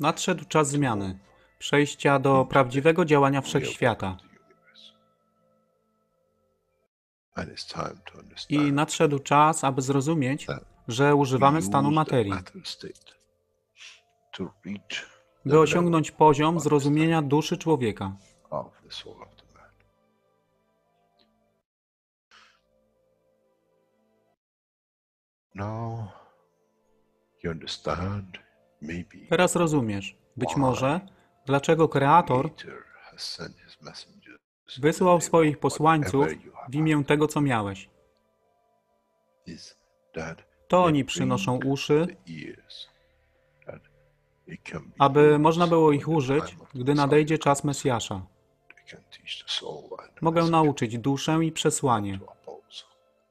Nadszedł czas zmiany, przejścia do prawdziwego działania wszechświata. of the universe. And it's time to I understand nadszedł czas, aby zrozumieć, że używamy we stanu use the materii, matter state to reach the by osiągnąć poziom zrozumienia duszy człowieka. level of the soul of the man. Now you understand maybe Teraz rozumiesz, być może, dlaczego Kreator wysłał swoich posłańców w imię tego, co miałeś. To oni przynoszą uszy, aby można było ich użyć, gdy nadejdzie czas Mesjasza. Mogę nauczyć duszę i przesłanie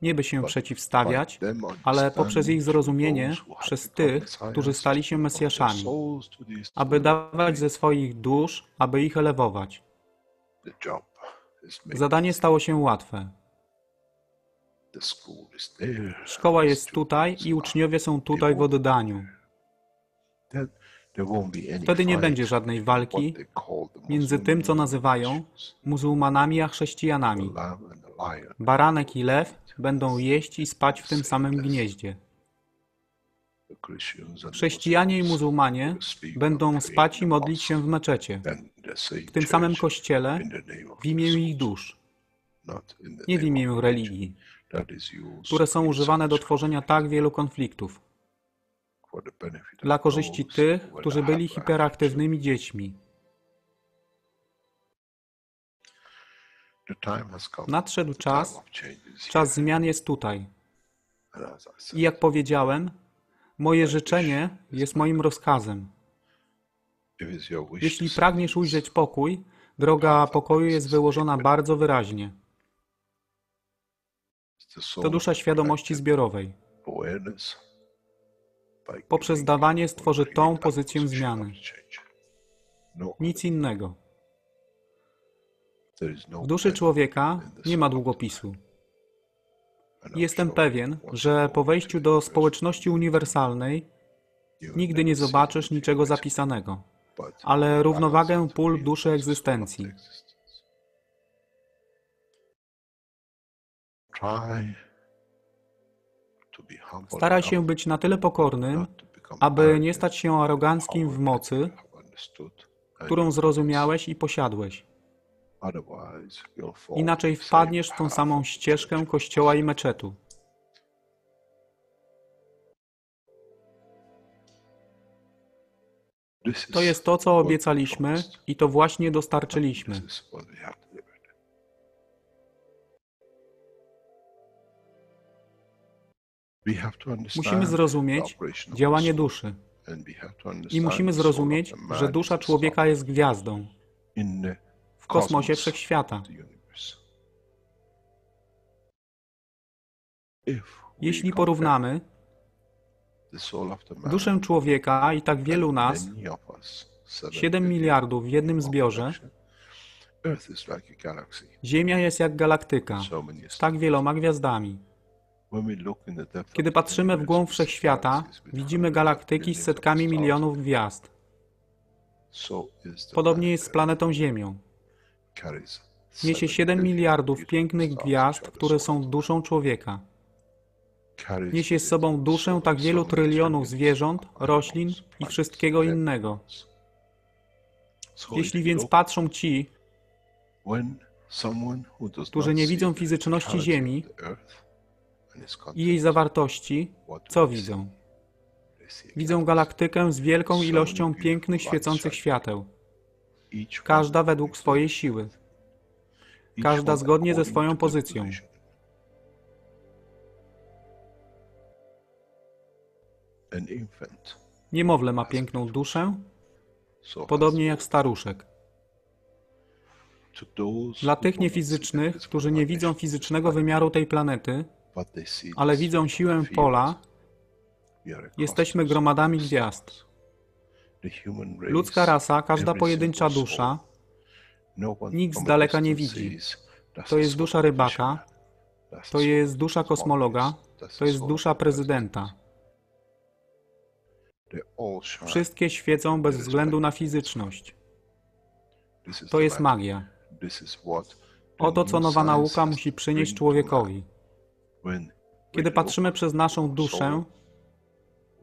nie by się przeciwstawiać, ale poprzez ich zrozumienie, przez tych, którzy stali się Mesjaszami, aby dawać ze swoich dusz, aby ich elewować. Zadanie stało się łatwe. Szkoła jest tutaj i uczniowie są tutaj w oddaniu. Then there won't be any Wtedy nie fight będzie żadnej walki what they call the między Muslim tym, co nazywają Christians. muzułmanami a The chrześcijanami. lamb and the lion. Baranek i lew będą jeść i spać w tym samym gnieździe. The Christians and the Chrześcijanie i Muslims muzułmanie will speak będą and pray spać i in the modlić się w mosque meczecie, and the same w tym samym church kościele, in the name of w imię the ich souls, dusz, not in the nie w name imię of religii, that is used które są in używane do such tworzenia tak wielu konfliktów, dla korzyści those tych, who którzy will byli have hiperaktywnymi dziećmi. The time has come. Nadszedł The time czas, of change is czas here. zmian jest tutaj. And as I said, I jak powiedziałem, moje życzenie jest moim rozkazem. if it's your wish Jeśli to pragniesz ujrzeć pokój, droga pokoju jest wyłożona bardzo wyraźnie. see the soul To dusza świadomości zbiorowej. poprzez dawanie stworzy tą pozycję zmiany. Nic innego. W duszy człowieka nie ma długopisu. Jestem pewien, że po wejściu do społeczności uniwersalnej nigdy nie zobaczysz niczego zapisanego, ale równowagę pól w duszy egzystencji. Try Staraj enough się być na tyle pokornym, not to become aby nie arrogant stać się in the aroganckim w power mocy, that you have understood and którą you zrozumiałeś i posiadłeś. Otherwise, you'll fall Inaczej in the same wpadniesz w tą path samą of ścieżkę church. kościoła i meczetu. This To is jest to, co what we obiecaliśmy promised. i to właśnie dostarczyliśmy. Musimy zrozumieć działanie duszy i musimy zrozumieć, że dusza człowieka jest gwiazdą w kosmosie wszechświata. Jeśli porównamy duszę człowieka i tak wielu nas, 7 miliardów w jednym zbiorze, Ziemia jest jak galaktyka z tak wieloma gwiazdami. Kiedy the patrzymy w universe, głąb we see wszechświata, galaxies with widzimy hundreds of galaktyki z billions of setkami stars. milionów gwiazd. So is the Podobnie planet jest z Earth. planetą Ziemią. Carries Niesie seven 7 billion miliardów beautiful pięknych stars gwiazd, which are the które soul są duszą człowieka. carries Niesie z within sobą it duszę so- tak so wielu many trylionów trillions zwierząt, of roślin animals, i plants, wszystkiego and innego. animals. So Jeśli if więc you look, patrzą ci, when someone who does którzy not nie see widzą the fizyczności physicality Ziemi i jej contents, zawartości, what do co they see? widzą? They see a Widzą galaxy. galaktykę z wielką So ilością many pięknych, beautiful świecących lights świateł, Each one każda według according to swojej their siły, strength. Each każda one zgodnie ze according swoją to their pozycją. position. An infant, Niemowlę ma piękną duszę, so podobnie has jak staruszek. to those Dla who tych do not see the niefizycznych, physical którzy nie widzą dimension of fizycznego this planet, wymiaru tej planety, ale widzą siłę pola. Jesteśmy gromadami gwiazd. Ludzka rasa, każda pojedyncza dusza, nikt z daleka nie widzi. To jest dusza rybaka, to jest dusza kosmologa, to jest dusza prezydenta. Wszystkie świecą bez względu na fizyczność. To jest magia. Oto co nowa nauka musi przynieść człowiekowi. Life. When Kiedy we patrzymy look przez naszą to duszę, soul,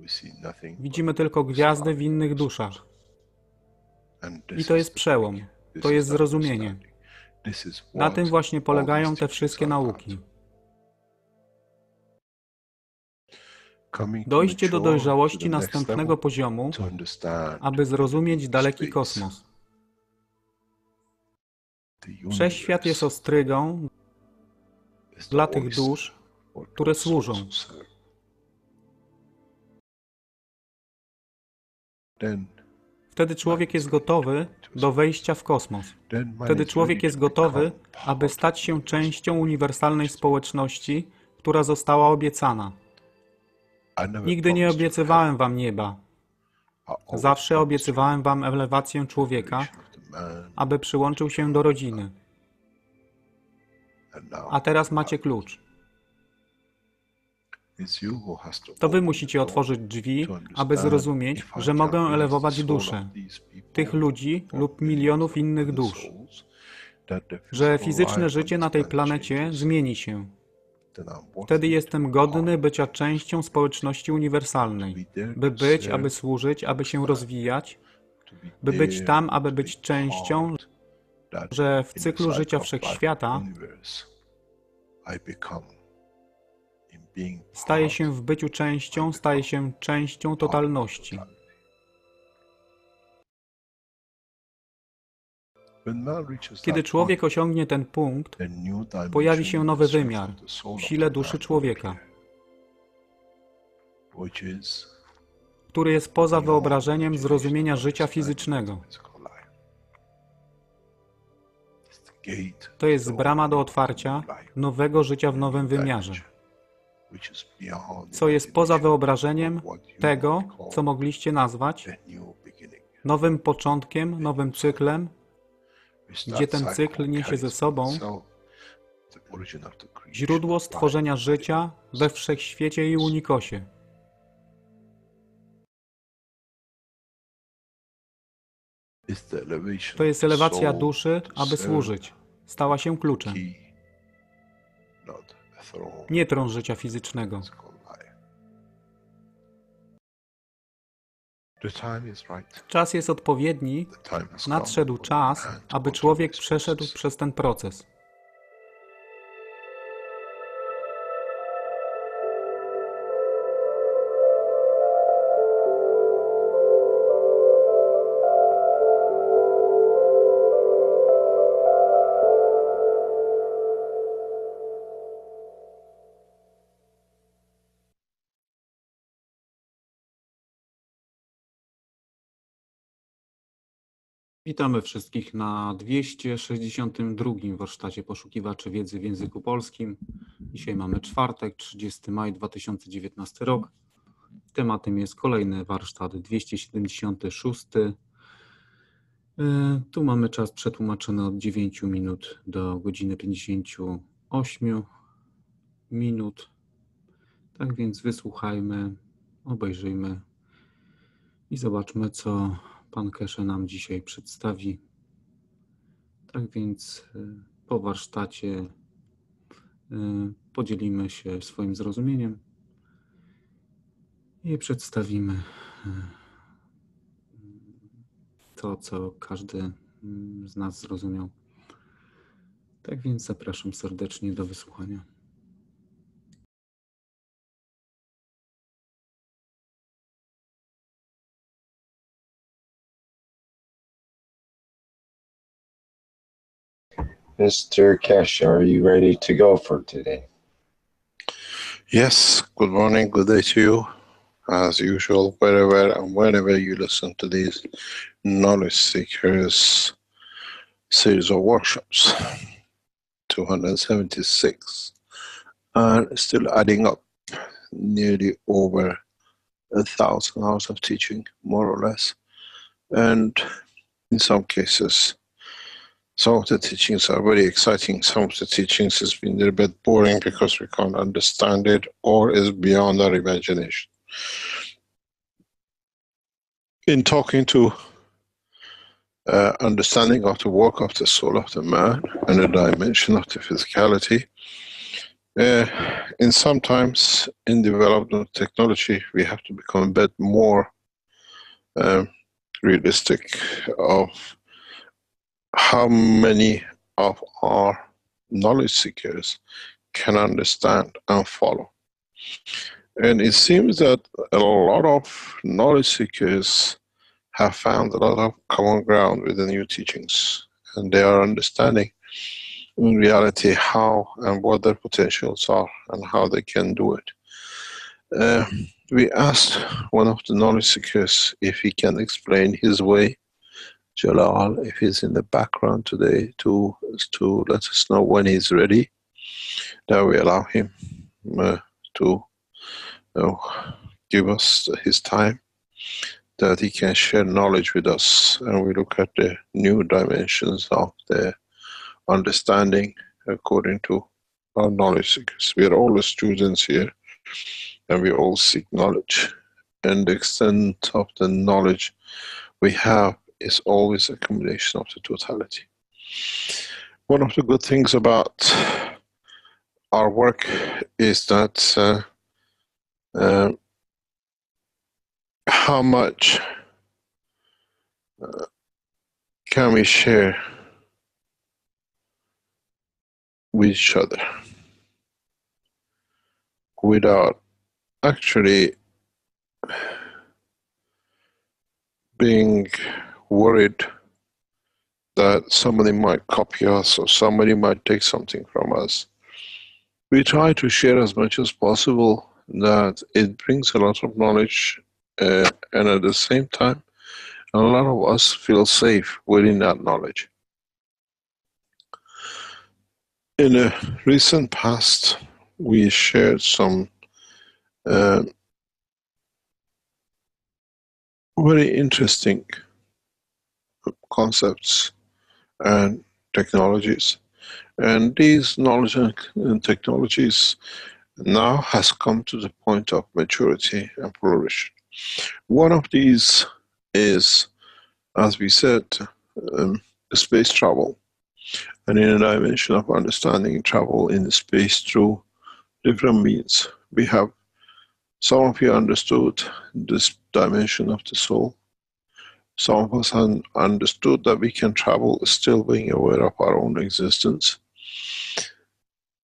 we see nothing but widzimy tylko gwiazdy w innych duszach. And I this to is jest the przełom. magic. This To is jest the zrozumienie. understanding. This is Na what tym właśnie all polegają these te teachings wszystkie are about. nauki. Coming to Dojście do mature, to dojrzałości the next następnego level, poziomu, to understand aby zrozumieć daleki space, kosmos. the Wszechświat jest universe ostrygą is the dla tych oyster dusz, for które służą. Wtedy człowiek jest gotowy do wejścia w kosmos. Wtedy człowiek jest gotowy, aby stać się częścią uniwersalnej społeczności, która została obiecana. Nigdy nie obiecywałem wam nieba. Zawsze obiecywałem wam elewację człowieka, aby przyłączył się do rodziny. A teraz macie klucz. To To wy open musicie the door otworzyć drzwi, to aby understand zrozumieć, if I że can mogę raise the elewować soul duszę of these people tych ludzi or lub millions milionów of innych other dusz, souls, that the że physical fizyczne life życie on na this tej planet planecie changes, zmieni się. then I'm worthy Wtedy to jestem be godny part, bycia częścią społeczności uniwersalnej, to be there by to być, serve, aby służyć, aby się rozwijać, to be by być there, tam, aby to być be częścią, part, that że w in the cyklu cycle życia of life wszechświata staje part się w byciu częścią, staje się częścią totalności. When man reaches Kiedy that człowiek point, osiągnie ten punkt, a new dimension pojawi się in nowy the strength wymiar of the soul w of sile the duszy man człowieka, appear, which is który jest poza beyond wyobrażeniem imagination zrozumienia of życia understanding fizycznego. of physical life. It's the gate To jest to brama do opening otwarcia of life, nowego życia w nowym wymiarze, co jest poza imagination wyobrażeniem of what you tego, might call co mogliście nazwać a new beginning. nowym początkiem, nowym cyklem, Which gdzie that ten cycle cykl niesie carries ze sobą within itself the origin of the creation źródło of life. stworzenia życia we wszechświecie i unikosie. It's the elevation To of jest the elewacja soul duszy, to aby serve służyć. Stała się kluczem. Nie tron życia fizycznego. Czas jest odpowiedni, nadszedł czas, aby człowiek przeszedł przez ten proces. Witamy wszystkich na 262 warsztacie poszukiwaczy wiedzy w języku polskim. Dzisiaj mamy czwartek, 30 maj 2019 rok. Tematem jest kolejny warsztat 276. E, Tu mamy czas przetłumaczony od 9 minut do godziny 58 minut. Tak więc wysłuchajmy, obejrzyjmy i zobaczmy, co Pan Kesze nam dzisiaj przedstawi. Tak więc y, po warsztacie y, podzielimy się swoim zrozumieniem i przedstawimy y, to, co każdy z nas zrozumiał. Tak więc zapraszam serdecznie do wysłuchania. Mr. Keshe, are you ready to go for today? Yes, good morning, good day to you. As usual, wherever and whenever you listen to these knowledge seekers series of workshops, 276, and still adding up nearly over a thousand hours of teaching, more or less. And in some cases, some of the teachings are very exciting. Some of the teachings has been a little bit boring because we can't understand it or is beyond our imagination. in talking to uh, understanding of the work of the soul of the man and the dimension of the physicality. Uh, in sometimes in development of technology, we have to become a bit more um, realistic of how many of our knowledge seekers can understand and follow. And it seems that a lot of knowledge seekers have found a lot of common ground with the new teachings, and they are understanding in reality how and what their potentials are and how they can do it. Uh, we asked one of the knowledge seekers if he can explain his way. Jalal, if he's in the background today, to to let us know when he's ready. That we allow him uh, to give us his time that he can share knowledge with us and we look at the new dimensions of the understanding according to our knowledge seekers. we are all the students here and we all seek knowledge and the extent of the knowledge we have is always a combination of the totality. One of the good things about our work is that uh, uh, how much uh, can we share with each other without actually being worried that somebody might copy us or somebody might take something from us. We try to share as much as possible that it brings a lot of knowledge uh, and at the same time, a lot of us feel safe within that knowledge. In the recent past, we shared some uh, very interesting concepts and technologies. And these knowledge and technologies now has come to the point of maturity and flourishing. One of these is, as we said, um, space travel, and in a dimension of understanding travel in space through different means. We have some of you understood this dimension of the soul. Some of us have understood that we can travel still being aware of our own existence.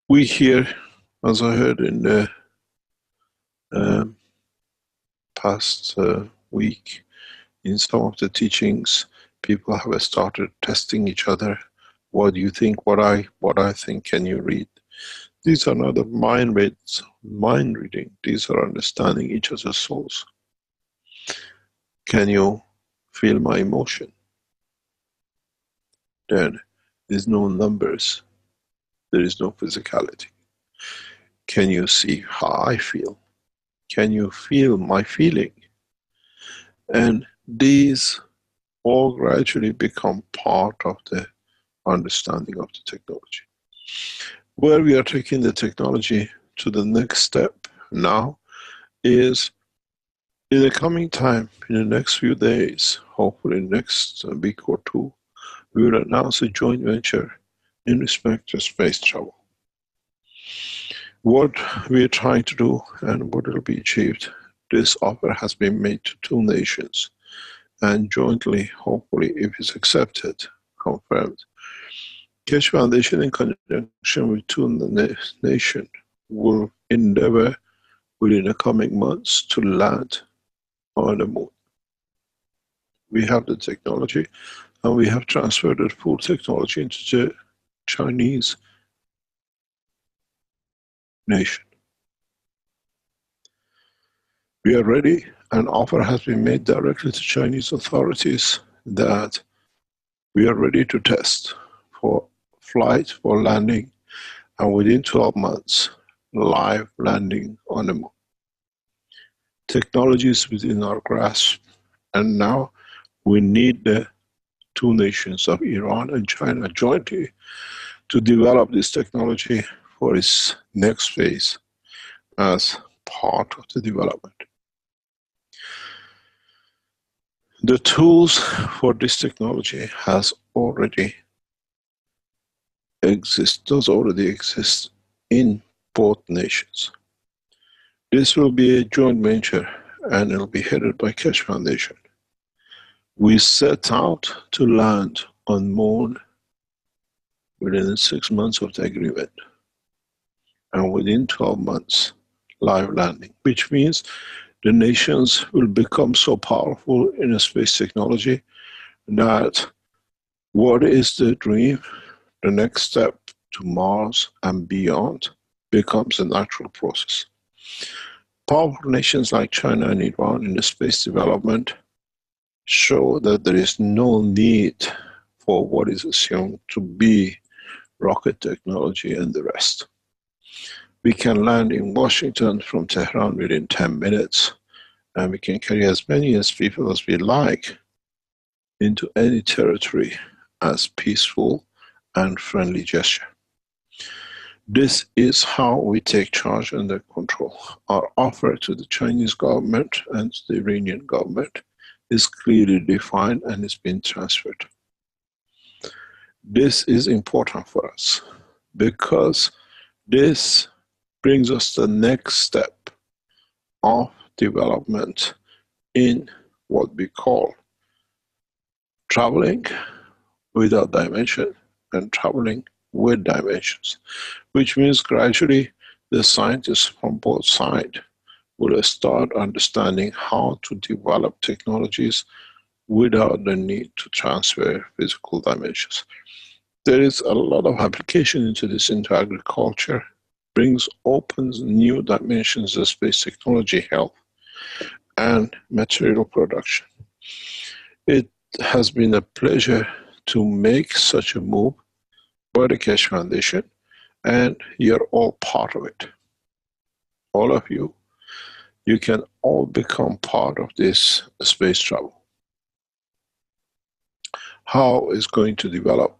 We here, as I heard in the um, past uh, week in some of the teachings people have started testing each other. What do you think? What i what i think? Can you read? These are not the mind reads mind reading. These are understanding each other's souls. Can you feel my emotion then there's no numbers there is no physicality can you see how i feel can you feel my feeling? And these all gradually become part of the understanding of the technology. Where we are taking the technology to the next step now is in the coming time, in the next few days, hopefully next week or two, we will announce a joint venture in respect to space travel what we are trying to do and what will be achieved. This offer has been made to two nations and jointly, hopefully, if it's accepted, confirmed. Keshe Foundation in conjunction with two nations will endeavor within the coming months to land on the moon. We have the technology and we have transferred the full technology into the Chinese nation. We are ready. An offer has been made directly to Chinese authorities that we are ready to test for flight, for landing, and within 12 months, live landing on the moon. Technology is within our grasp, and now we need the two nations of Iran and China jointly to develop this technology for its next phase as part of the development. The tools for this technology has already exist, does already exist in both nations. This will be a joint venture and it'll be headed by Keshe Foundation. We set out to land on Moon within six months of the agreement and within 12 months live landing, which means the nations will become so powerful in space technology that what is the dream, the next step to Mars and beyond becomes a natural process. Powerful nations like China and Iran in the space development show that there is no need for what is assumed to be rocket technology and the rest. We can land in Washington from Tehran within 10 minutes, and we can carry as many as people as we like into any territory as peaceful and friendly gesture. This is how we take charge under control. Our offer to the Chinese government and the Iranian government is clearly defined and is being transferred. This is important for us because this brings us the next step of development in what we call traveling without dimension and traveling with dimensions, which means gradually the scientists from both sides will start understanding how to develop technologies without the need to transfer physical dimensions. There is a lot of application into this into agriculture, brings opens new dimensions of space technology, health, and material production. It has been a pleasure to make such a move the Keshe Foundation, and you're all part of it. All of you you can all become part of this space travel. How it's going to develop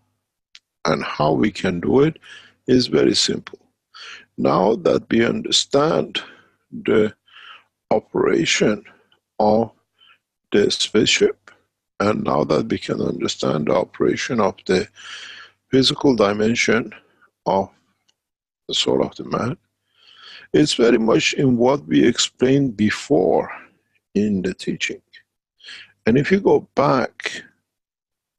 and how we can do it is very simple. Now that we understand the operation of the spaceship, and now that we can understand the operation of the physical dimension of the soul of the man, it's very much in what we explained before in the teaching. And if you go back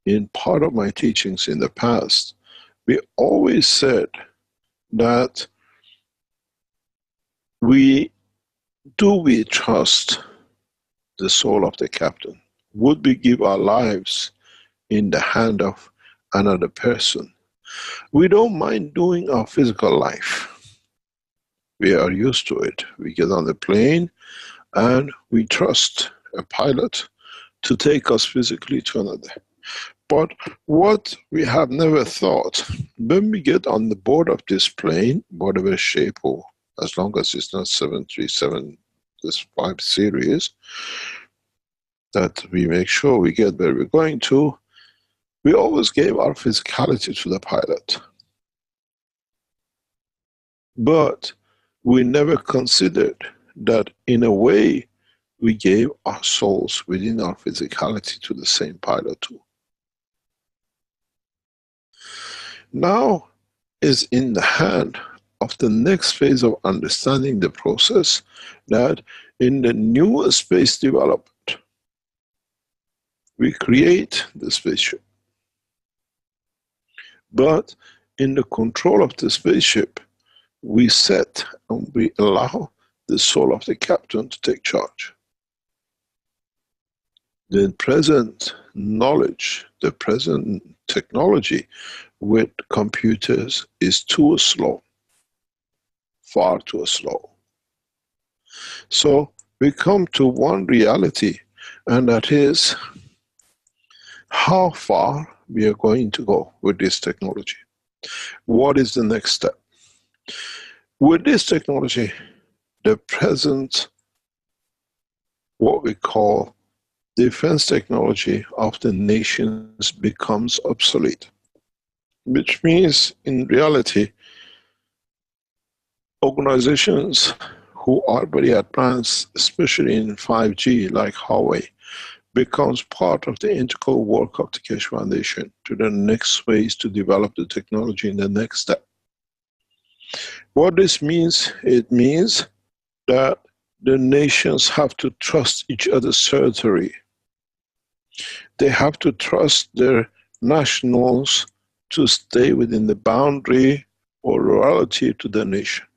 in part of my teachings in the past, we always said that we do we trust the soul of the captain? Would we give our lives in the hand of another person? We don't mind doing our physical life we are used to it. We get on the plane and we trust a pilot to take us physically to another. But what we have never thought, when we get on the board of this plane, whatever shape or as long as it's not 737, this 5 series, that we make sure we get where we're going to, we always gave our physicality to the pilot. But we never considered that in a way we gave our souls within our physicality to the same pilot too. Now is in the hand of the next phase of understanding the process that in the new space development we create the spaceship. But in the control of the spaceship we set and we allow the soul of the captain to take charge. The present knowledge, the present technology with computers is too slow, far too slow. So we come to one reality, and that is how far we are going to go with this technology. What is the next step? With this technology, the present, what we call defense technology of the nations becomes obsolete. Which means, in reality, organizations who are very advanced, especially in 5G, like Huawei, becomes part of the integral work of the Keshe Foundation to the next phase to develop the technology in the next step. What this means, it means that the nations have to trust each other's territory. They have to trust their nationals to stay within the boundary or loyalty to the nation.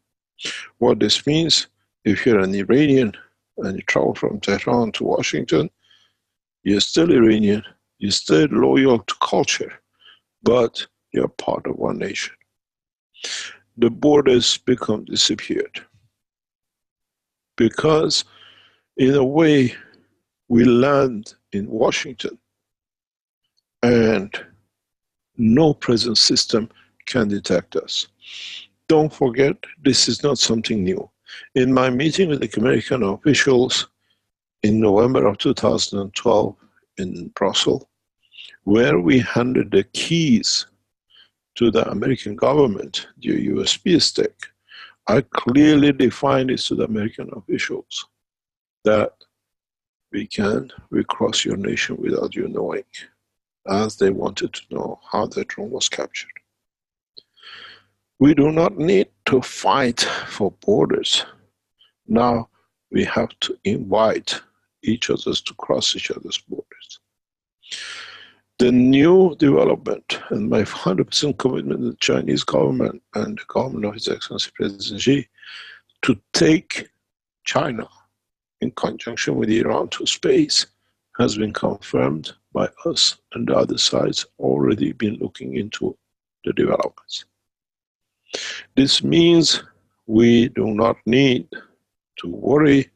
What this means, if you're an Iranian and you travel from Tehran to Washington, you're still Iranian, you're still loyal to culture, but you're part of one nation. The borders become disappeared because, in a way, we land in Washington and no present system can detect us. Don't forget, this is not something new. In my meeting with the American officials in November of 2012 in Brussels, where we handed the keys to the American government, the USB stick, I clearly defined it to the American officials that we can recross your nation without you knowing, as they wanted to know how the drone was captured. We do not need to fight for borders. Now we have to invite each other to cross each other's borders. The new development and my 100% commitment to the Chinese government and the government of His Excellency President Xi to take China in conjunction with Iran to space has been confirmed by us and the other sides already been looking into the developments. This means we do not need to worry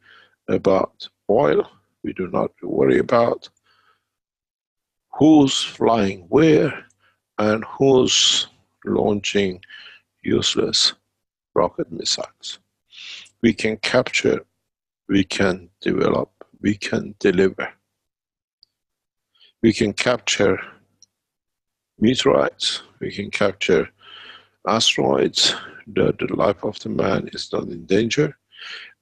about oil. We do not worry about who's flying where and who's launching useless rocket missiles. We can capture, we can develop, we can deliver. We can capture meteorites, we can capture asteroids, that the life of the man is not in danger.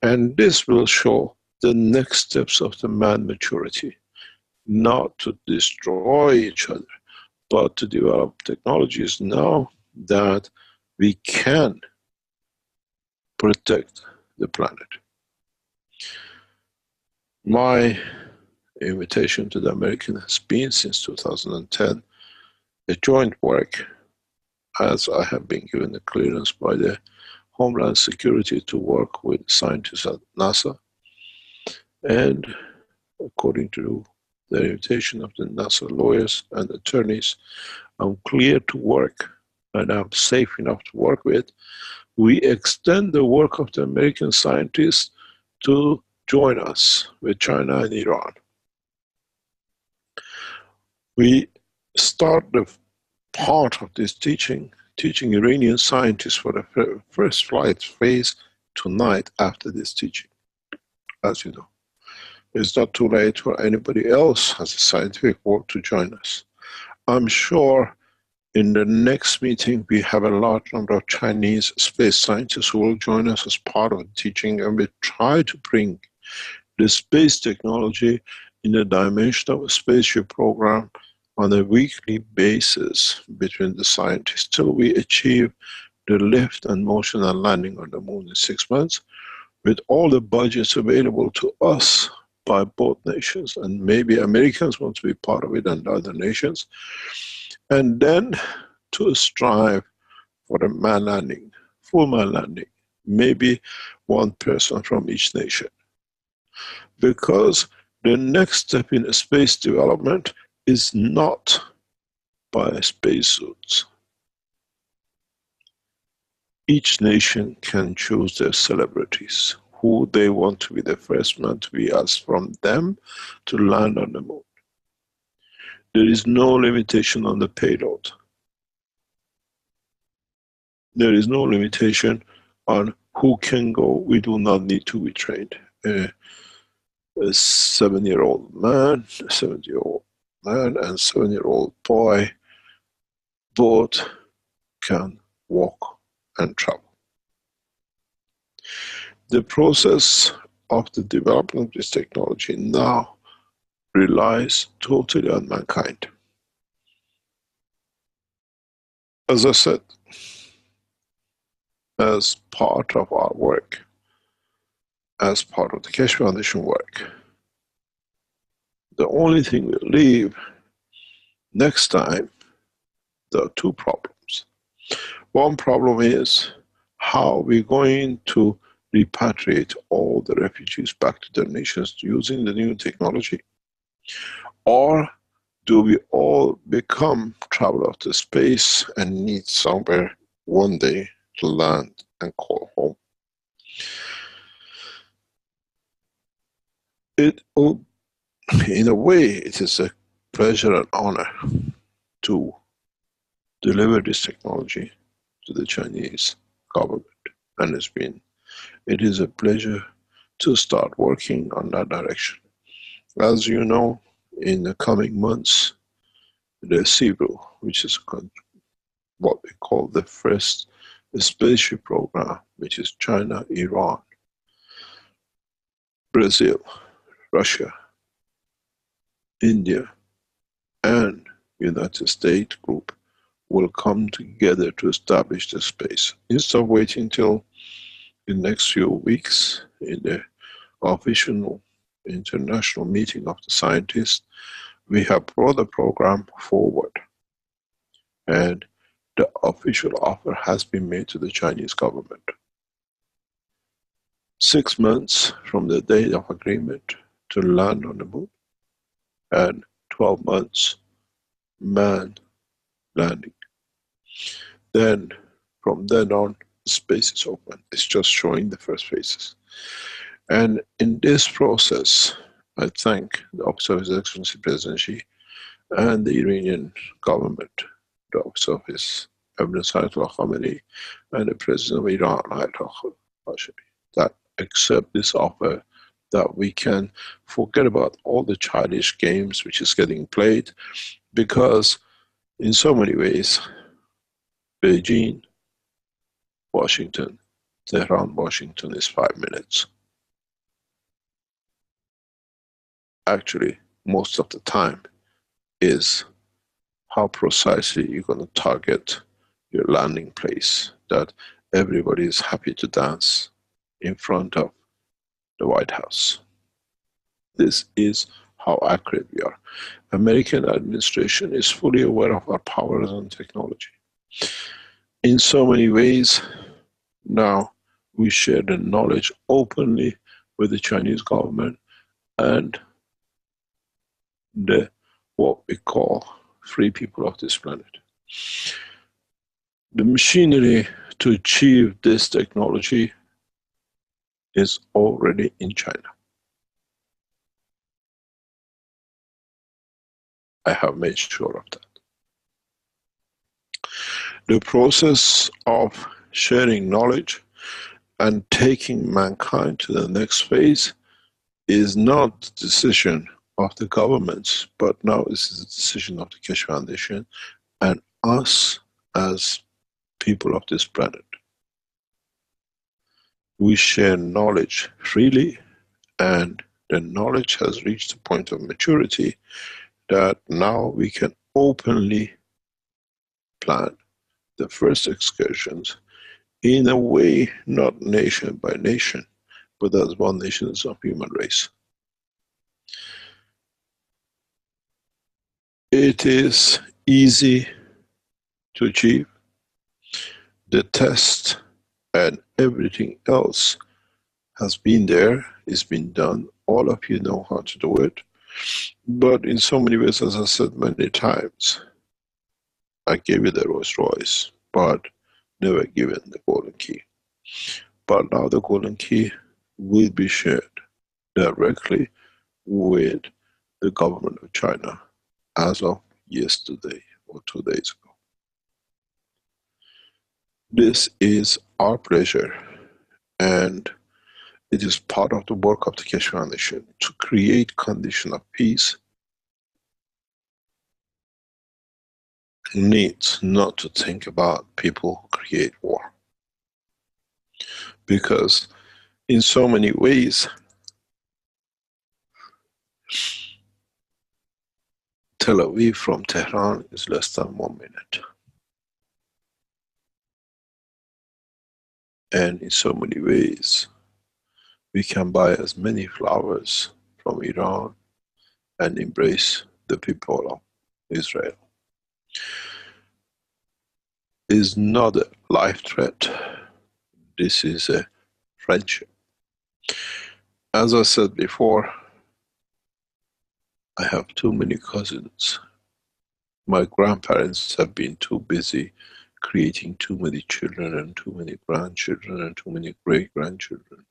And this will show the next steps of the man maturity, not to destroy each other, but to develop technologies now that we can protect the planet. My invitation to the American has been since 2010 a joint work as I have been given the clearance by the Homeland Security to work with scientists at NASA. And according to the invitation of the NASA lawyers and attorneys, I'm clear to work and I'm safe enough to work with. We extend the work of the American scientists to join us with China and Iran. We start the part of this teaching, teaching Iranian scientists for the first flight phase tonight after this teaching, as you know. It's not too late for anybody else has a scientific work to join us. I'm sure in the next meeting we have a large number of Chinese space scientists who will join us as part of the teaching and we try to bring the space technology in the dimension of a spaceship program on a weekly basis between the scientists till we achieve the lift and motion and landing on the moon in six months with all the budgets available to us by both nations and maybe Americans want to be part of it and other nations and then to strive for a man landing, full man landing, maybe one person from each nation. Because the next step in space development is not by spacesuits. Each nation can choose their celebrities, who they want to be the first man to be asked from them to land on the moon. There is no limitation on the payload. There is no limitation on who can go. We do not need to be trained. Uh, a seven year old man, a seven year old man and seven year old boy both can walk and travel. The process of the development of this technology now relies totally on mankind. As I said, as part of our work, as part of the Keshe Foundation work, the only thing we leave next time, there are two problems. One problem is how we're going to repatriate all the refugees back to their nations using the new technology? Or do we all become travel to space and need somewhere one day to land and call home? It, in a way, it is a pleasure and honor to deliver this technology to the Chinese government and it's been it is a pleasure to start working on that direction. As you know, in the coming months, the CIVU, which is what we call the first spaceship program, which is China, Iran, Brazil, Russia, India, and United States group will come together to establish the space. Instead of waiting till the next few weeks in the official international meeting of the scientists, we have brought the program forward. And the official offer has been made to the Chinese government. Six months from the date of agreement to land on the moon, and 12 months man landing. Then, from then on, space is open. It's just showing the first phases. And in this process, I thank the Office of His Excellency President Xi and the Iranian government, the Office of His Eminence Ayatollah Khamenei and the President of Iran, Ayatollah Hashemi, that accept this offer that we can forget about all the childish games which is getting played because in so many ways Beijing Washington, Tehran, Washington is five minutes. Actually, most of the time is how precisely you're to target your landing place that everybody is happy to dance in front of the White House. This is how accurate we are. American administration is fully aware of our powers and technology in so many ways now we share the knowledge openly with the Chinese government and the what we call free people of this planet. The machinery to achieve this technology is already in China. I have made sure of that the process of sharing knowledge and taking mankind to the next phase is not the decision of the governments, but now is the decision of the Keshe Foundation and us as people of this planet. We share knowledge freely, and the knowledge has reached a point of maturity that now we can openly plan the first excursions in a way not nation by nation, but as one nation as a human race. It is easy to achieve. The test and everything else has been there, it's been done. All of you know how to do it. But in so many ways, as I said many times, I gave you the Rolls Royce, but never given the golden key. But now the golden key will be shared directly with the government of China as of yesterday or two days ago. This is our pleasure and it is part of the work of the Keshe Foundation to create condition of peace needs not to think about people who create war. Because in so many ways, Tel Aviv from Tehran is less than one minute. And in so many ways, we can buy as many flowers from Iran and embrace the people of Israel. Is not a life threat. This is a friendship. As I said before, I have too many cousins. My grandparents have been too busy creating too many children and too many grandchildren and too many great grandchildren.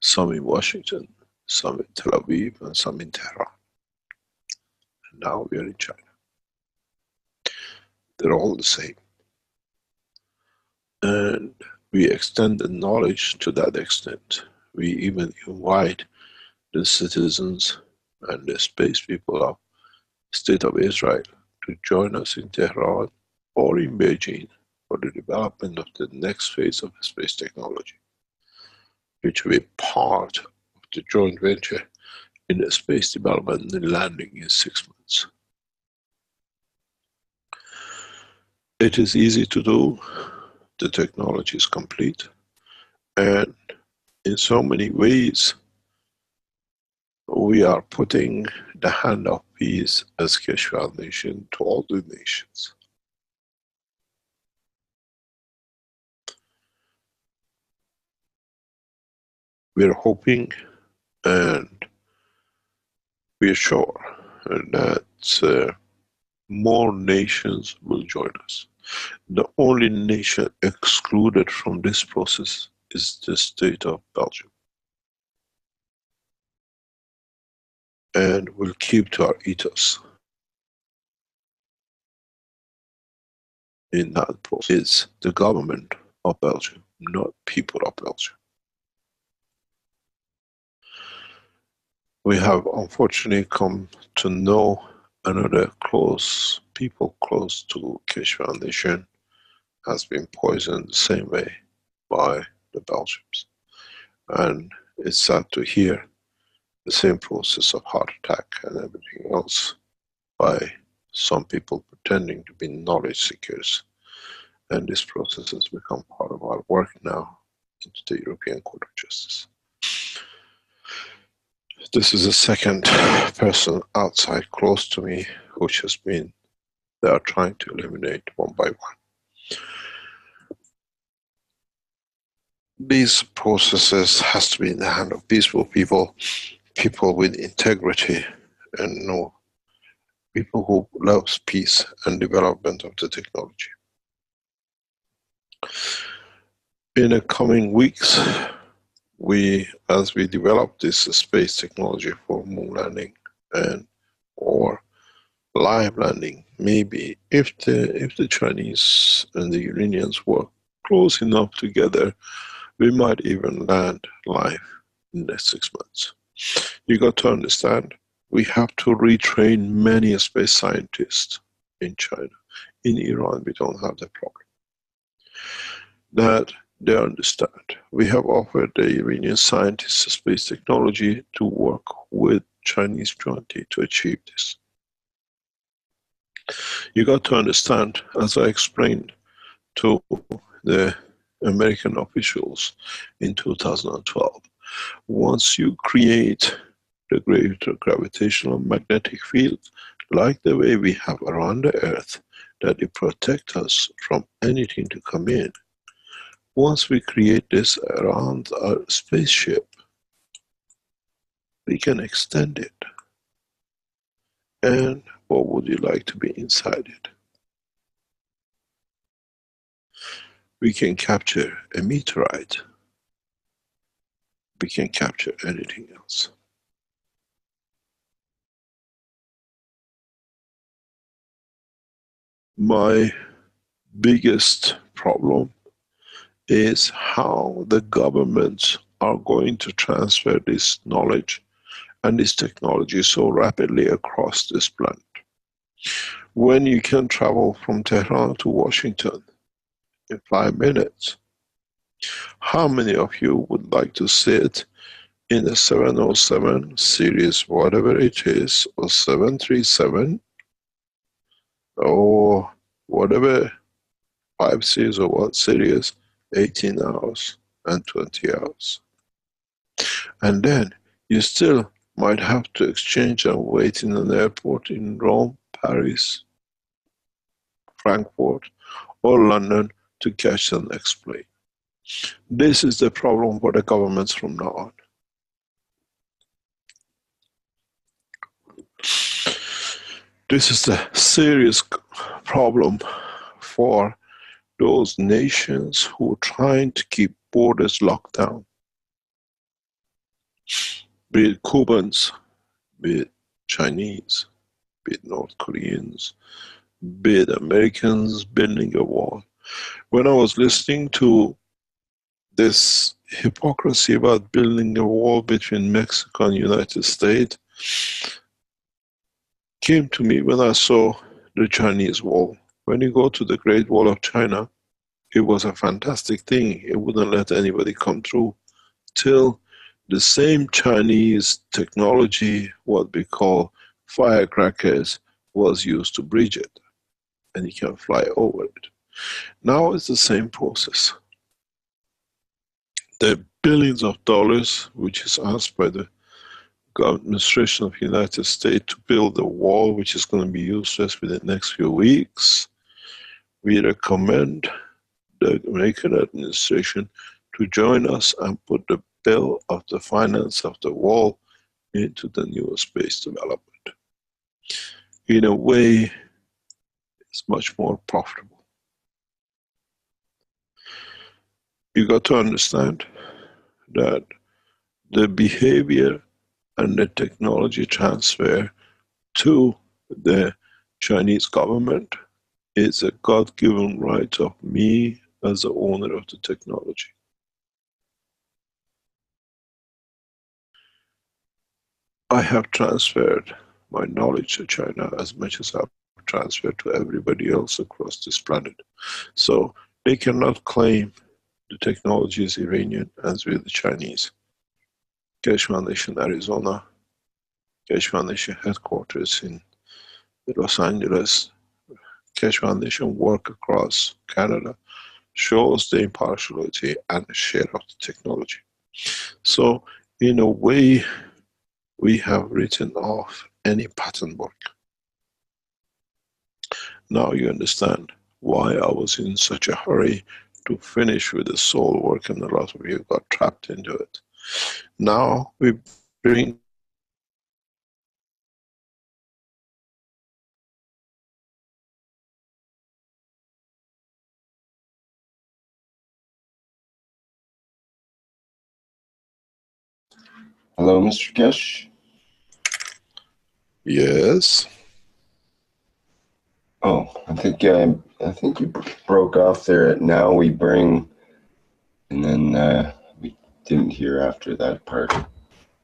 Some in Washington, some in Tel Aviv, and some in Tehran. Now we are in China. They're all the same. And we extend the knowledge to that extent. We even invite the citizens and the space people of State of Israel to join us in Tehran or in Beijing for the development of the next phase of space technology, which will be part of the joint venture in space development and landing in six months. It is easy to do, the technology is complete, and in so many ways, we are putting the hand of peace as Keshe Foundation to all the nations. We're hoping and we're sure that uh, more nations will join us. The only nation excluded from this process is the state of Belgium. and we'll keep to our ethos. In that process is the government of Belgium, not people of Belgium. We have unfortunately come to know another close people close to Keshe Foundation has been poisoned the same way by the Belgians. And it's sad to hear the same process of heart attack and everything else by some people pretending to be knowledge seekers. And this process has become part of our work now into the European Court of Justice. This is the second person outside close to me which has been, they are trying to eliminate one by one. These processes has to be in the hand of peaceful people people with integrity and know people who loves peace and development of the technology. In the coming weeks, we, as we develop this space technology for moon landing and or live landing, maybe if the if the Chinese and the Iranians work close enough together, we might even land live in the next six months. You got to understand, we have to retrain many space scientists in China. In Iran, we don't have that problem. That they understand. We have offered the Iranian scientists space technology to work with Chinese jointly to achieve this. You got to understand, as I explained to the American officials in 2012, once you create the greater gravitational magnetic field, like the way we have around the earth, that it protects us from anything to come in. Once we create this around our spaceship, we can extend it. And what would you like to be inside it? We can capture a meteorite we can capture anything else. My biggest problem is how the governments are going to transfer this knowledge and this technology so rapidly across this planet. When you can travel from Tehran to Washington in five minutes, how many of you would like to sit in a 707 series, whatever it is, or 737, or whatever 5 series or what series, 18 hours and 20 hours. And then you still might have to exchange and wait in an airport in Rome, Paris, Frankfurt, or London to catch the next plane. This is the problem for the governments from now on. This is the serious problem for those nations who are trying to keep borders locked down. Be it Cubans, be it Chinese, be it North Koreans, be it Americans building a wall. When I was listening to this hypocrisy about building a wall between Mexico and United States came to me when I saw the Chinese wall. When you go to the Great Wall of China, it was a fantastic thing. It wouldn't let anybody come through till the same Chinese technology, what we call firecrackers, was used to bridge it. And you can fly over it. Now it's the same process. The billions of dollars, which is asked by the administration of the United States to build a wall, which is going to be used just within the next few weeks, we recommend the American administration to join us and put the bill of the finance of the wall into the new space development. In a way, it's much more profitable. You got to understand that the behavior and the technology transfer to the Chinese government is a God given right of me as the owner of the technology. I have transferred my knowledge to China as much as I've transferred to everybody else across this planet. So they cannot claim the technology is Iranian as with the Chinese. Keshe Foundation, Arizona, Keshe Foundation headquarters in Los Angeles, Keshe Foundation work across Canada shows the impartiality and share of the technology. So in a way, we have written off any patent work. Now you understand why I was in such a hurry to finish with the soul work and a lot of you got trapped into it. Now we bring Hello, Mr. Keshe. Yes. Oh, I think I, I think you broke off there at now we bring, and then uh, we didn't hear after that part.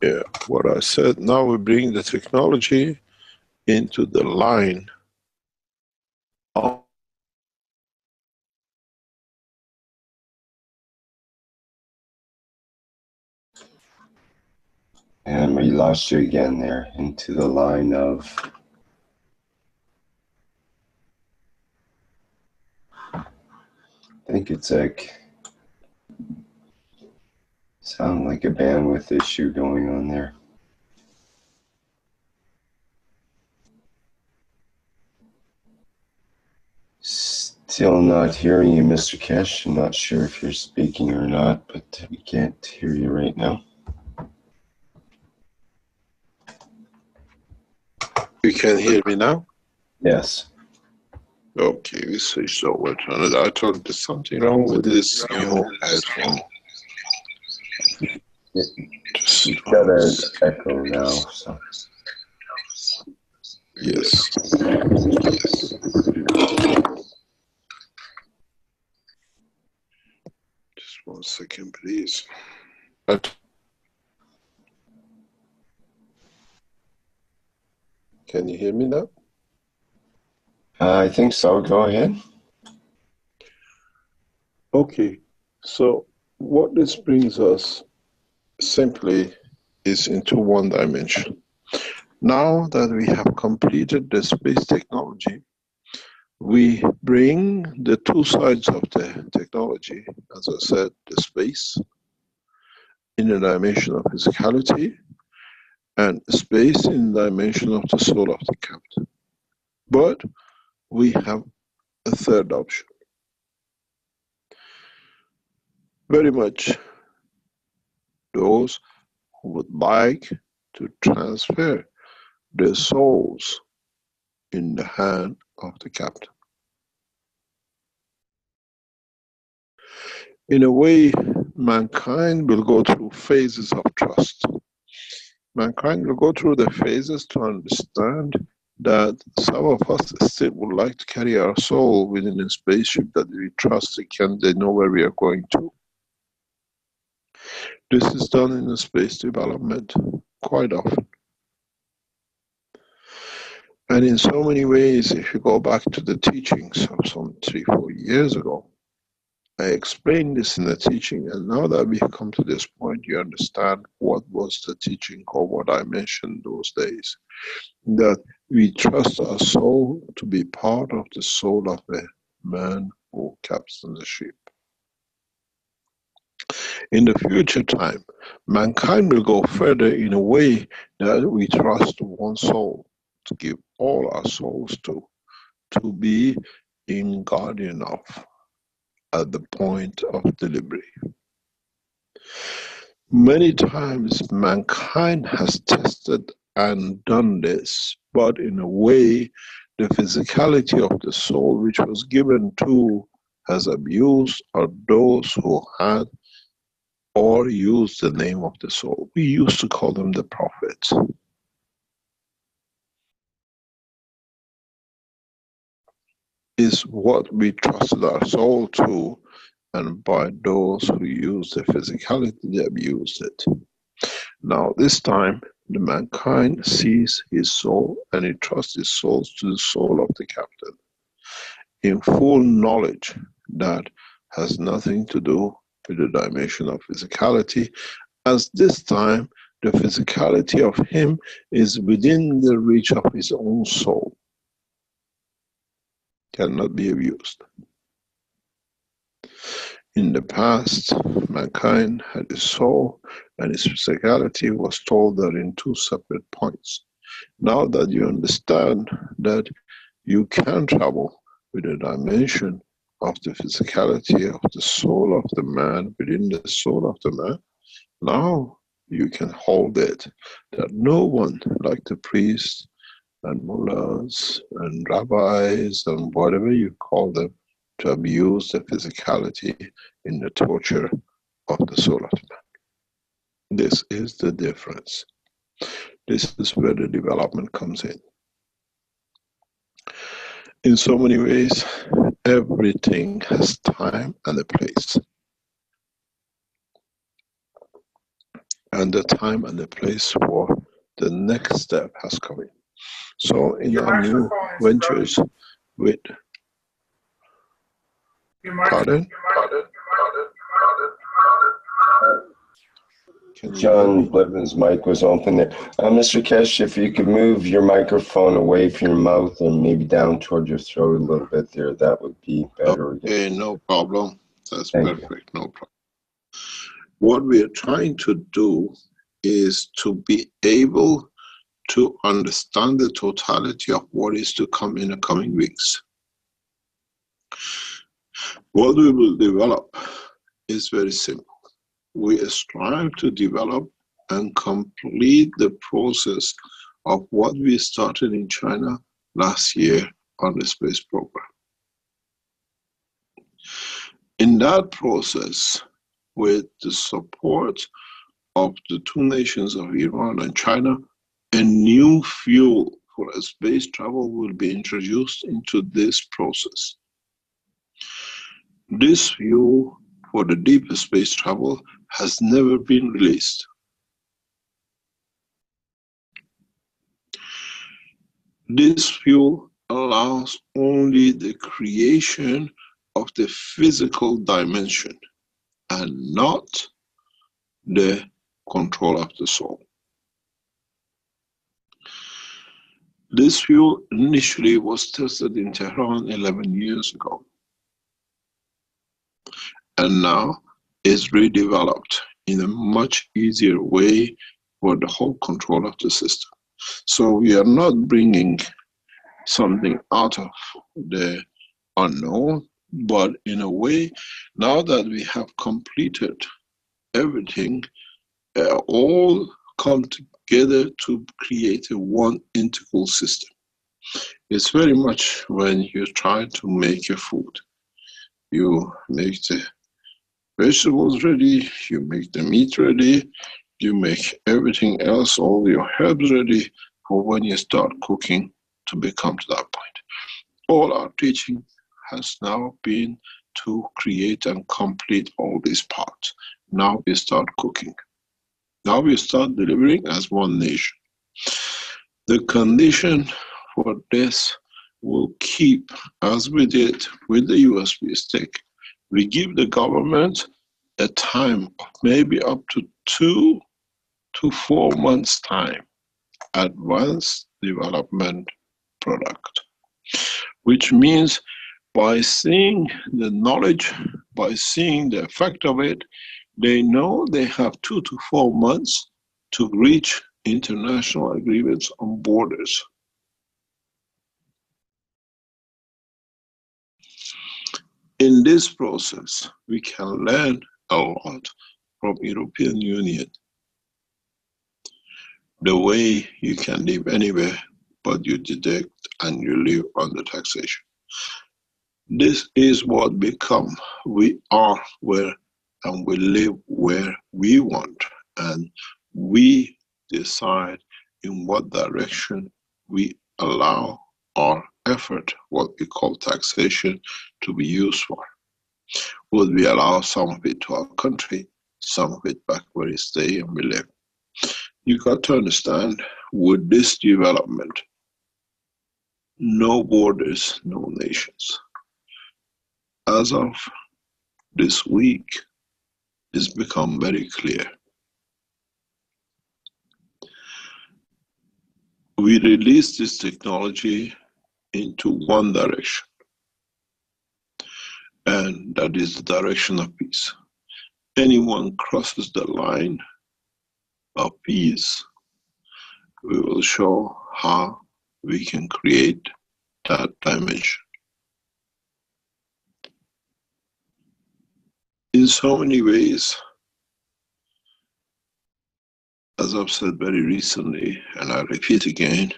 Yeah, what I said, now we bring the technology into the line of And we lost you again there into the line of. I think it's like. Sound like a bandwidth issue going on there. Still not hearing you, Mr. Keshe. I'm not sure if you're speaking or not, but we can't hear you right now. You can hear me now? Yes. Okay, we switched over to another. I thought there's something wrong with this new headphone. You've got an echo now, so. Yes. Just one second, please. But can you hear me now? I think so. Go ahead. Okay, so what this brings us simply is into one dimension. Now that we have completed the space technology, we bring the two sides of the technology, as I said, the space in the dimension of physicality and space in dimension of the soul of the captain. But we have a third option. Very much those who would like to transfer their souls in the hand of the captain. In a way, mankind will go through phases of trust. Mankind will go through the phases to understand that some of us still would like to carry our soul within a spaceship that we trust they can they know where we are going to. This is done in the space development quite often. And in so many ways, if you go back to the teachings of some three, four years ago, I explained this in the teaching, and now that we've come to this point, you understand what was the teaching or what I mentioned those days. That we trust our soul to be part of the soul of the man who captains the ship. In the future time, mankind will go further in a way that we trust one soul to give all our souls to, to be in guardian of at the point of delivery. Many times mankind has tested and done this, but in a way, the physicality of the soul which was given to has abused or those who had or used the name of the soul. We used to call them the prophets. Is what we trusted our soul to, and by those who use the physicality, they abuse it. Now, this time, the mankind sees his soul and he trusts his souls to the soul of the captain in full knowledge that has nothing to do with the dimension of physicality, as this time the physicality of him is within the reach of his own soul cannot be abused. In the past, mankind had a soul and its physicality was told that in two separate points. Now that you understand that you can travel with a dimension of the physicality of the soul of the man within the soul of the man, now you can hold it that no one like the priest and mullahs and rabbis and whatever you call them to abuse the physicality in the torture of the soul of man. This is the difference. This is where the development comes in. In so many ways, everything has time and a place. And the time and the place for the next step has come in. So in Your our new microphone is ventures with Your microphone- pardon, can you hear John me? Blevins' mic was open there. Uh, Mr. Keshe, if you could move your microphone away from your mouth and maybe down toward your throat a little bit there, that would be better. Okay, no problem. That's Thank you. perfect, no problem. What we are trying to do is to be able to understand the totality of what is to come in the coming weeks. What we will develop is very simple. We strive to develop and complete the process of what we started in China last year on the space program. In that process, with the support of the two nations of Iran and China, a new fuel for space travel will be introduced into this process. This fuel for the deep space travel has never been released. This fuel allows only the creation of the physical dimension and not the control of the soul. This fuel initially was tested in Tehran 11 years ago. And now is redeveloped in a much easier way for the whole control of the system. So we are not bringing something out of the unknown, but in a way, now that we have completed everything, uh, all come together to create a one integral system. It's very much when you try to make a food. You make the vegetables ready, you make the meat ready, you make everything else, all your herbs ready for when you start cooking to become to that point. All our teaching has now been to create and complete all these parts. Now we start cooking. Now we start delivering as one nation. The condition for this will keep, as we did with the USB stick, we give the government a time of maybe up to two to four months' time advanced development product, which means by seeing the knowledge, by seeing the effect of it, they know they have two to four months to reach international agreements on borders. In this process, we can learn a lot from European Union. The way you can live anywhere, but you deduct and you live under taxation. This is what become we are where and we live where we want and we decide in what direction we allow our effort, what we call taxation, to be used for. Would we allow some of it to our country, some of it back where we stay and we live? You got to understand with this development, no borders, no nations. As of this week, it's become very clear. We release this technology into one direction, and that is the direction of peace. Anyone crosses the line of peace, we will show how we can create that dimension. In so many ways, as I've said very recently, and I repeat again,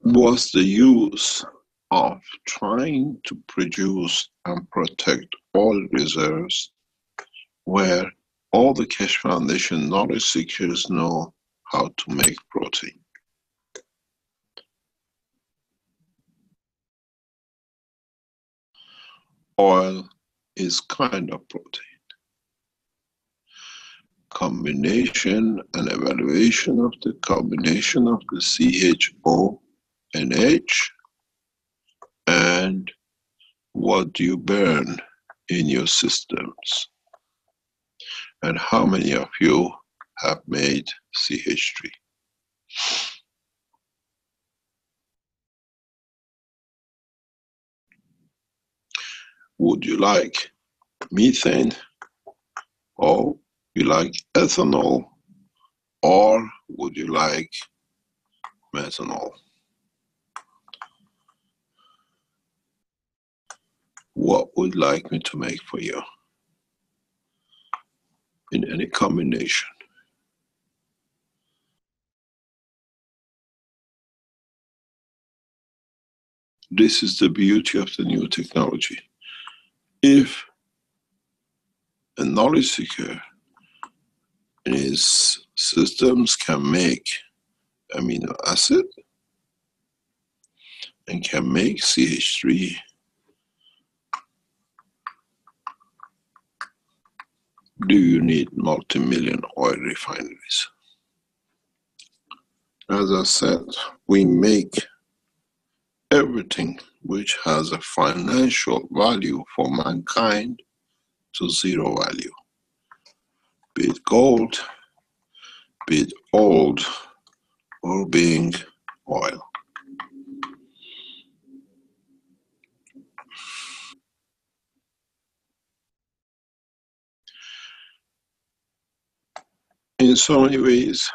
was the use of trying to produce and protect oil reserves where all the Keshe Foundation knowledge seekers know how to make protein. Oil is kind of protein. Combination and evaluation of the combination of the CHO NH and what do you burn in your systems and how many of you have made CH3. Would you like methane or you like ethanol or would you like methanol? what would you like me to make for you in any combination. This is the beauty of the new technology. If a knowledge seeker in his systems can make amino acid and can make CH3 do you need multi-million oil refineries? As I said, we make everything which has a financial value for mankind to zero value. Be it gold, be it old, or being oil. In so many ways,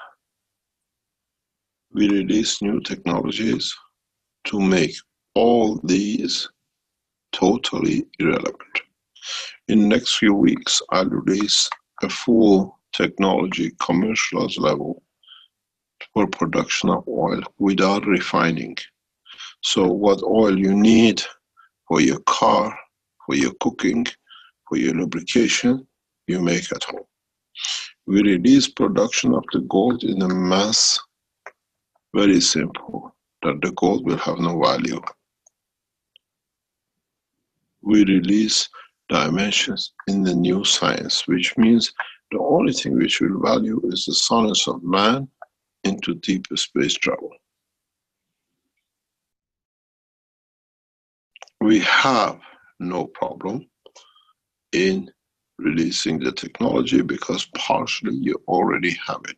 we release new technologies to make all these totally irrelevant. In next few weeks, I'll release a full technology commercialized level for production of oil without refining. So what oil you need for your car, for your cooking, for your lubrication, you make at home. We release production of the gold in a mass, very simple, that the gold will have no value. We release dimensions in the new science, which means the only thing which will value is the science of man into deep space travel. We have no problem in releasing the technology because partially you already have it.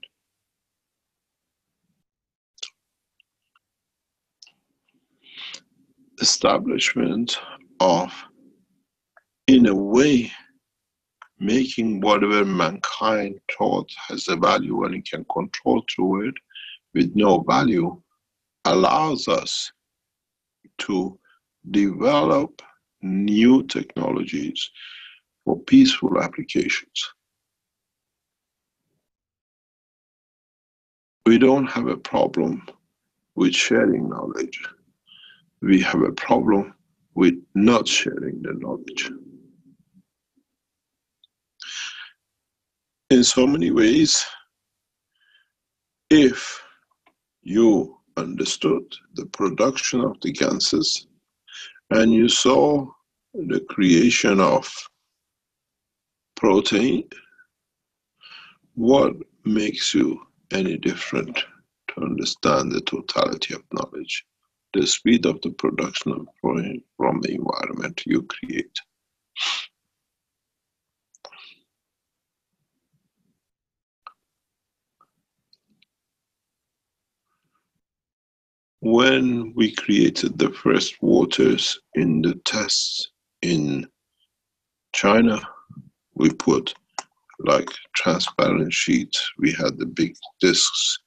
Establishment of, in a way, making whatever mankind thought has a value and it can control through it with no value allows us to develop new technologies for peaceful applications. We don't have a problem with sharing knowledge. We have a problem with not sharing the knowledge. In so many ways, if you understood the production of the gases and you saw the creation of protein, what makes you any different to understand the totality of knowledge? The speed of the production of protein from the environment you create. When we created the first waters in the tests in China, we put like transparent sheets. We had the big discs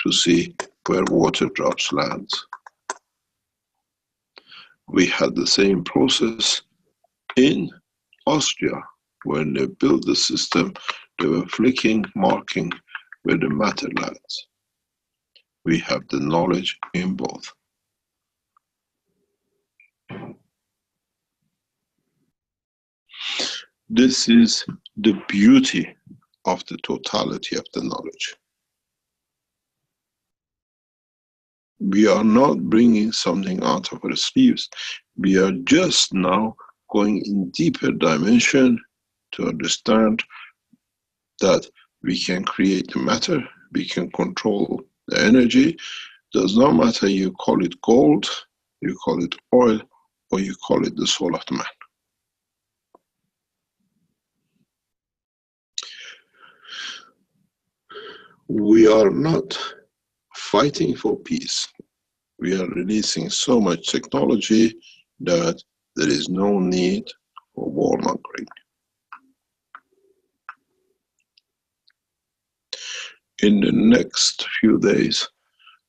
to see where water drops land. We had the same process in Austria. When they built the system, they were flicking, marking where the matter lands. We have the knowledge in both. This is the beauty of the totality of the knowledge. We are not bringing something out of our sleeves. We are just now going in deeper dimension to understand that we can create the matter, we can control the energy. Does not matter you call it gold, you call it oil, or you call it the soul of the man. we are not fighting for peace. We are releasing so much technology that there is no need for warmongering. In the next few days,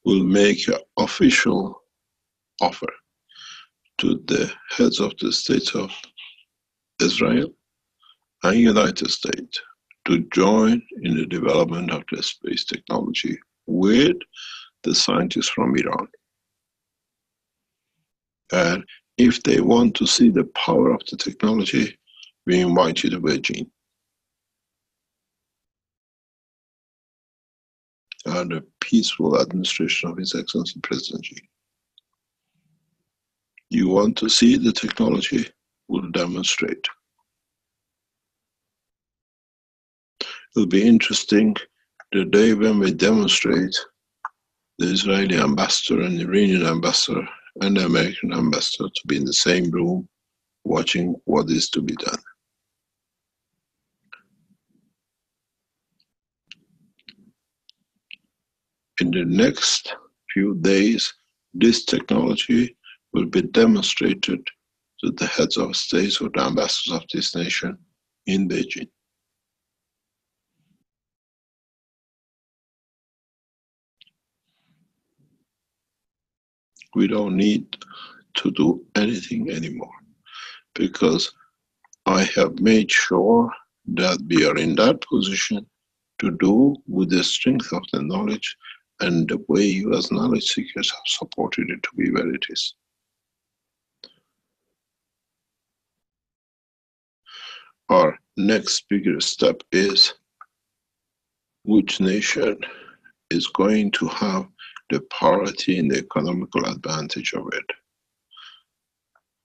we'll make an official offer to the heads of the states of Israel and United States to join in the development of the space technology with the scientists from Iran. And if they want to see the power of the technology, we invite you to Beijing. And the peaceful administration of His Excellency President Xi. You want to see the technology, we'll demonstrate. It'll be interesting the day when we demonstrate the Israeli ambassador and Iranian ambassador and the American ambassador to be in the same room watching what is to be done. in the next few days, this technology will be demonstrated to the heads of states or the ambassadors of this nation in Beijing. We don't need to do anything anymore because I have made sure that we are in that position to do with the strength of the knowledge and the way you as knowledge seekers have supported it to be where it is. Our next bigger step is which nation is going to have the priority and the economical advantage of it.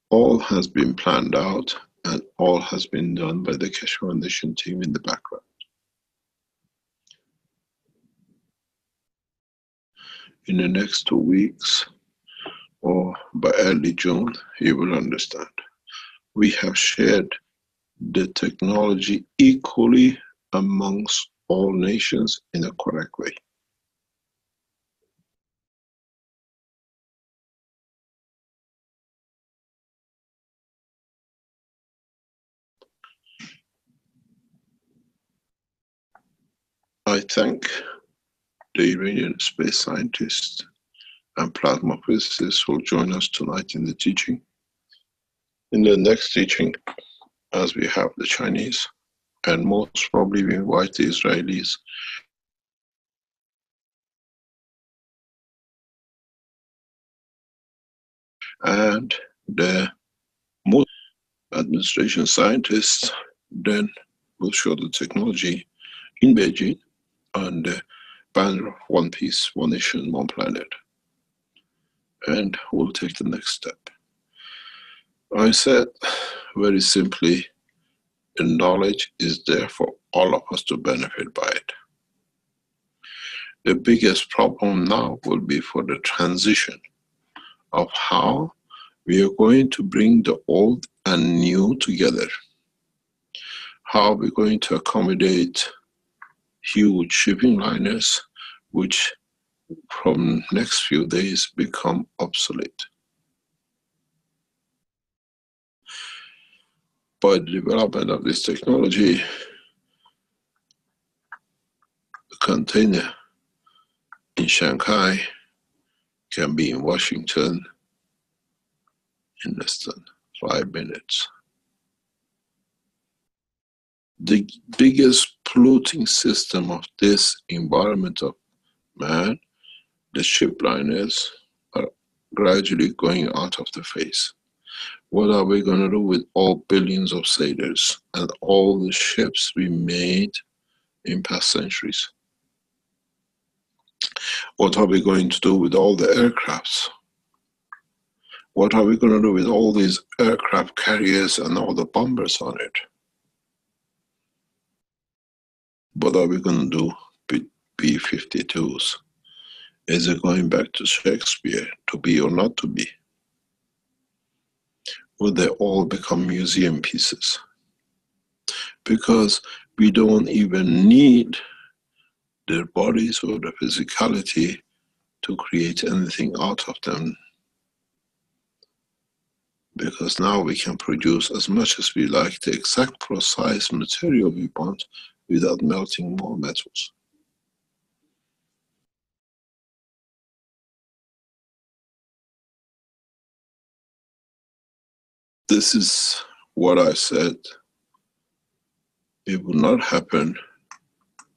All has been planned out and all has been done by the Keshe Foundation team in the background. In the next two weeks or by early June, you will understand. We have shared the technology equally amongst all nations in a correct way. Thank the Iranian space scientists and plasma physicists who will join us tonight in the teaching. In the next teaching, as we have the Chinese, and most probably we invite the Israelis and the most administration scientists then will show the technology in Beijing on the uh, banner of One Peace, One Nation, One Planet. And we'll take the next step. I said very simply, knowledge is there for all of us to benefit by it. The biggest problem now will be for the transition of how we are going to bring the old and new together. How we're going to accommodate huge shipping liners, which from next few days become obsolete. By the development of this technology, a container in Shanghai can be in Washington in less than five minutes the biggest polluting system of this environment of man, the ship liners, are gradually going out of the face. What are we going to do with all billions of sailors and all the ships we made in past centuries? What are we going to do with all the aircrafts? What are we going to do with all these aircraft carriers and all the bombers on it? What are we going to do with B-52s? Is it going back to Shakespeare, to be or not to be? Will they all become museum pieces? Because we don't even need their bodies or their physicality to create anything out of them because now we can produce as much as we like the exact precise material we want without melting more metals. This is what I said. It will not happen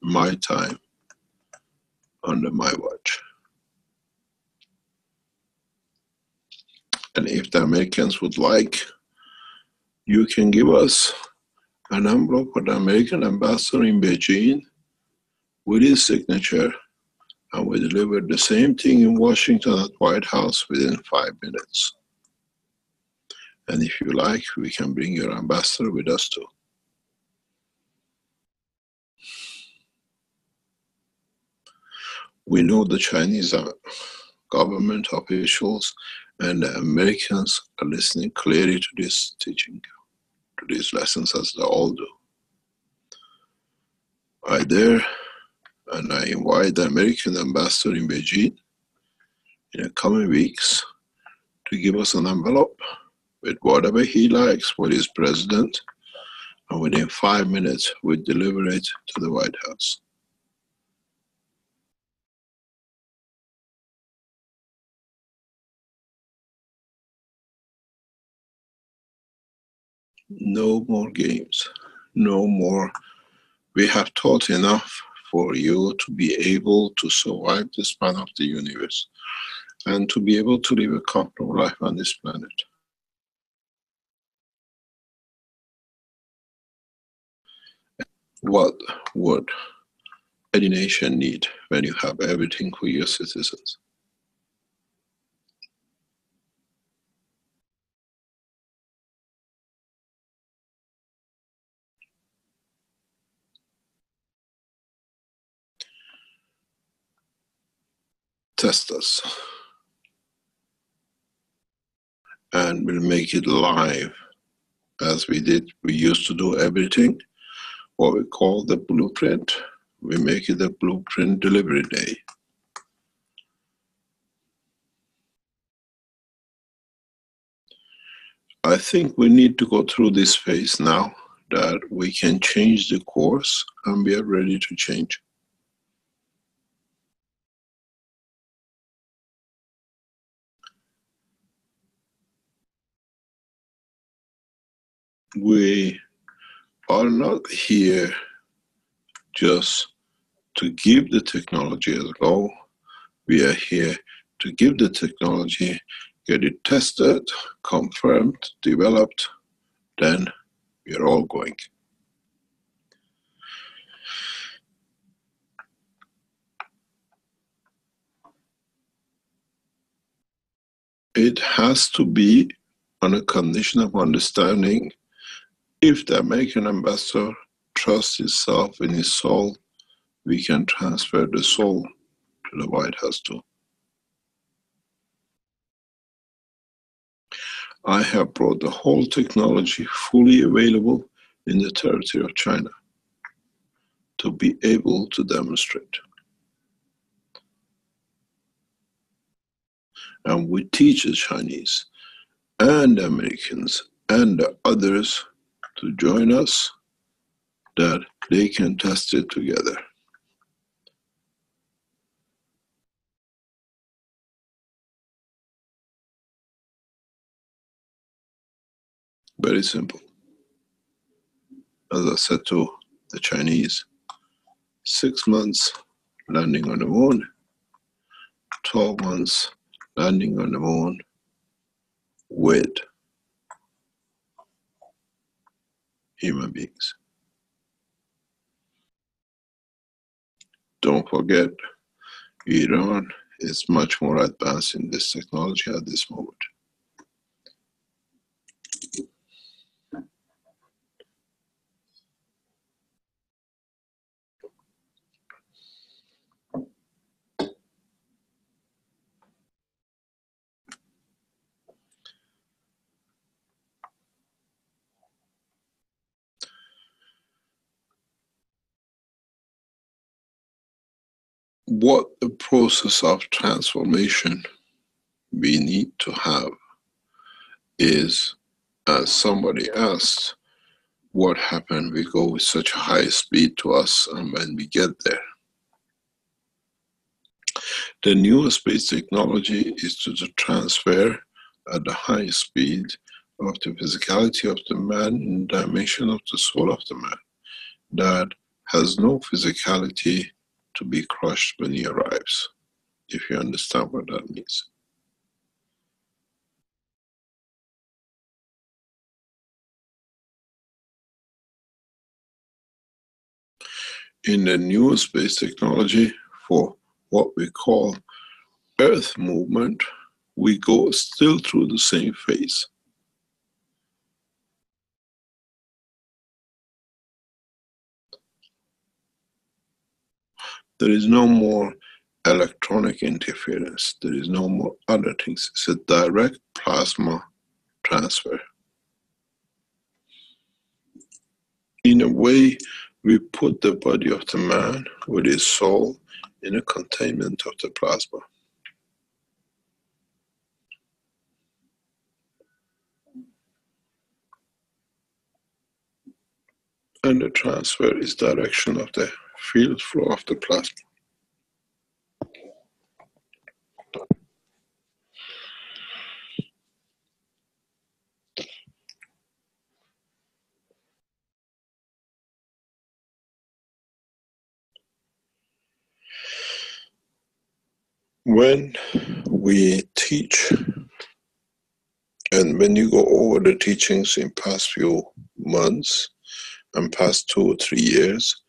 my time under my watch. And if the Americans would like, you can give us an envelope for the American ambassador in Beijing with his signature, and we delivered the same thing in Washington at White House within five minutes. And if you like, we can bring your ambassador with us too. We know the Chinese government officials and the Americans are listening clearly to this teaching these lessons as they all do. I dare And I invite the American ambassador in Beijing in the coming weeks to give us an envelope with whatever he likes for his president. And within five minutes, we deliver it to the White House. No more games, no more. We have taught enough for you to be able to survive the span of the universe and to be able to live a comfortable life on this planet. What would any nation need when you have everything for your citizens? Test us. And we'll make it live as we did. We used to do everything, what we call the blueprint. We make it a blueprint delivery day. I think we need to go through this phase now that we can change the course and we are ready to change. We are not here just to give the technology a go. We are here to give the technology, get it tested, confirmed, developed, then we are all going. It has to be on a condition of understanding if the American ambassador trusts himself in his soul, we can transfer the soul to the White House too. I have brought the whole technology fully available in the territory of China to be able to demonstrate. And we teach the Chinese and Americans and the others to join us that they can test it together. Very simple. As I said to the Chinese, six months landing on the moon, 12 months landing on the moon with human beings. Don't forget, Iran is much more advanced in this technology at this moment. What the process of transformation we need to have is, as somebody asked, what happened? We go with such a high speed to us, and when we get there, the new space technology is to the transfer at the high speed of the physicality of the man in the dimension of the soul of the man that has no physicality to be crushed when he arrives, if you understand what that means. In the new space technology, for what we call Earth movement, we go still through the same phase. There is no more electronic interference. There is no more other things. It's a direct plasma transfer. In a way, we put the body of the man with his soul in a containment of the plasma. And the transfer is direction of the field flow of the plasma. when we teach and when you go over the teachings in past few months and past two or three years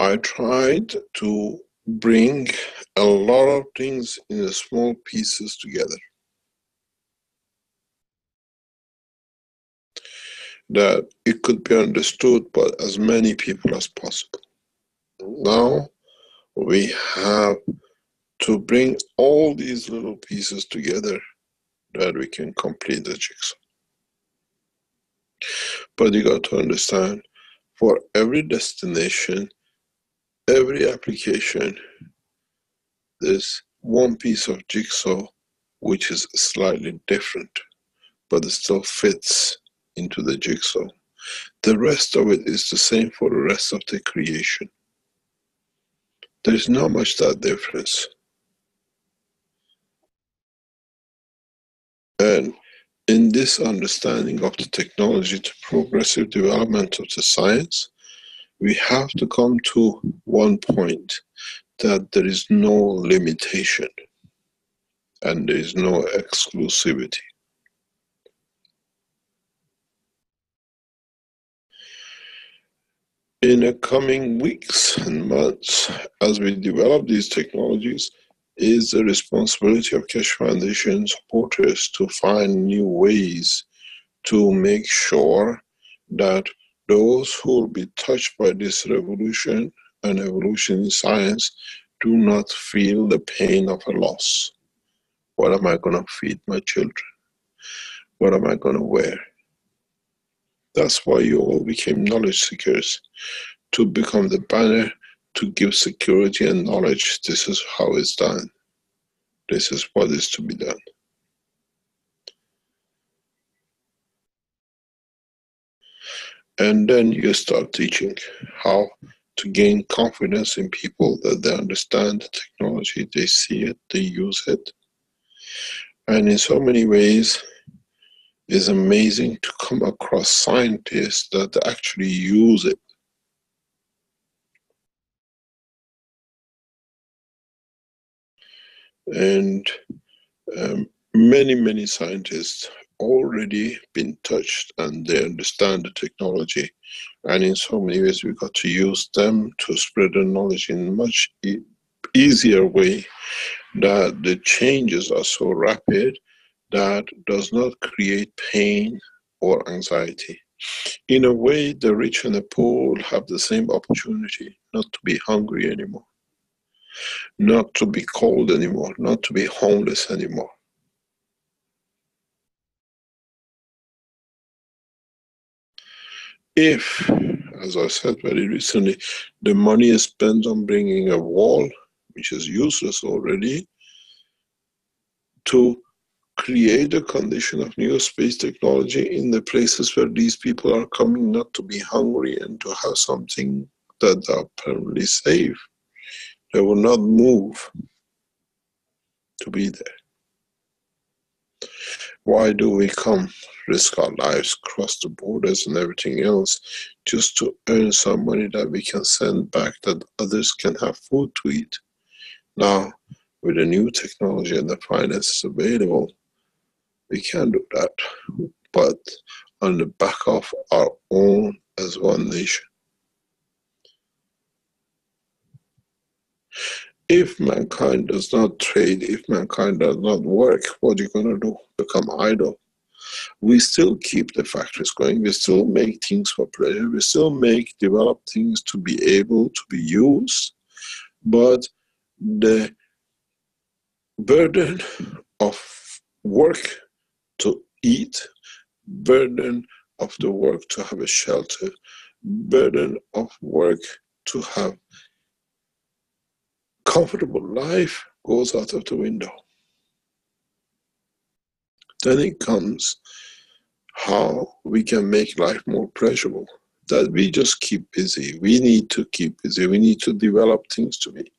i tried to bring a lot of things in small pieces together that it could be understood by as many people as possible now we have to bring all these little pieces together that we can complete the jigsaw. But you got to understand for every destination, every application, there's one piece of jigsaw which is slightly different, but it still fits into the jigsaw. The rest of it is the same for the rest of the creation. There's not much that difference. And in this understanding of the technology, the progressive development of the science, we have to come to one point that there is no limitation and there is no exclusivity. In the coming weeks and months, as we develop these technologies, is the responsibility of Keshe Foundation supporters to find new ways to make sure that those who will be touched by this revolution and evolution in science do not feel the pain of a loss. What am I going to feed my children? What am I going to wear? That's why you all became knowledge seekers to become the banner to give security and knowledge. This is how it's done. This is what is to be done. And then you start teaching how to gain confidence in people that they understand the technology, they see it, they use it. And in so many ways, it's amazing to come across scientists that actually use it And um, many, many scientists already been touched and they understand the technology. And in so many ways, we got to use them to spread the knowledge in much e easier way that the changes are so rapid that does not create pain or anxiety. In a way, the rich and the poor have the same opportunity not to be hungry anymore not to be cold anymore, not to be homeless anymore. If, as I said very recently, the money is spent on bringing a wall, which is useless already, to create a condition of new space technology in the places where these people are coming not to be hungry and to have something that are permanently safe they will not move to be there. Why do we come, risk our lives, cross the borders and everything else, just to earn some money that we can send back that others can have food to eat? Now, with the new technology and the finances available, we can do that, but on the back of our own as one nation. If mankind does not trade, if mankind does not work, what are you going to do? Become idle. We still keep the factories going. We still make things for pleasure. We still make, develop things to be able to be used. But the burden of work to eat, burden of the work to have a shelter, burden of work to have comfortable life goes out of the window. Then it comes how we can make life more pleasurable. That we just keep busy. We need to keep busy. We need to develop things to be.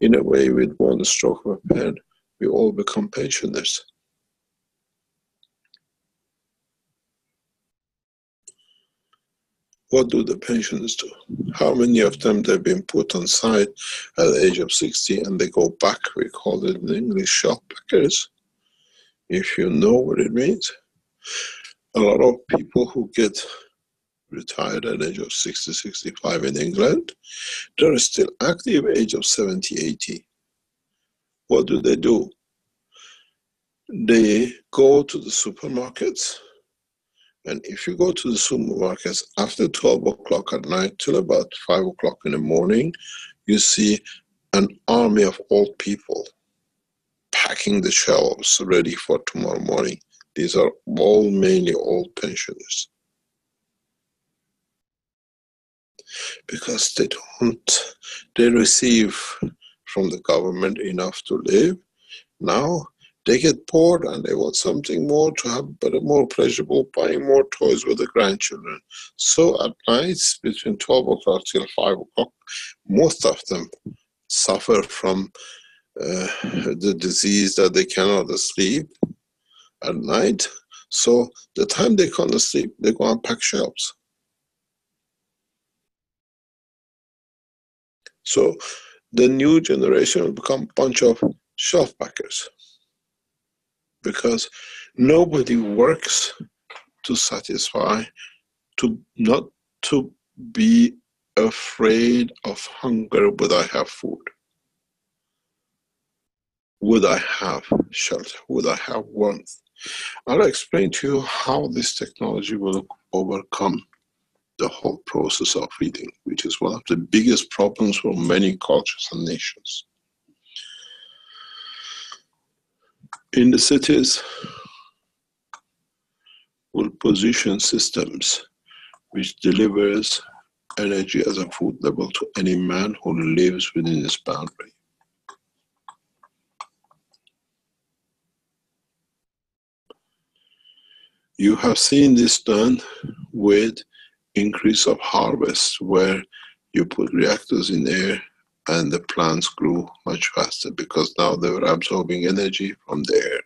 In a way, with one stroke of a pen, we all become pensioners. What do the pensioners do? How many of them they've been put on side at the age of 60 and they go back? We call it in English shopbackers. If you know what it means, a lot of people who get retired at the age of 60, 65 in England, they're still active age of 70, 80. What do they do? They go to the supermarkets and if you go to the supermarkets after 12 o'clock at night till about 5 o'clock in the morning, you see an army of old people packing the shelves ready for tomorrow morning. These are all mainly old pensioners. Because they don't, they receive from the government enough to live. Now they get bored and they want something more to have better, more pleasurable, buying more toys with the grandchildren. So at nights between 12 o'clock till 5 o'clock, most of them suffer from uh, the disease that they cannot sleep at night. So the time they can't sleep, they go and pack shelves. So the new generation will become a bunch of shelf packers because nobody works to satisfy, to not to be afraid of hunger would I have food? Would I have shelter? Would I have warmth? I'll explain to you how this technology will overcome the whole process of feeding, which is one of the biggest problems for many cultures and nations. In the cities will position systems which delivers energy as a food level to any man who lives within its boundary. You have seen this done with increase of harvest where you put reactors in air and the plants grew much faster because now they were absorbing energy from the air.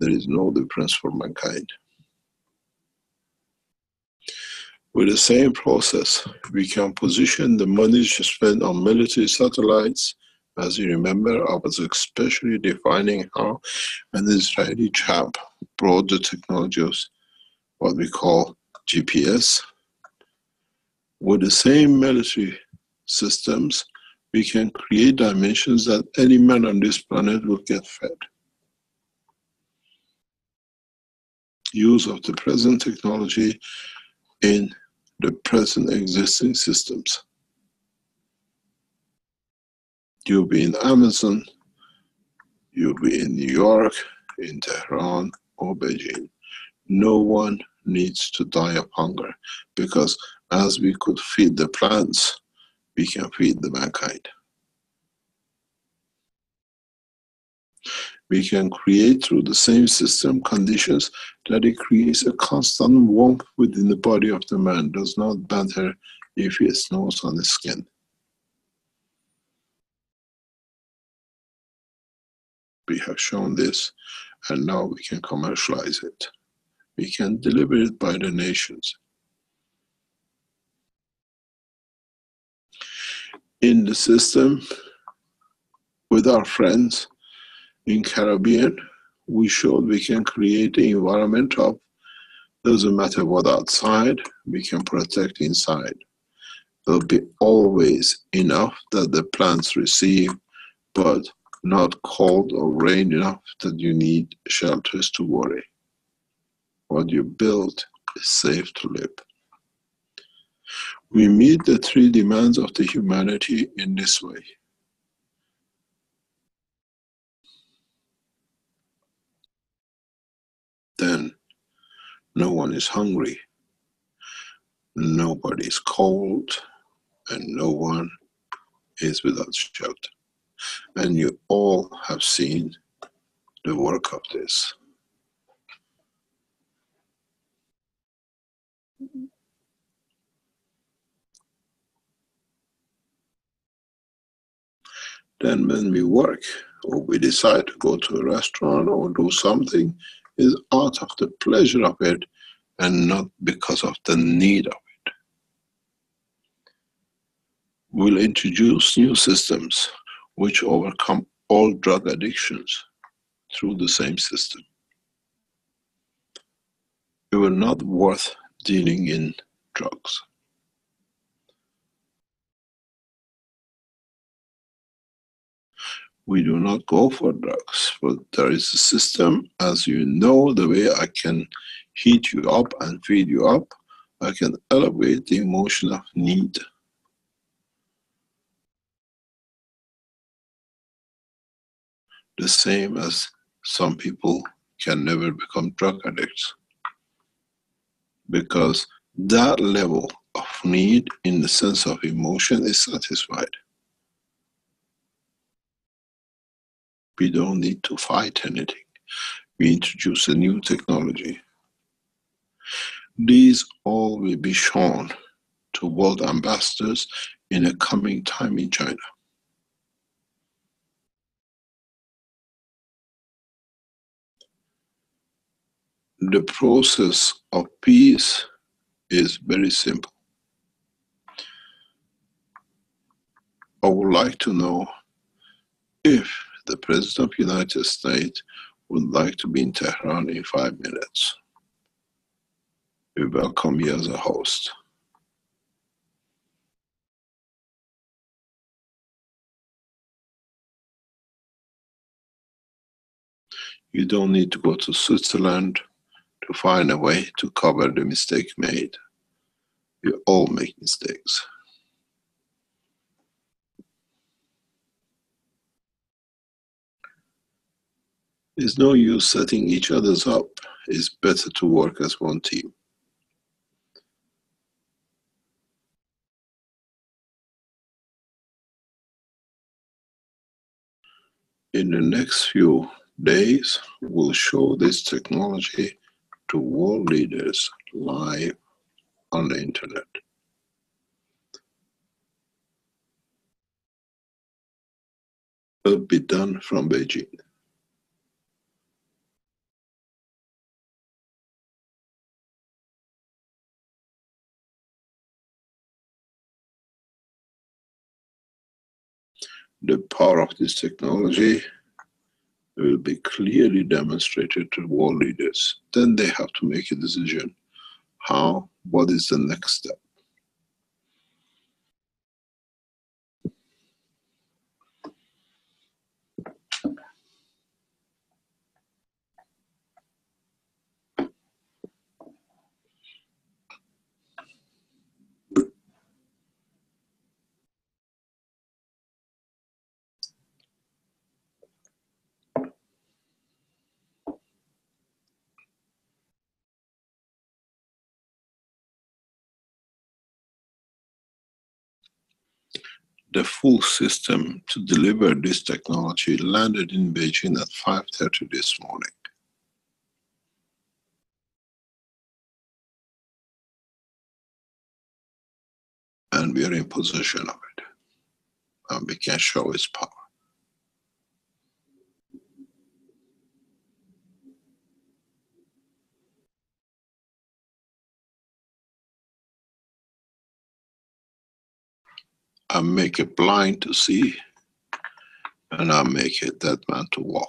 There is no difference for mankind. With the same process, we can position the money spent on military satellites. As you remember, I was especially defining how an Israeli chap brought the technology of what we call GPS. With the same military systems, we can create dimensions that any man on this planet will get fed. Use of the present technology in the present existing systems. You'll be in Amazon, you'll be in New York, in Tehran, or Beijing. No one needs to die of hunger because as we could feed the plants, we can feed the mankind. We can create through the same system conditions that it creates a constant warmth within the body of the man, does not matter if he snows on the skin. We have shown this and now we can commercialize it. We can deliver it by the nations. In the system with our friends in Caribbean. We showed we can create the environment of doesn't matter what outside, we can protect inside. There'll be always enough that the plants receive, but not cold or rain enough that you need shelters to worry. What you build is safe to live. We meet the three demands of the humanity in this way. Then no one is hungry. Nobody is cold and no one is without shelter. And you all have seen the work of this. Then when we work or we decide to go to a restaurant or do something is out of the pleasure of it and not because of the need of it. We'll introduce new systems which overcome all drug addictions through the same system. It will not worth dealing in drugs. We do not go for drugs, but there is a system, as you know, the way I can heat you up and feed you up, I can elevate the emotion of need. The same as some people can never become drug addicts. Because that level of need in the sense of emotion is satisfied. We don't need to fight anything. We introduce a new technology. These all will be shown to world ambassadors in a coming time in China. The process of peace is very simple. I would like to know if the President of the United States would like to be in Tehran in five minutes. We welcome you as a host. You don't need to go to Switzerland to find a way to cover the mistake made. We all make mistakes. There's no use setting each other's up. It's better to work as one team. In the next few days, we'll show this technology to world leaders live on the internet. It'll be done from Beijing. The power of this technology will be clearly demonstrated to world leaders. Then they have to make a decision. How? What is the next step? The full system to deliver this technology landed in Beijing at 5.30 this morning. And we are in possession of it. And we can show its power. I make a blind to see, and I make a dead man to walk.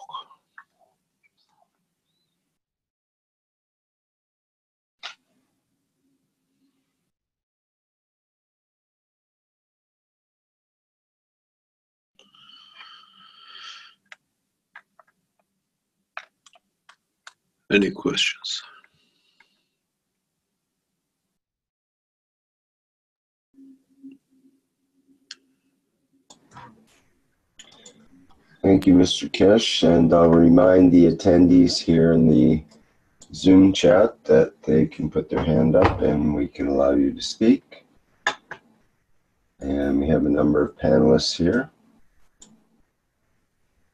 Any questions? Thank you, Mr. Keshe, and I'll remind the attendees here in the Zoom chat that they can put their hand up and we can allow you to speak. And we have a number of panelists here.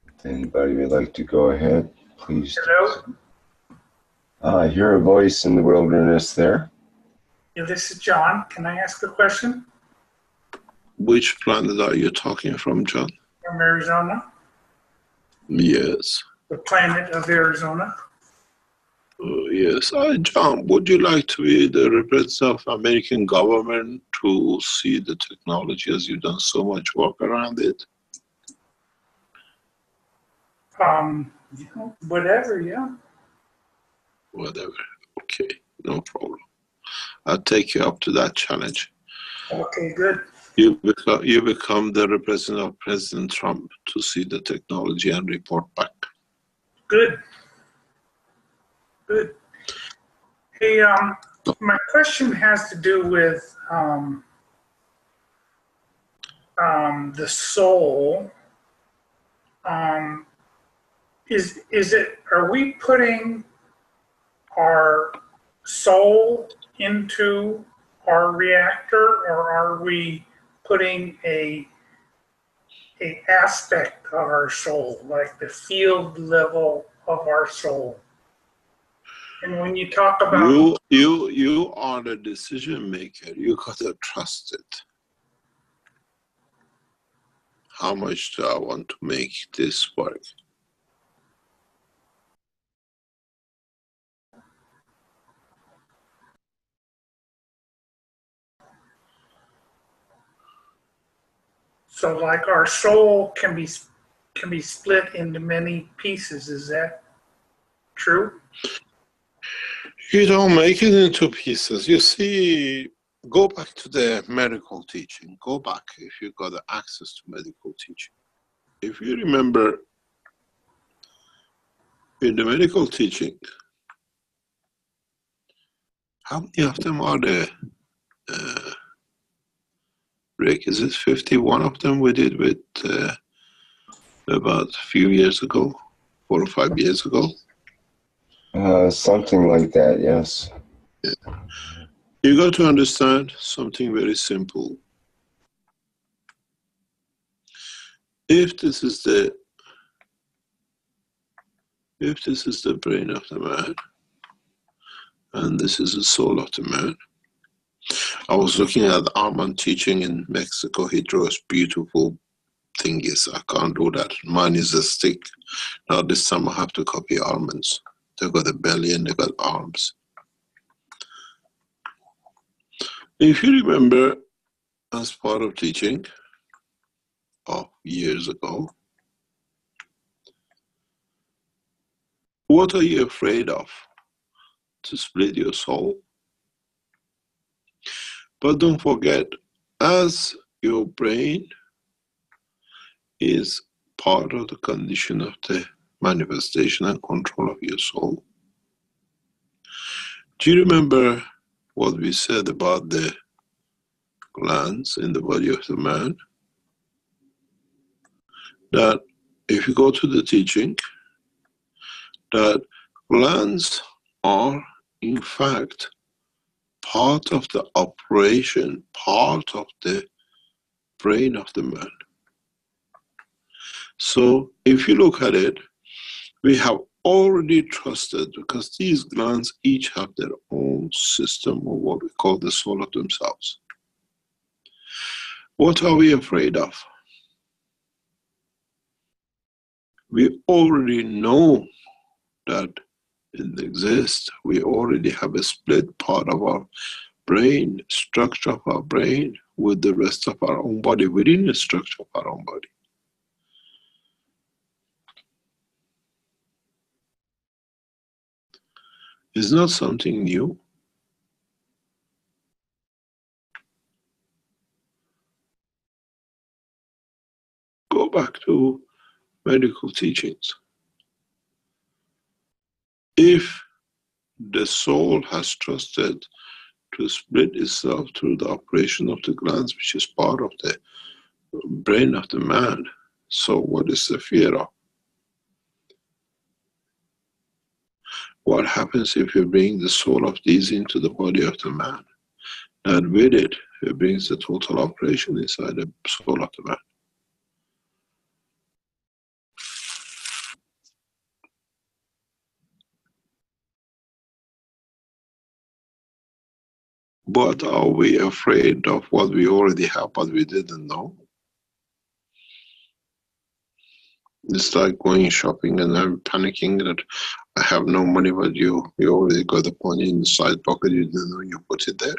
If anybody would like to go ahead, please. Hello? so. Ah, I hear a voice in the wilderness there. Yeah, this is John. Can I ask a question Which planet are you talking from, John? from Arizona? Yes. The planet of Arizona? Uh, yes. Uh, John, would you like to be the representative of American government to see the technology as you've done so much work around it? Um, whatever, yeah. Whatever. Okay, no problem. I'll take you up to that challenge. Okay, good. You become, you become the representative of President Trump to see the technology and report back. Good. Good. Hey, um, my question has to do with um, um, the soul. Um, is is it? Are we putting our soul into our reactor, or are we putting a a aspect of our soul, like the field level of our soul. And when you talk about You you you are the decision maker. You gotta trust it. How much do I want to make this work? So like our soul can be can be split into many pieces, is that true? You don't make it into pieces. You see, go back to the medical teaching. Go back if you got access to medical teaching. If you remember in the medical teaching, how many of them are there? Uh, Is it 51 of them we did with uh, about a few years ago, four or five years ago? Uh, something like that, yes. You got to understand something very simple. If this is the if this is the brain of the man and this is the soul of the man, I was looking at Armand teaching in Mexico. He draws beautiful thingies. I can't do that. Mine is a stick. Now this time I have to copy Armand's. They've got a belly and they've got arms. If you remember, as part of teaching of years ago, what are you afraid of? To split your soul? But don't forget, as your brain is part of the condition of the manifestation and control of your soul. Do you remember what we said about the glands in the body of the man? That if you go to the teaching, that glands are in fact part of the operation, part of the brain of the man. So if you look at it, we have already trusted because these glands each have their own system of what we call the soul of themselves. What are we afraid of? We already know that it exists. We already have a split part of our brain, structure of our brain, with the rest of our own body within the structure of our own body. is not something new. Go back to medical teachings. If the soul has trusted to split itself through the operation of the glands, which is part of the brain of the man, so what is the fear of? What happens if you bring the soul of these into the body of the man? And with it, it brings the total operation inside the soul of the man. But are we afraid of what we already have but we didn't know? It's like going shopping and I'm panicking that I have no money, but you you already got the money in the side pocket. You didn't know you put it there.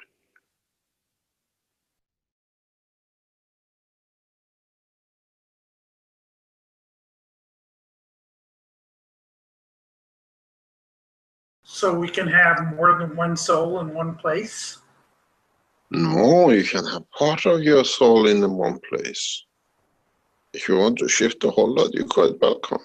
So we can have more than one soul in one place? No, you can have part of your soul in the one place. If you want to shift the whole lot, you're quite welcome.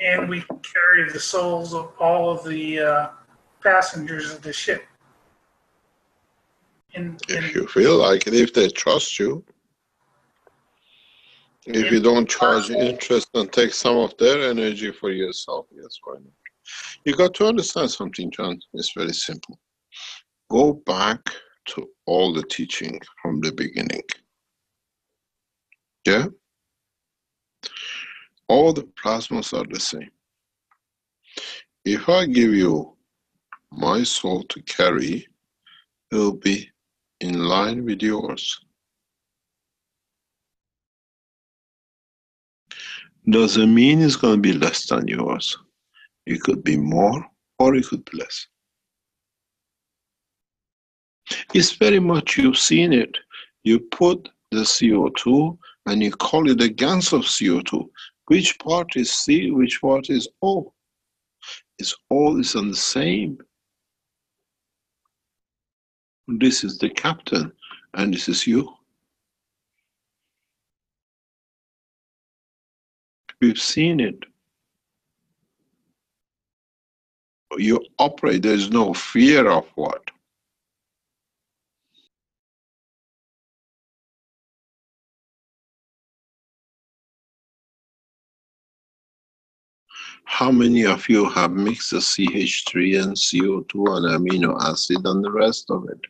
And we carry the souls of all of the uh, passengers of the ship. In, If in, you feel like it, if they trust you. If you don't charge interest and take some of their energy for yourself, yes, why not? You got to understand something, John. It's very simple. Go back to all the teaching from the beginning. Yeah? All the plasmas are the same. If I give you my soul to carry, it will be in line with yours. Doesn't mean it's going to be less than yours. It could be more or it could be less. It's very much you've seen it. You put the CO2 and you call it a GANs of CO2. Which part is C, which part is O? It's all is on the same. This is the captain and this is you. We've seen it. You operate, there's no fear of what? How many of you have mixed the CH3 and CO2 and amino acid and the rest of it?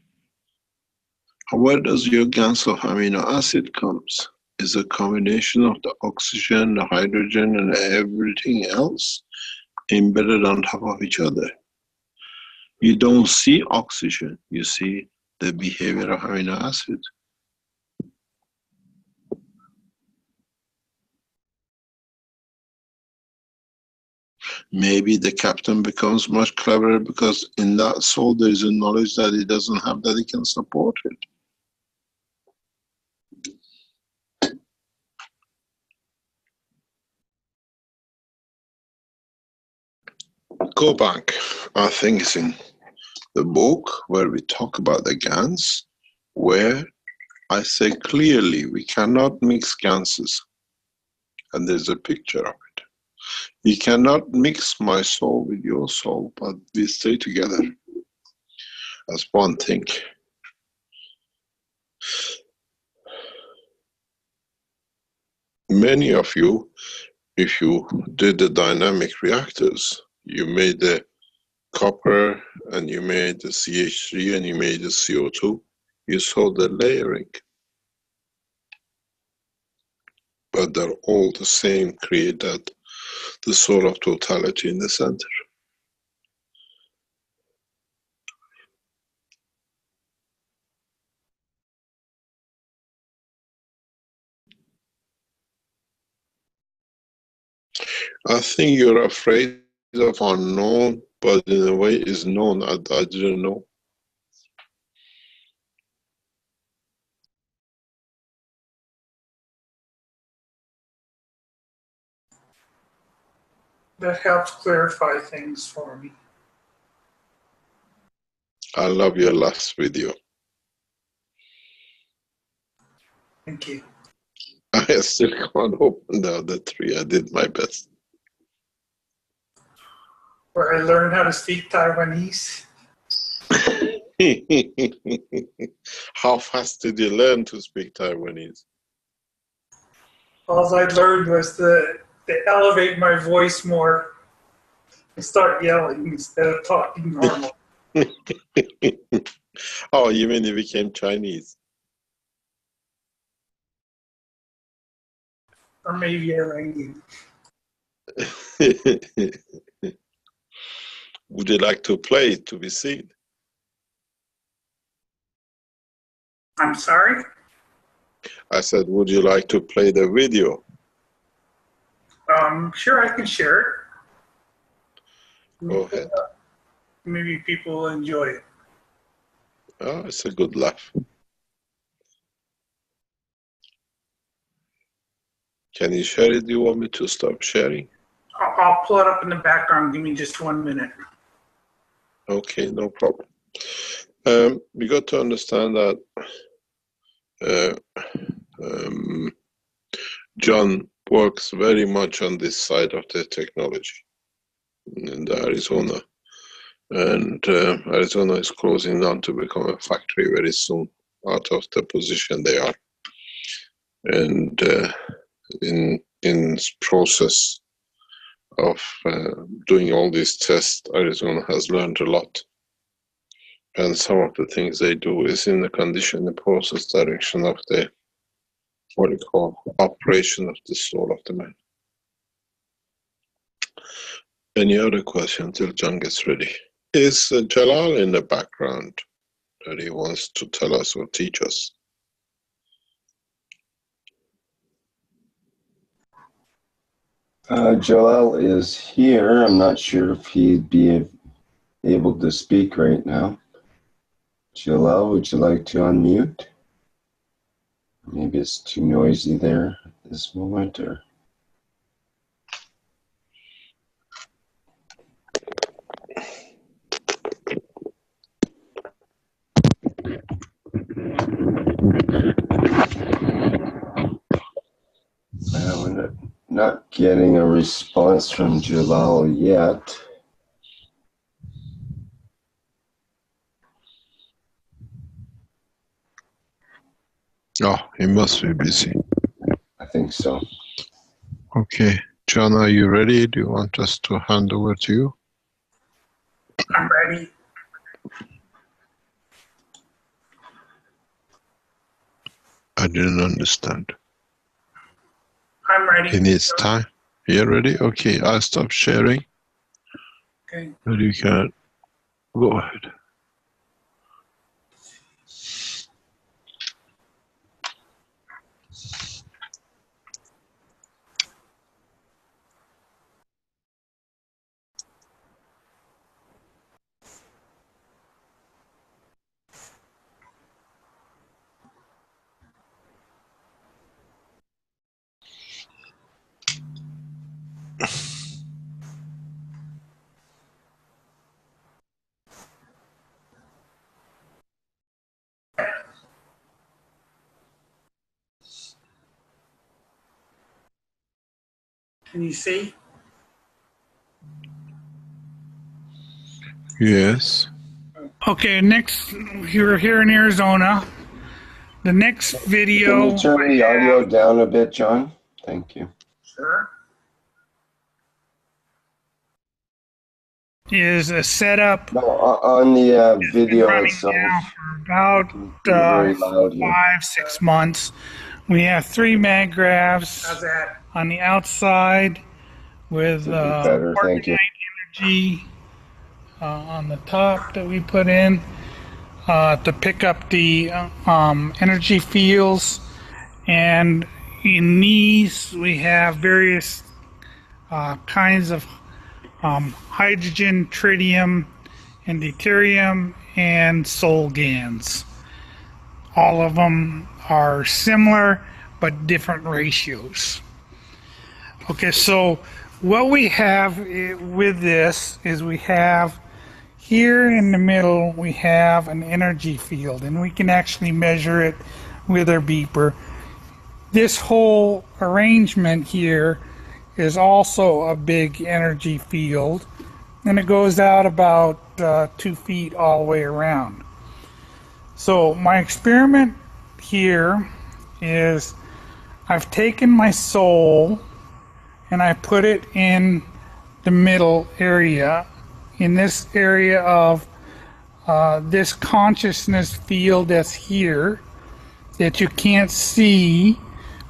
Where does your gas of amino acid comes? Is a combination of the oxygen, the hydrogen, and everything else embedded on top of each other. You don't see oxygen, you see the behavior of amino acid. maybe the captain becomes much cleverer because in that soul there is a knowledge that he doesn't have that he can support it. Go back. I think it's in the book where we talk about the GANs, where I say clearly we cannot mix ganses. And there's a picture of it. You cannot mix my soul with your soul, but we stay together as one thing. Many of you, if you did the dynamic reactors, you made the copper and you made the CH3 and you made the CO2, you saw the layering. But they're all the same, create that the soul of totality in the center. I think you're afraid of unknown, but in a way is known. I, I didn't know. that helps clarify things for me. I love your last video. Thank you. I still can't open the other three. I did my best. Where I learned how to speak Taiwanese. How fast did you learn to speak Taiwanese? All I learned was to, to elevate my voice more and start yelling instead of talking normal. oh, you mean you became Chinese? or maybe Iranian. Would you like to play it to be seen? I'm sorry? I said, would you like to play the video? Um, sure, I can share it. Go ahead. Maybe people will enjoy it. Oh, it's a good laugh. Can you share it? Do you want me to stop sharing? I'll, I'll pull it up in the background. Give me just one minute. Okay, no problem. Um, we got to understand that uh, um, John works very much on this side of the technology in Arizona. And uh, Arizona is closing down to become a factory very soon out of the position they are. And uh, in in process of uh, doing all these tests, Arizona has learned a lot. And some of the things they do is in the condition, the process direction of the what you call operation of the soul of the man. Any other question till John gets ready? Is uh, Jalal in the background that he wants to tell us or teach us? Uh, Joel is here. I'm not sure if he'd be able to speak right now. Joel, would you like to unmute? Maybe it's too noisy there at this moment, or Uh, we're not, not getting a response from Jalal yet. Oh, he must be busy. I think so. Okay. John, are you ready? Do you want us to hand over to you? I'm ready. I didn't understand. I'm ready. He needs time. You're ready? Okay, I'll stop sharing. Okay. And you can go ahead. Can you see? Yes. Okay, next, you're here in Arizona. The next video. Can video. you turn the audio down a bit, John? Thank you. Sure. Is a setup. No, on the uh, video running itself. now for about uh, loud here. five, six months. We have three Magravs on the outside with uh, better. Energy uh, on the top that we put in uh, to pick up the uh, um, energy fields. And in these, we have various uh, kinds of um, hydrogen, tritium, and deuterium, and solgans. All of them are similar but different ratios. Okay, so what we have with this is we have here in the middle we have an energy field and we can actually measure it with our beeper. This whole arrangement here is also a big energy field and it goes out about uh, two feet all the way around. So my experiment here is I've taken my soul and I put it in the middle area, in this area of uh, this consciousness field that's here that you can't see,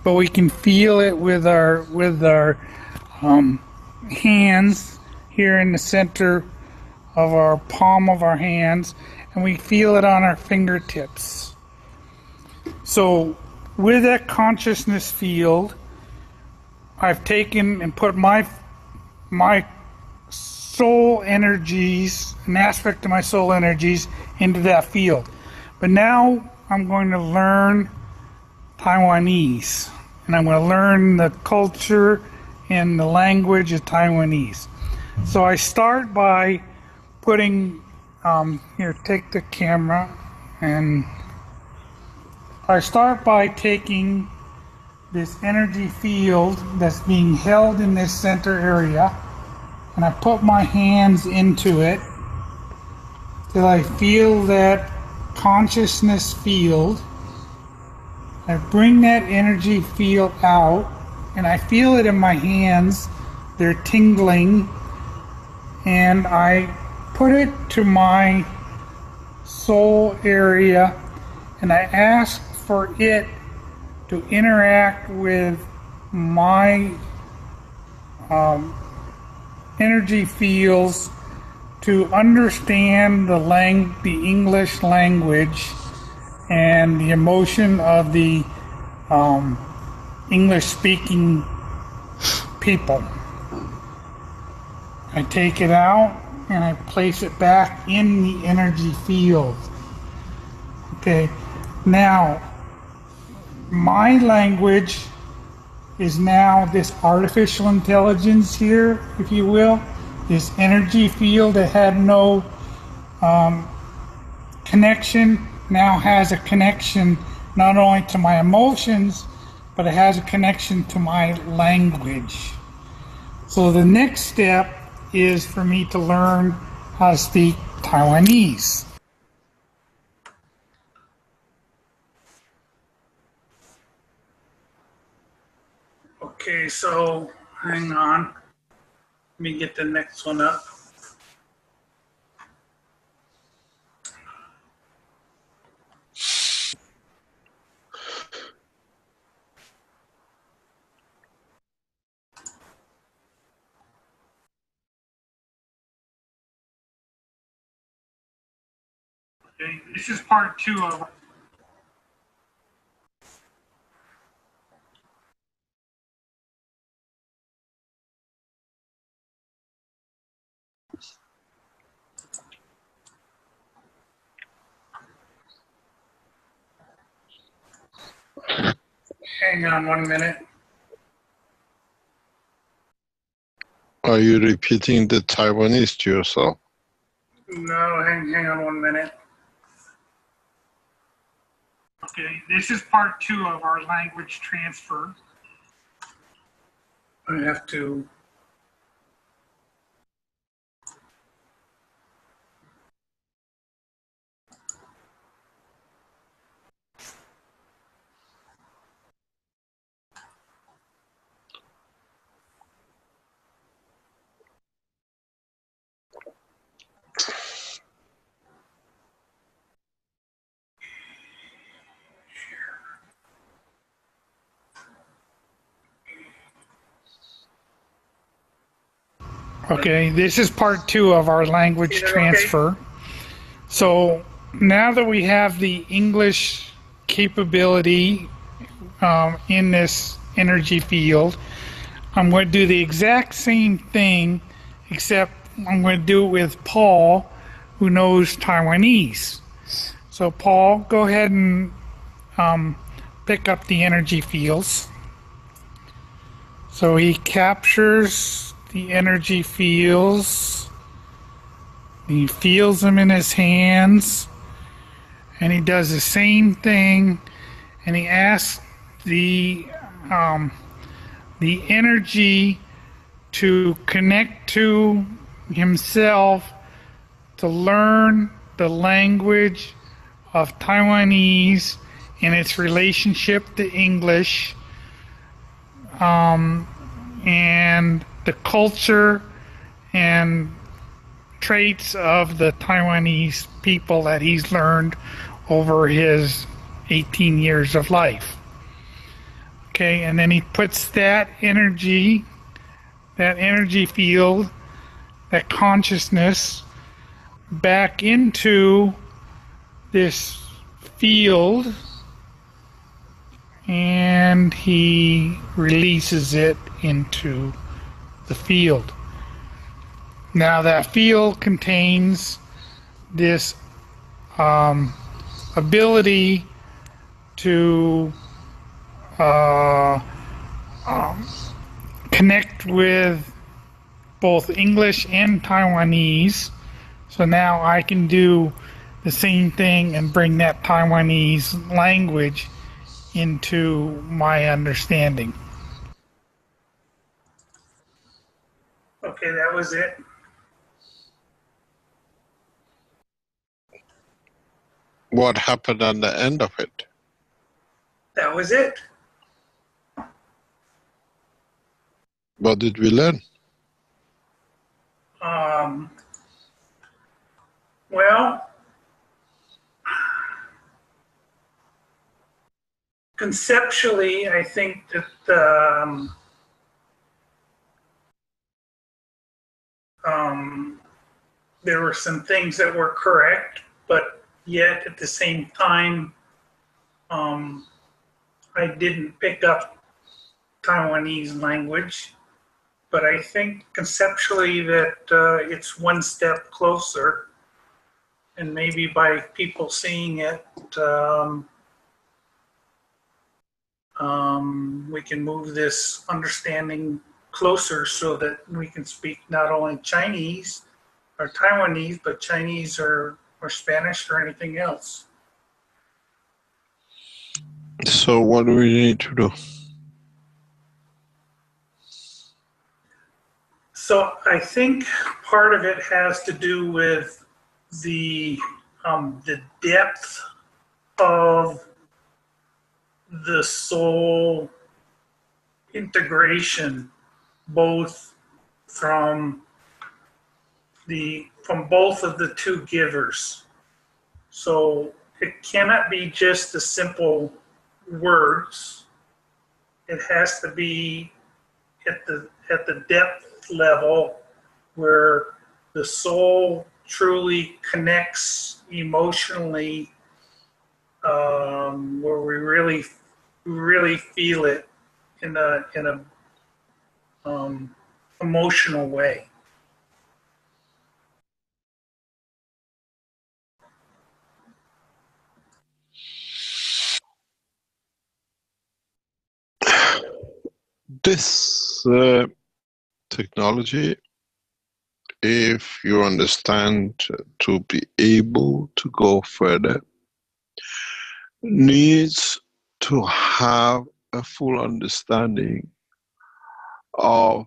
but we can feel it with our with our um, hands here in the center of our palm of our hands, and we feel it on our fingertips. So, with that consciousness field, I've taken and put my my soul energies, an aspect of my soul energies, into that field. But now I'm going to learn Taiwanese, and I'm going to learn the culture and the language of Taiwanese. So I start by putting um, here. Take the camera, and I start by taking this energy field that's being held in this center area, and I put my hands into it till I feel that consciousness field. I bring that energy field out and I feel it in my hands. They're tingling. And I put it to my soul area and I ask for it to interact with my um, energy fields to understand the lang- the English language and the emotion of the um, English speaking people. I take it out and I place it back in the energy field. Okay, now my language is now this artificial intelligence here, if you will, this energy field that had no um, connection now has a connection not only to my emotions, but it has a connection to my language. So the next step is for me to learn how to speak Taiwanese. Okay, so hang on. Let me get the next one up. Okay, this is part two of Hang on one minute. Are you repeating the Taiwanese to yourself? No, hang, hang on one minute. Okay, this is part two of our language transfer. I have to. Okay, this is part two of our language it okay? transfer. So now that we have the English capability um, in this energy field, I'm going to do the exact same thing, except I'm going to do it with Paul, who knows Taiwanese. So, Paul, go ahead and um, pick up the energy fields. So he captures the energy feels. He feels them in his hands. And he does the same thing. And he asks the um, the energy to connect to himself to learn the language of Taiwanese and its relationship to English um, and the culture and traits of the Taiwanese people that he's learned over his 18 years of life. Okay, and then he puts that energy, that energy field, that consciousness back into this field and he releases it into the field. Now, that field contains this um, ability to uh, um, connect with both English and Taiwanese. So now I can do the same thing and bring that Taiwanese language into my understanding. Okay, that was it. What happened on the end of it? That was it. What did we learn? Um, well, conceptually, I think that um, um, there were some things that were correct, but yet at the same time, um, I didn't pick up Taiwanese language. But I think conceptually that uh, it's one step closer. And maybe by people seeing it, um, um, we can move this understanding closer so that we can speak not only Chinese or Taiwanese, but Chinese or, or Spanish or anything else. So, what do we need to do? So I think part of it has to do with the um, the depth of the soul integration, both from the from both of the two givers. So it cannot be just the simple words. It has to be at the at the depth level where the soul truly connects emotionally, um, where we really, really feel it in a in a um, emotional way. This uh, technology, if you understand to be able to go further, needs to have a full understanding of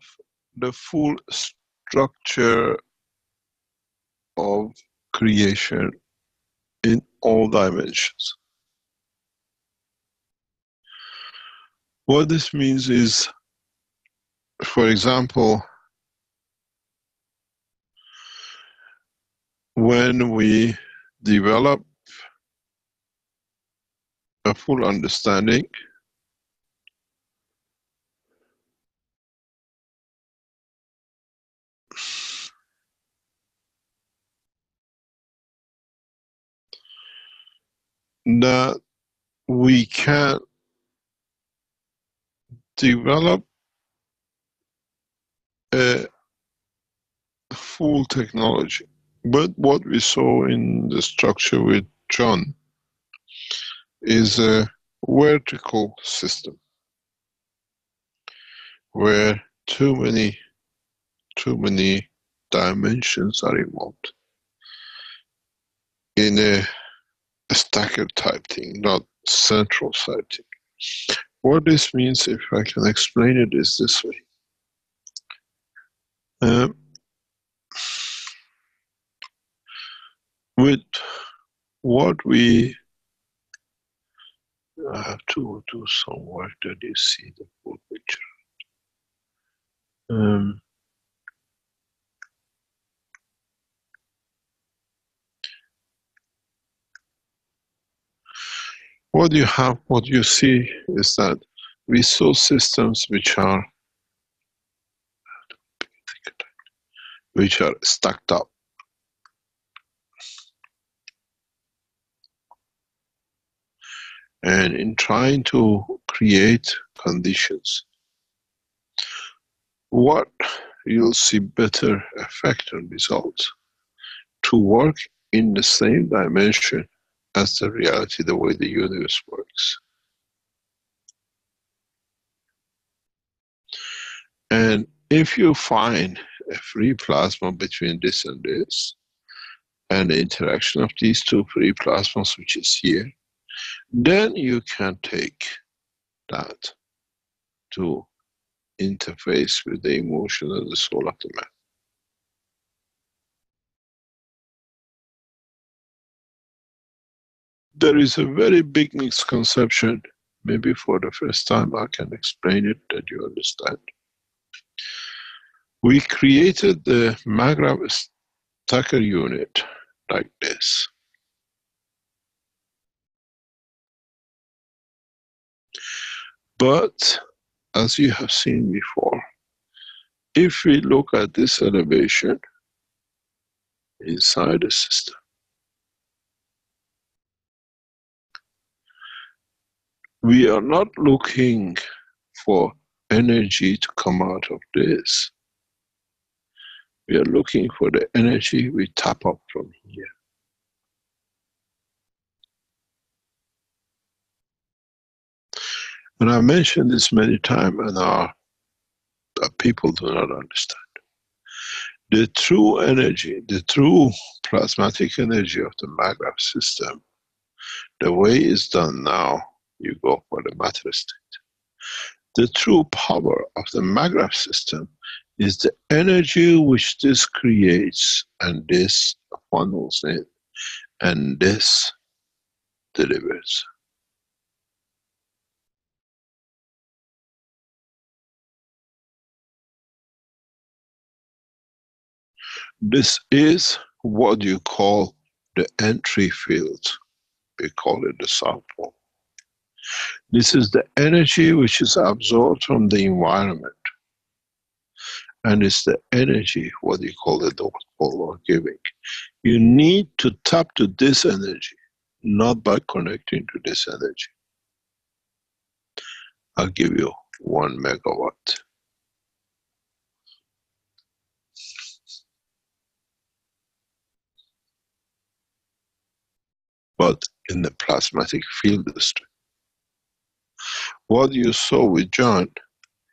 the full structure of creation in all dimensions. What this means is, for example, when we develop a full understanding that we can develop a full technology. But what we saw in the structure with John is a vertical system where too many too many dimensions are involved in a, stacker type thing, not central side thing. What this means, if I can explain it, is this way. Um, with what we I have to do some work that you see the full picture. What you have, what you see is that we saw systems which are which are stacked up. And in trying to create conditions, what you'll see better effect and results to work in the same dimension as the reality, the way the universe works. And if you find a free plasma between this and this, and the interaction of these two free plasmas, which is here, then you can take that to interface with the emotion and the soul of the man. There is a very big misconception, maybe for the first time I can explain it that you understand. We created the Magrav stacker unit like this. But as you have seen before, if we look at this elevation inside the system, we are not looking for energy to come out of this. We are looking for the energy we tap up from here. And I mentioned this many times, and our, our people do not understand. The true energy, the true plasmatic energy of the Magrav system, the way it's done now, you go for the matter state. The true power of the Magrav system is the energy which this creates and this funnels in and this delivers. This is what you call the entry field. We call it the Pole. This is the energy which is absorbed from the environment. And it's the energy, what you call the North Pole or giving. You need to tap to this energy, not by connecting to this energy. I'll give you one megawatt. but in the plasmatic field strength. What you saw with John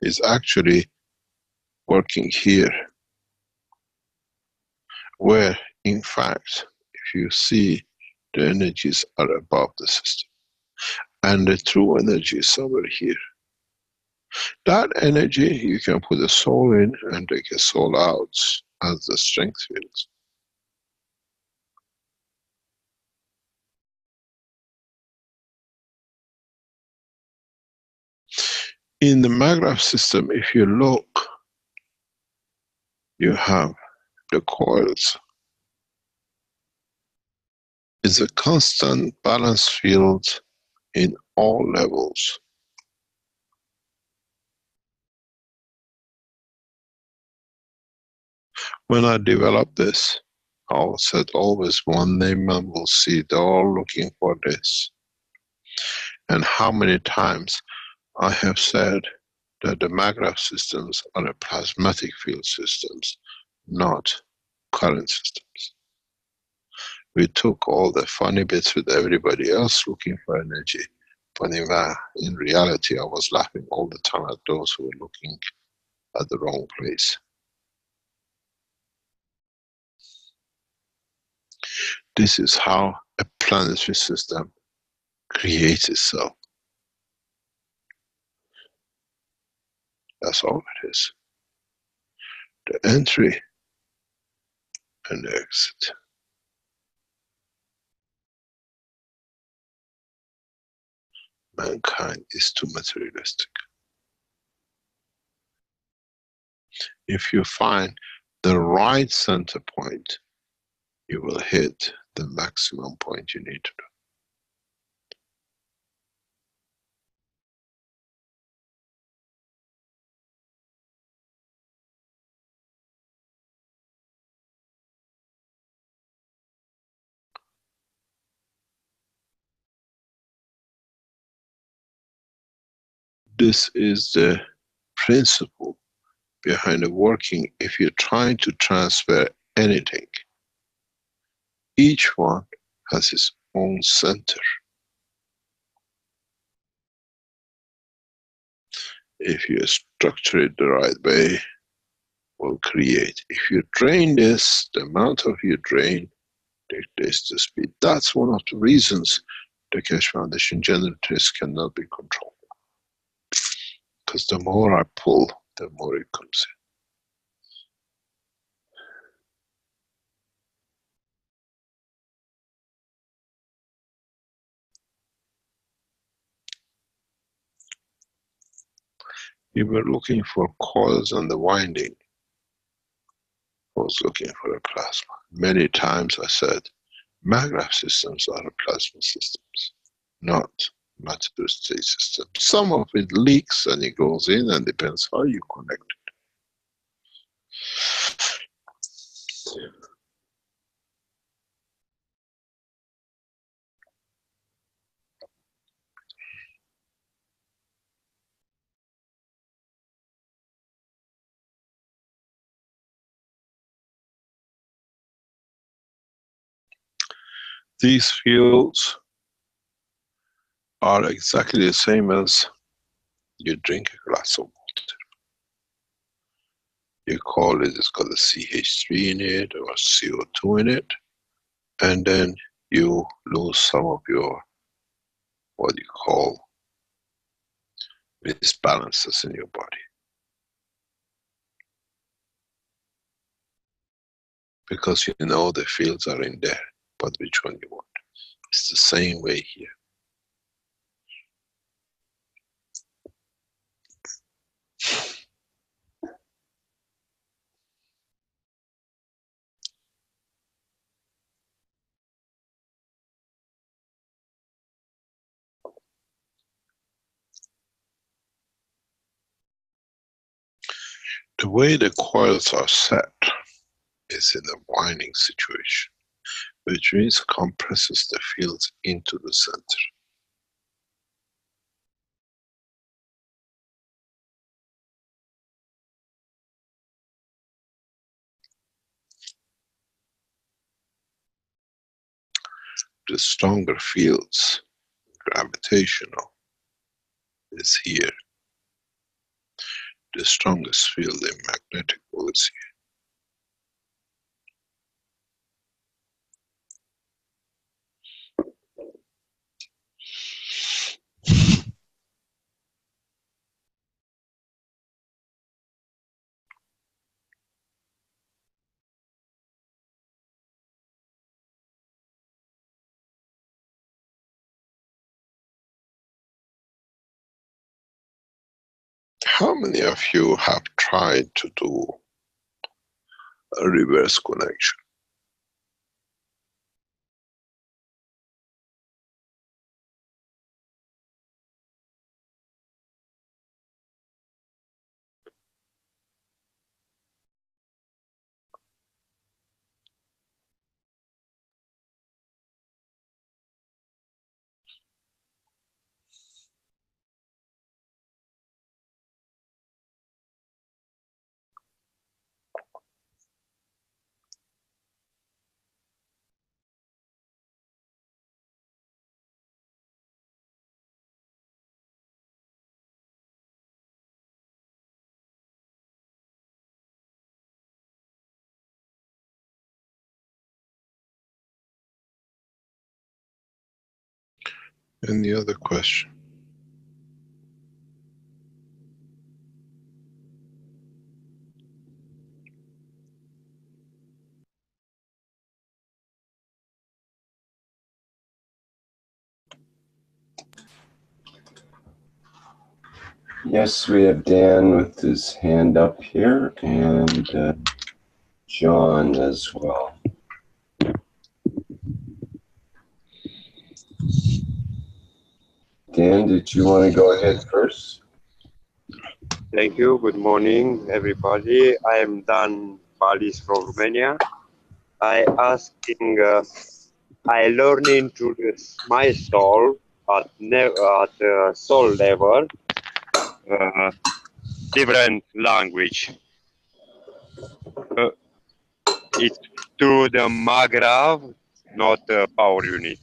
is actually working here, where in fact, if you see the energies are above the system, and the true energy is somewhere here. That energy you can put a soul in and take a soul out as the strength field. In the Magrav system, if you look, you have the coils. It's a constant balance field in all levels. When I developed this, I said always one name man will see, they're all looking for this. And how many times I have said that the Magrav systems are a plasmatic field systems, not current systems. We took all the funny bits with everybody else looking for energy, but in, in reality, I was laughing all the time at those who were looking at the wrong place. This is how a planetary system creates itself. That's all it is. The entry and the exit. Mankind is too materialistic. If you find the right center point, you will hit the maximum point you need to do. This is the principle behind the working if you're trying to transfer anything. Each one has its own center. If you structure it the right way, will create. If you drain this, the amount of you drain dictates the speed. That's one of the reasons the Keshe Foundation generators cannot be controlled. Because the more I pull, the more it comes in. We were looking for coils on the winding. I was looking for a plasma. Many times I said, Magrav systems are plasma systems, not matter state system. Some of it leaks and it goes in and depends how you connect it. These fields are exactly the same as you drink a glass of water. You call it, it's got a CH3 in it or CO2 in it, and then you lose some of your, what you call, misbalances in your body. Because you know the fields are in there but which one you want. It's the same way here. The way the coils are set is in a winding situation which means compresses the fields into the center. The stronger fields, gravitational, is here. The strongest field in magnetic How many of you have tried to do a reverse connection? Any other question? Yes, we have Dan with his hand up here and uh, John as well. Dan, did you want to go ahead first? Thank you. Good morning, everybody. I am Dan Palis from Romania. I asking, uh, I learning to my soul at, at uh, soul level uh, different language. Uh, it's through the Magrav, not power unit.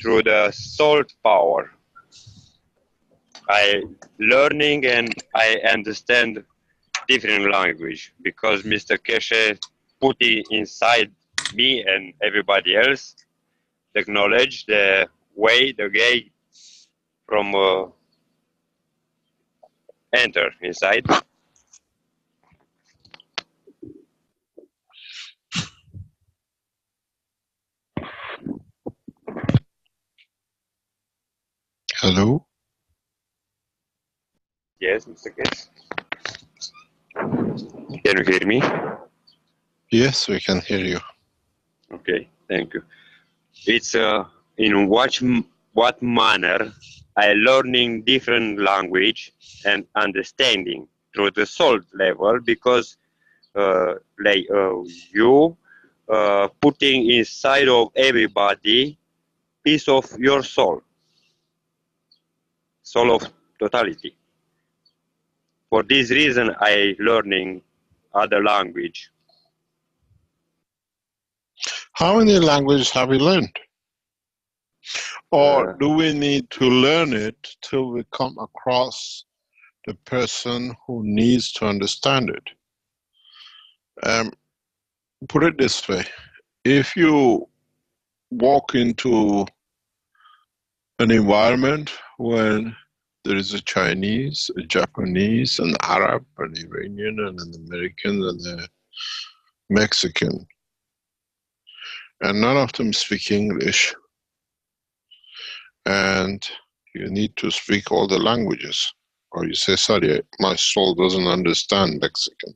Through the salt power. I learning and I understand different language because Mr. Keshe put it inside me and everybody else the knowledge, the way, the gate from uh, enter inside. Hello? Yes, Mr. Keshe. Can you hear me? Yes, we can hear you. Okay, thank you. It's uh, in what what manner I learning different language and understanding through the soul level because uh, like uh, you uh, putting inside of everybody piece of your soul, soul of totality. For this reason, I learning other language. How many languages have you learned? Or Uh, do we need to learn it till we come across the person who needs to understand it? Um, put it this way if you walk into an environment where there is a Chinese, a Japanese, an Arab, an Iranian, and an American, and a Mexican, and none of them speak English, and you need to speak all the languages, or you say, sorry, my soul doesn't understand Mexican.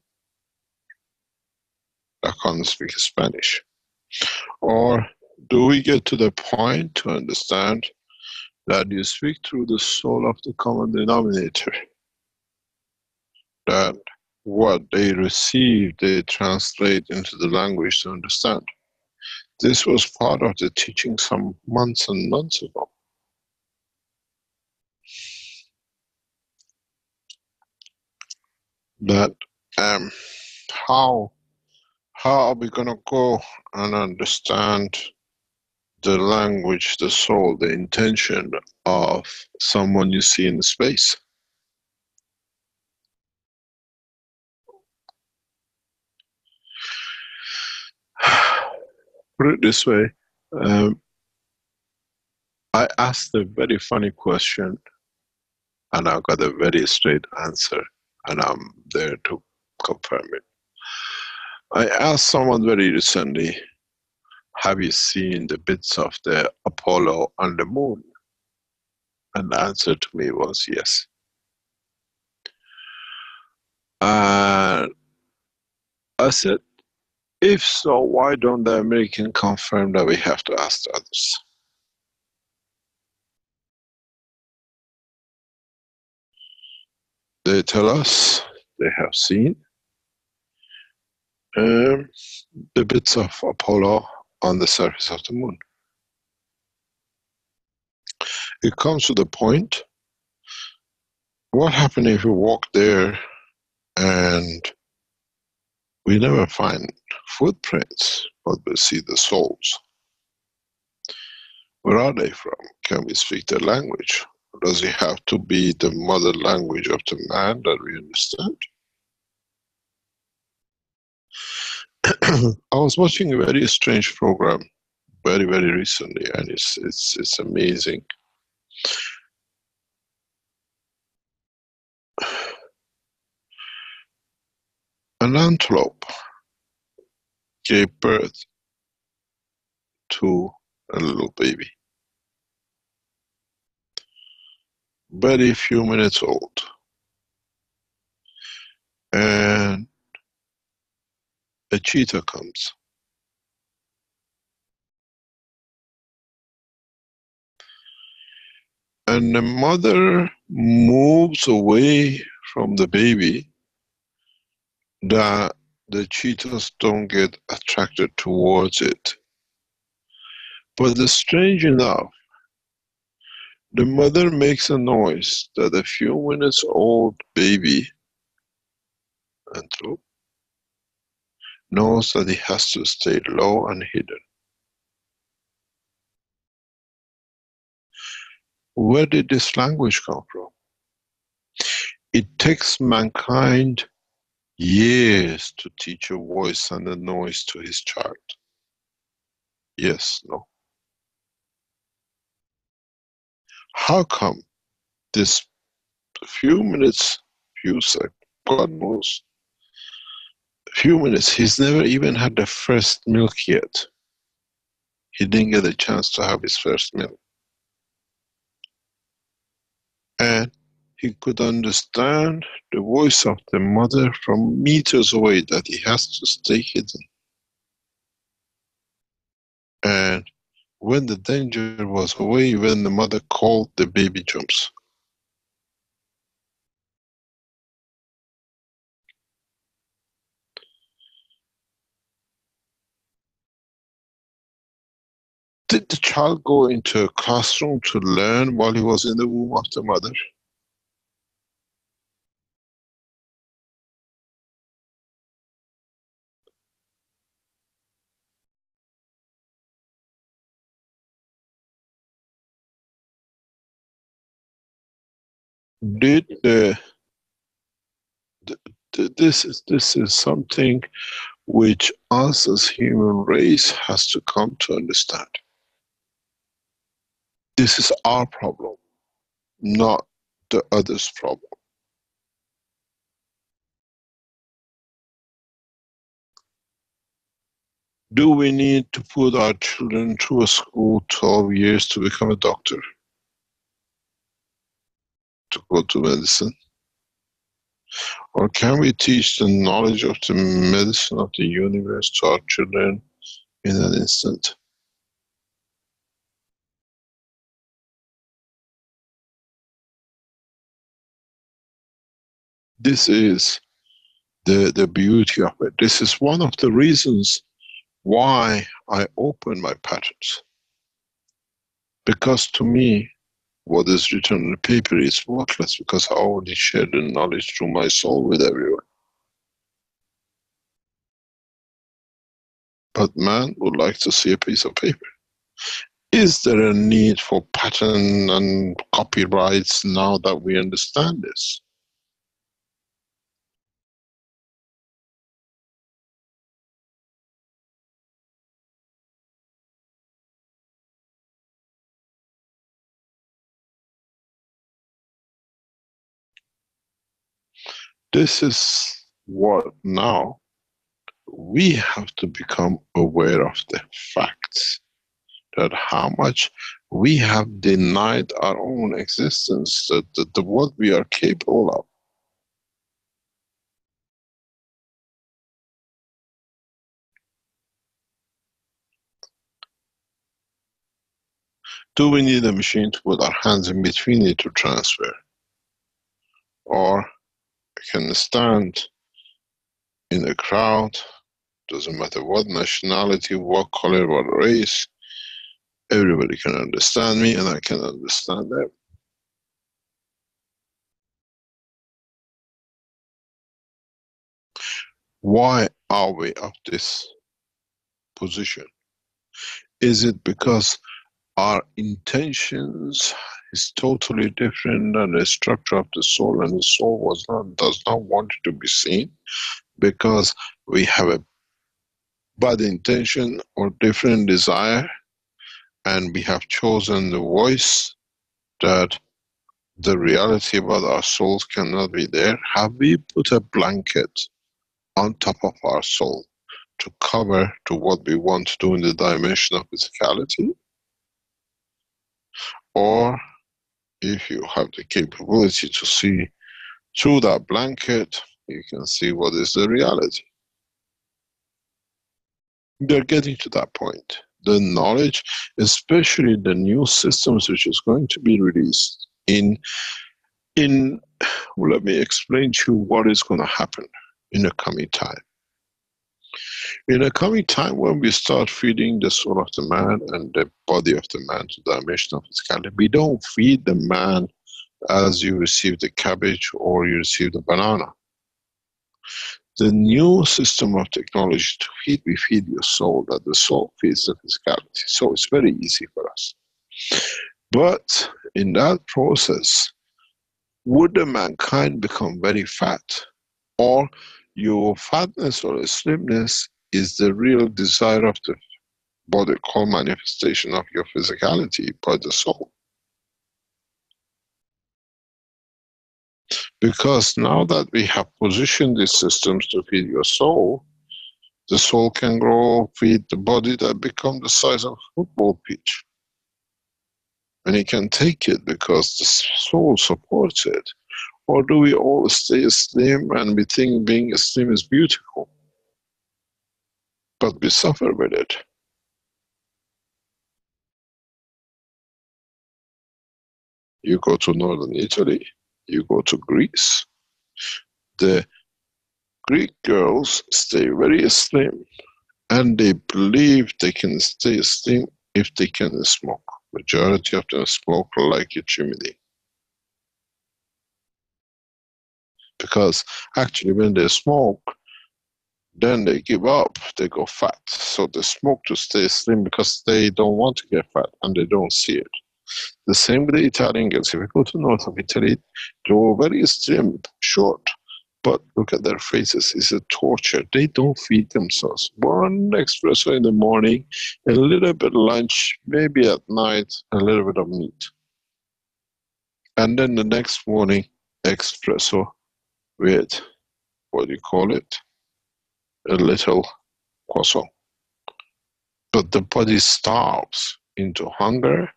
I can't speak Spanish. Or do we get to the point to understand that you speak through the soul of the common denominator? That what they receive, they translate into the language to understand. This was part of the teaching some months and months ago. That um, how how are we gonna go and understand the language, the soul, the intention of someone you see in space? Put it this way. Um, I asked a very funny question and I got a very straight answer, and I'm there to confirm it. I asked someone very recently, Have you seen the bits of the Apollo on the moon? And the answer to me was yes. And I said, If so, why don't the American confirm that we have to ask the others? They tell us they have seen um, the bits of Apollo on the surface of the moon. It comes to the point what happened if we walk there and we never find footprints, but we see the souls? Where are they from? Can we speak their language? Does it have to be the mother language of the man that we understand? I was watching a very strange program very, very recently, and it's it's it's amazing. An antelope gave birth to a little baby, very few minutes old, and a cheetah comes. And the mother moves away from the baby that the cheetahs don't get attracted towards it. But the strange enough, the mother makes a noise that a few minutes old baby through knows that he has to stay low and hidden. Where did this language come from? It takes mankind years to teach a voice and a noise to his child. Yes, no. How come this few minutes, few seconds, God knows, few minutes, he's never even had the first milk yet. He didn't get a chance to have his first milk. And he could understand the voice of the mother from meters away that he has to stay hidden. And when the danger was away, when the mother called, the baby jumps. Did the child go into a classroom to learn while he was in the womb of the mother? did the, the, the, this is this is something which us as human race has to come to understand. This is our problem, not the other's problem. Do we need to put our children through a school 12 years to become a doctor? to go to medicine? Or can we teach the knowledge of the medicine of the universe to our children in an instant? This is the, the beauty of it. This is one of the reasons why I open my patterns. Because to me, what is written on the paper is worthless because I already shared the knowledge through my soul with everyone. But man would like to see a piece of paper. Is there a need for patent and copyrights now that we understand this? This is what now we have to become aware of the facts that how much we have denied our own existence, that, that the what we are capable of. Do we need a machine to put our hands in between it to transfer? Or can stand in a crowd, doesn't matter what nationality, what color, what race, everybody can understand me and I can understand them. Why are we of this position? Is it because our intentions is totally different than the structure of the soul and the soul was not does not want to be seen because we have a bad intention or different desire and we have chosen the voice that the reality about our souls cannot be there. Have we put a blanket on top of our soul to cover to what we want to do in the dimension of physicality or if you have the capability to see through that blanket, you can see what is the reality. They're getting to that point. The knowledge, especially the new systems which is going to be released in, in well, let me explain to you what is going to happen in the coming time. In a coming time, when we start feeding the soul of the man and the body of the man to the dimension of his physicality, we don't feed the man as you receive the cabbage or you receive the banana. The new system of technology to feed, we feed your soul, that the soul feeds the physicality. So it's very easy for us. But in that process, would the mankind become very fat? Or your fatness or slimness is the real desire of the body called manifestation of your physicality by the soul. Because now that we have positioned these systems to feed your soul, the soul can grow, feed the body that become the size of a football pitch. And it can take it because the soul supports it. Or do we all stay slim and we think being slim is beautiful? But we suffer with it. You go to northern Italy, you go to Greece. The Greek girls stay very slim and they believe they can stay slim if they can smoke. Majority of them smoke like a chimney. Because actually when they smoke, then they give up, they go fat. So they smoke to stay slim because they don't want to get fat and they don't see it. The same with the Italian girls. If you go to north of Italy, they're very slim, short, but look at their faces. It's a torture. They don't feed themselves. One espresso in the morning, a little bit of lunch, maybe at night, a little bit of meat. And then the next morning, espresso with, what do you call it? A little croissant. But the body starves into hunger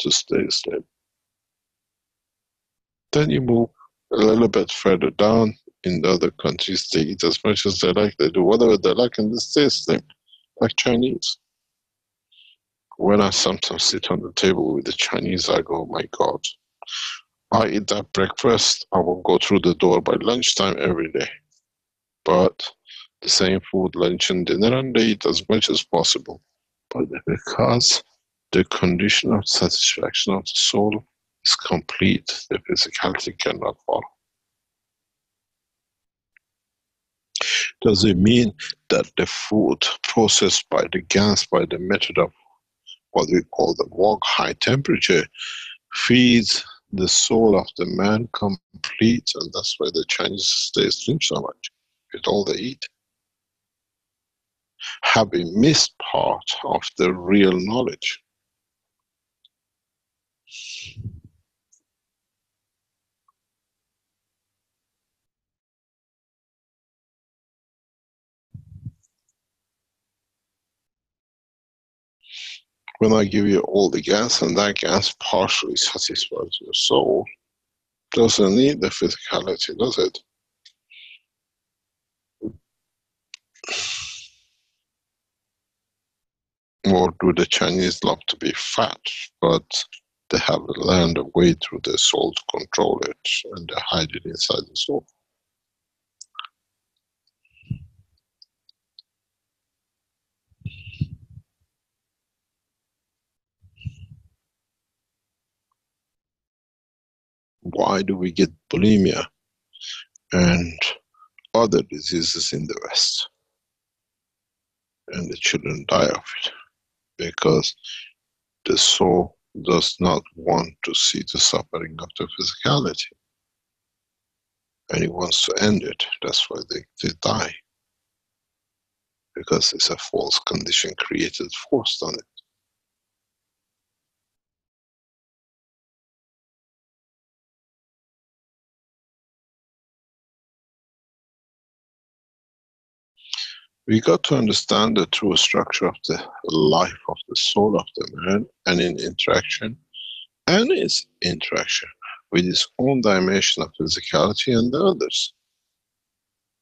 to stay slim. Then you move a little bit further down in the other countries, they eat as much as they like, they do whatever they like, and they stay slim, like Chinese. When I sometimes sit on the table with the Chinese, I go, my God, I eat that breakfast, I will go through the door by lunchtime every day. But the same food, lunch and dinner, and they eat as much as possible. But because the condition of satisfaction of the soul is complete, the physicality cannot follow. Does it mean that the food processed by the gas, by the method of what we call the wok high temperature, feeds the soul of the man complete, and that's why the Chinese stay slim so much with all they eat? Have we missed part of the real knowledge? When I give you all the gas and that gas partially satisfies your soul, doesn't need the physicality, does it? Or do the Chinese love to be fat, but they have learned a way through the soul to control it and they hide it inside the soul? Why do we get bulimia and other diseases in the West? And the children die of it because the soul does not want to see the suffering of the physicality. And he wants to end it. That's why they, they die. Because it's a false condition created, forced on it. We got to understand the true structure of the life of the soul of the man and in interaction and its interaction with its own dimension of physicality and the others.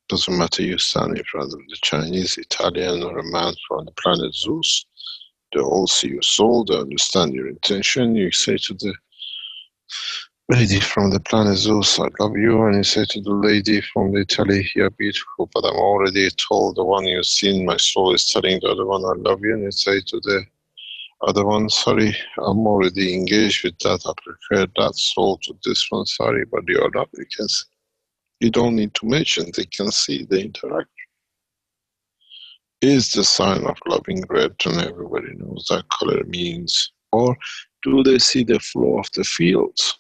Doesn't matter you stand in front of the Chinese, Italian, or a man from the planet Zeus, they all see your soul, they understand your intention. You say to the lady from the planet Zeus, I love you. And you say to the lady from Italy, you're beautiful, but I'm already told the one you've seen, my soul is telling the other one, I love you. And you say to the other one, sorry, I'm already engaged with that. I prefer that soul to this one, sorry, but you're not. You can see. You don't need to mention, they can see the interaction. Is the sign of loving red and everybody knows that color means? Or do they see the flow of the fields?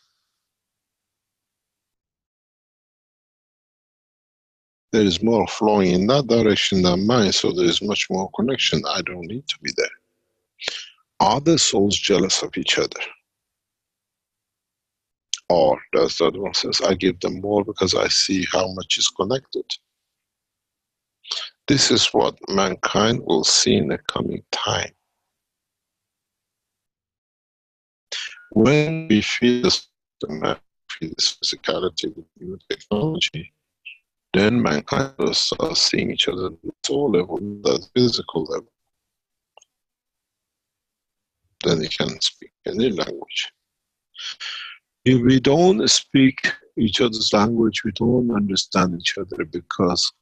There is more flowing in that direction than mine, so there is much more connection. I don't need to be there. Are the souls jealous of each other? Or does the other one says, I give them more because I see how much is connected? This is what mankind will see in the coming time. When we feel this, feel this physicality with new technology, then mankind will start seeing each other at soul level, the physical level. Then they can speak any language. If we don't speak each other's language, we don't understand each other because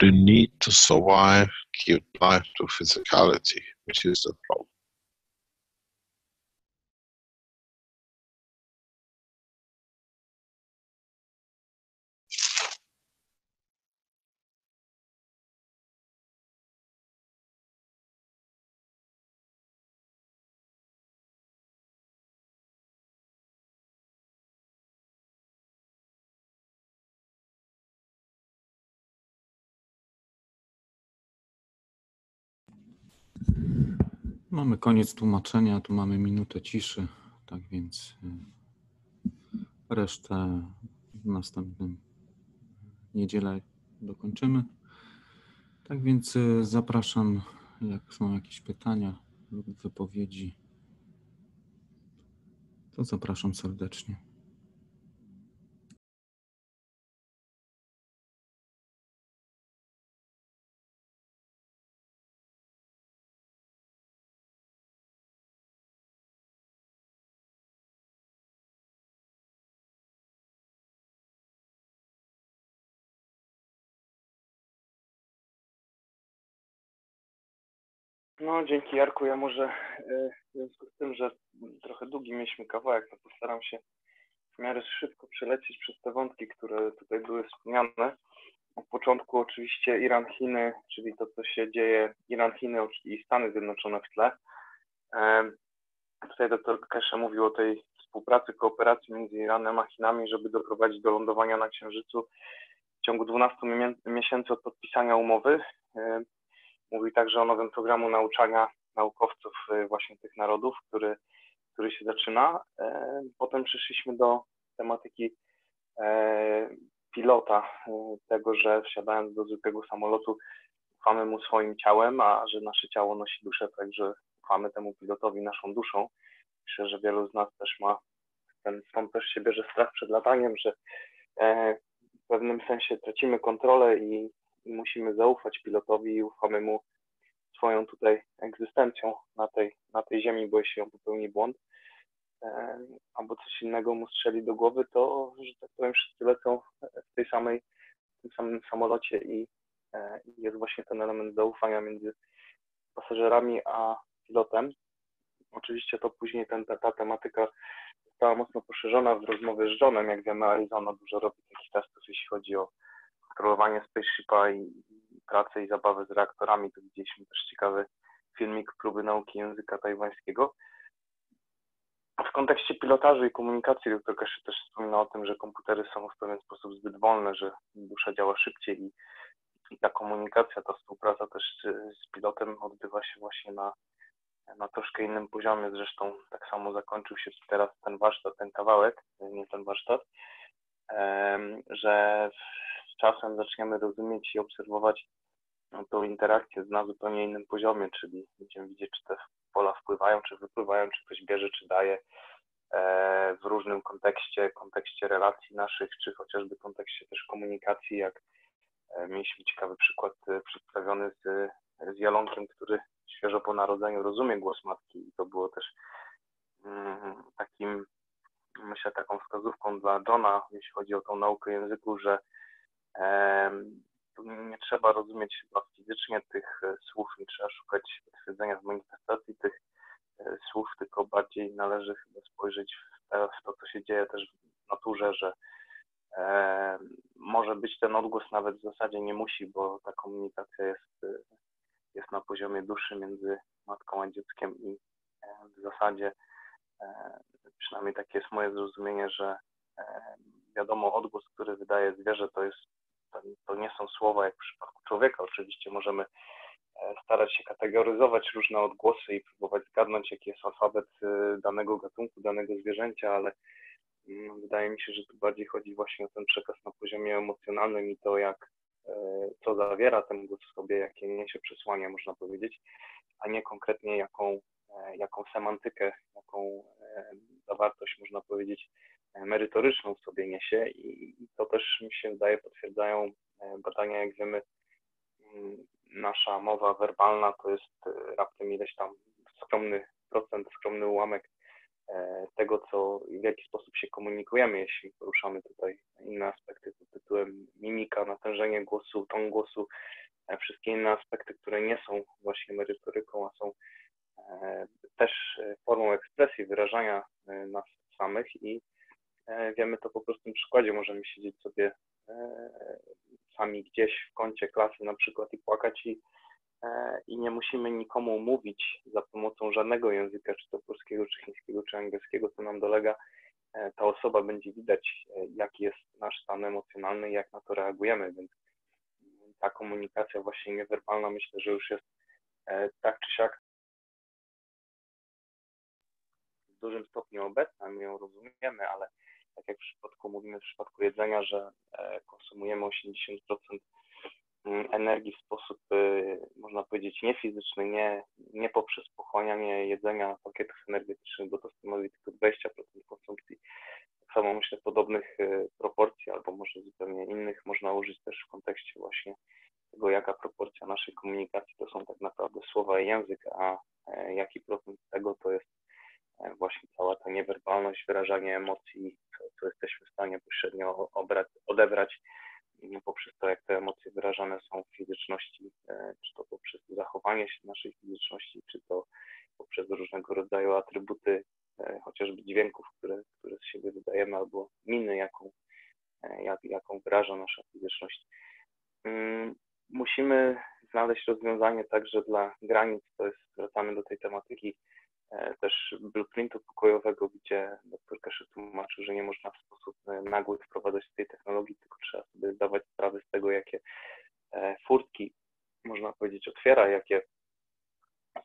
the need to survive give life to physicality, which is the problem. Mamy koniec tłumaczenia, tu mamy minutę ciszy, tak więc y, resztę w następnym niedzielę dokończymy. Tak więc y, zapraszam, jak są jakieś pytania lub wypowiedzi, to zapraszam serdecznie. No, dzięki Jarku. Ja może e, w związku z tym, że trochę długi mieliśmy kawałek, to postaram się w miarę szybko przelecieć przez te wątki, które tutaj były wspomniane. Od początku oczywiście Iran, Chiny, czyli to, co się dzieje, Iran, Chiny i Stany Zjednoczone w tle. E, tutaj doktor Kesha mówił o tej współpracy, kooperacji między Iranem a Chinami, żeby doprowadzić do lądowania na Księżycu w ciągu 12 miesięcy od podpisania umowy. E, Mówi także o nowym programu nauczania naukowców y, właśnie tych narodów, który, który się zaczyna. E, potem przeszliśmy do tematyki e, pilota, y, tego, że wsiadając do zwykłego samolotu ufamy mu swoim ciałem, a że nasze ciało nosi duszę, także ufamy temu pilotowi naszą duszą. Myślę, że wielu z nas też ma ten, stąd też się bierze strach przed lataniem, że e, w pewnym sensie tracimy kontrolę i musimy zaufać pilotowi i ufamy mu swoją tutaj egzystencją na tej, na tej ziemi, bo jeśli on popełni błąd e, albo coś innego mu strzeli do głowy, to, że tak powiem, wszyscy lecą w tej samej, w tym samym samolocie i, e, jest właśnie ten element zaufania między pasażerami a pilotem. Oczywiście to później ten, ta, ta tematyka została mocno poszerzona w rozmowie z Johnem, jak wiemy Arizona dużo robi takich testów, jeśli chodzi o kontrolowanie spaceshipa i, i i zabawę z reaktorami. To widzieliśmy też ciekawy filmik próby nauki języka tajwańskiego. W kontekście pilotażu i komunikacji doktor Kaszy też wspominał o tym, że komputery są w pewien sposób zbyt wolne, że dusza działa szybciej i, i ta komunikacja, ta współpraca też z, z pilotem odbywa się właśnie na, na troszkę innym poziomie. Zresztą tak samo zakończył się teraz ten warsztat, ten kawałek, nie ten warsztat, że z czasem zaczniemy rozumieć i obserwować no, tą interakcję na zupełnie innym poziomie, czyli będziemy widzieć, czy te pola wpływają, czy wypływają, czy ktoś bierze, czy daje e, w różnym kontekście, kontekście relacji naszych, czy chociażby kontekście też komunikacji, jak e, mieliśmy ciekawy przykład e, przedstawiony z, z Jalonkiem, który świeżo po narodzeniu rozumie głos matki i to było też mm, takim myślę taką wskazówką dla Johna, jeśli chodzi o tą naukę języków, że nie trzeba rozumieć chyba fizycznie tych e, słów, nie trzeba szukać potwierdzenia w manifestacji tych e, słów, tylko bardziej należy chyba spojrzeć w to, co się dzieje też w naturze, że może być ten odgłos nawet w zasadzie nie musi, bo ta komunikacja jest, e, jest na poziomie duszy między matką a dzieckiem i w zasadzie przynajmniej takie jest moje zrozumienie, że wiadomo, odgłos, który wydaje zwierzę, to jest to, to nie są słowa jak w przypadku człowieka. Oczywiście możemy e, starać się kategoryzować różne odgłosy i próbować zgadnąć, jaki jest alfabet e, danego gatunku, danego zwierzęcia, ale mm, wydaje mi się, że tu bardziej chodzi właśnie o ten przekaz na poziomie emocjonalnym i to, jak e, co zawiera ten głos w sobie, jakie niesie przesłanie, można powiedzieć, a nie konkretnie jaką, jaką semantykę, jaką zawartość, można powiedzieć, merytoryczną sobie niesie i to też mi się wydaje potwierdzają e, badania, jak wiemy, mm, nasza mowa werbalna to jest e, raptem ileś tam skromny procent, skromny ułamek e, tego, co, w jaki sposób się komunikujemy, jeśli poruszamy tutaj inne aspekty pod tytułem mimika, natężenie głosu, ton głosu, wszystkie inne aspekty, które nie są właśnie merytoryką, a są też formą ekspresji, wyrażania nas samych i wiemy to po prostym przykładzie. Możemy siedzieć sobie e, sami gdzieś w kącie klasy na przykład i płakać i, e, i nie musimy nikomu mówić za pomocą żadnego języka, czy to polskiego, czy chińskiego, czy angielskiego, co nam dolega. Ta osoba będzie widać, jaki jest nasz stan emocjonalny jak na to reagujemy, więc ta komunikacja właśnie niewerbalna myślę, że już jest tak czy siak w dużym stopniu obecna, my ją rozumiemy, ale tak jak w przypadku, mówimy w przypadku jedzenia, że e, konsumujemy 80% mm, energii w sposób, e, można powiedzieć, niefizyczny, nie, nie poprzez pochłanianie jedzenia pakietów energetycznych, bo to stanowi tylko 20% konsumpcji. Tak samo myślę podobnych e, proporcji, albo może zupełnie innych można użyć też w kontekście właśnie tego, jaka proporcja naszej komunikacji to są tak naprawdę słowa i język, a jaki procent tego to jest właśnie cała ta niewerbalność, wyrażanie emocji, co, jesteśmy w stanie pośrednio obrać, odebrać poprzez to, jak te emocje wyrażane są w fizyczności, e, czy to poprzez zachowanie się naszej fizyczności, czy to poprzez różnego rodzaju atrybuty, e, chociażby dźwięków, które, które z siebie wydajemy, albo miny, jaką, e, jak, jaką wyraża nasza fizyczność. Mm, musimy znaleźć rozwiązanie także dla granic, to jest, wracamy do tej tematyki też blueprintu pokojowego, gdzie dr Kaszy tłumaczył, że nie można w sposób e, nagły wprowadzać tej technologii, tylko trzeba sobie zdawać sprawę z tego, jakie e, furtki, można powiedzieć, otwiera, jakie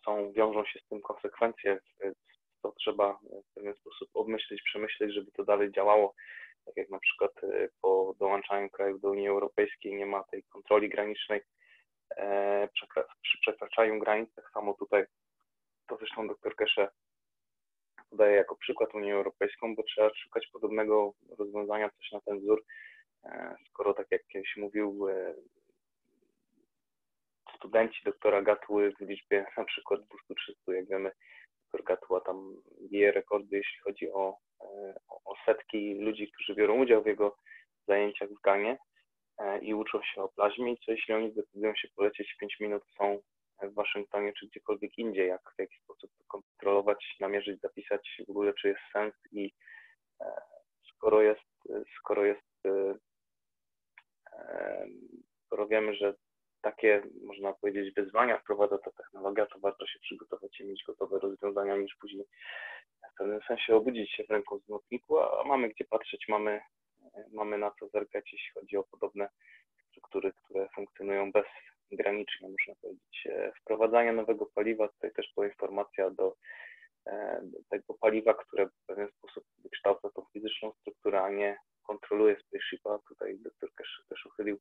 są, wiążą się z tym konsekwencje, to trzeba w pewien sposób obmyślić, przemyśleć, żeby to dalej działało. Tak jak na przykład po dołączaniu krajów do Unii Europejskiej nie ma tej kontroli granicznej przy przekraczaniu granic, tak samo tutaj zresztą dr Kesze podaje jako przykład Unię Europejską, bo trzeba szukać podobnego rozwiązania, coś na ten wzór, e, skoro tak jak kiedyś mówił e, studenci doktora Gatły w liczbie na przykład 200-300, jak wiemy, doktor Gatła tam bije rekordy, jeśli chodzi o, e, o setki ludzi, którzy biorą udział w jego zajęciach w Ganie i uczą się o plazmie i co jeśli oni decydują się polecieć 5 minut, są w Waszyngtonie czy gdziekolwiek indziej, jak kontrolować, namierzyć, zapisać w ogóle, czy jest sens i e, skoro jest, skoro jest, e, skoro wiemy, że takie, można powiedzieć, wyzwania wprowadza ta technologia, to warto się przygotować i mieć gotowe rozwiązania, niż później w pewnym sensie obudzić się w ręką z a mamy gdzie patrzeć, mamy, mamy na co zerkać, jeśli chodzi o podobne struktury, które funkcjonują bez granicznie, można powiedzieć. E, wprowadzanie nowego paliwa, tutaj też informacja do, e, tego paliwa, które w pewien sposób wykształca tą fizyczną strukturę, a nie kontroluje spaceshipa. Tutaj doktor też, też uchylił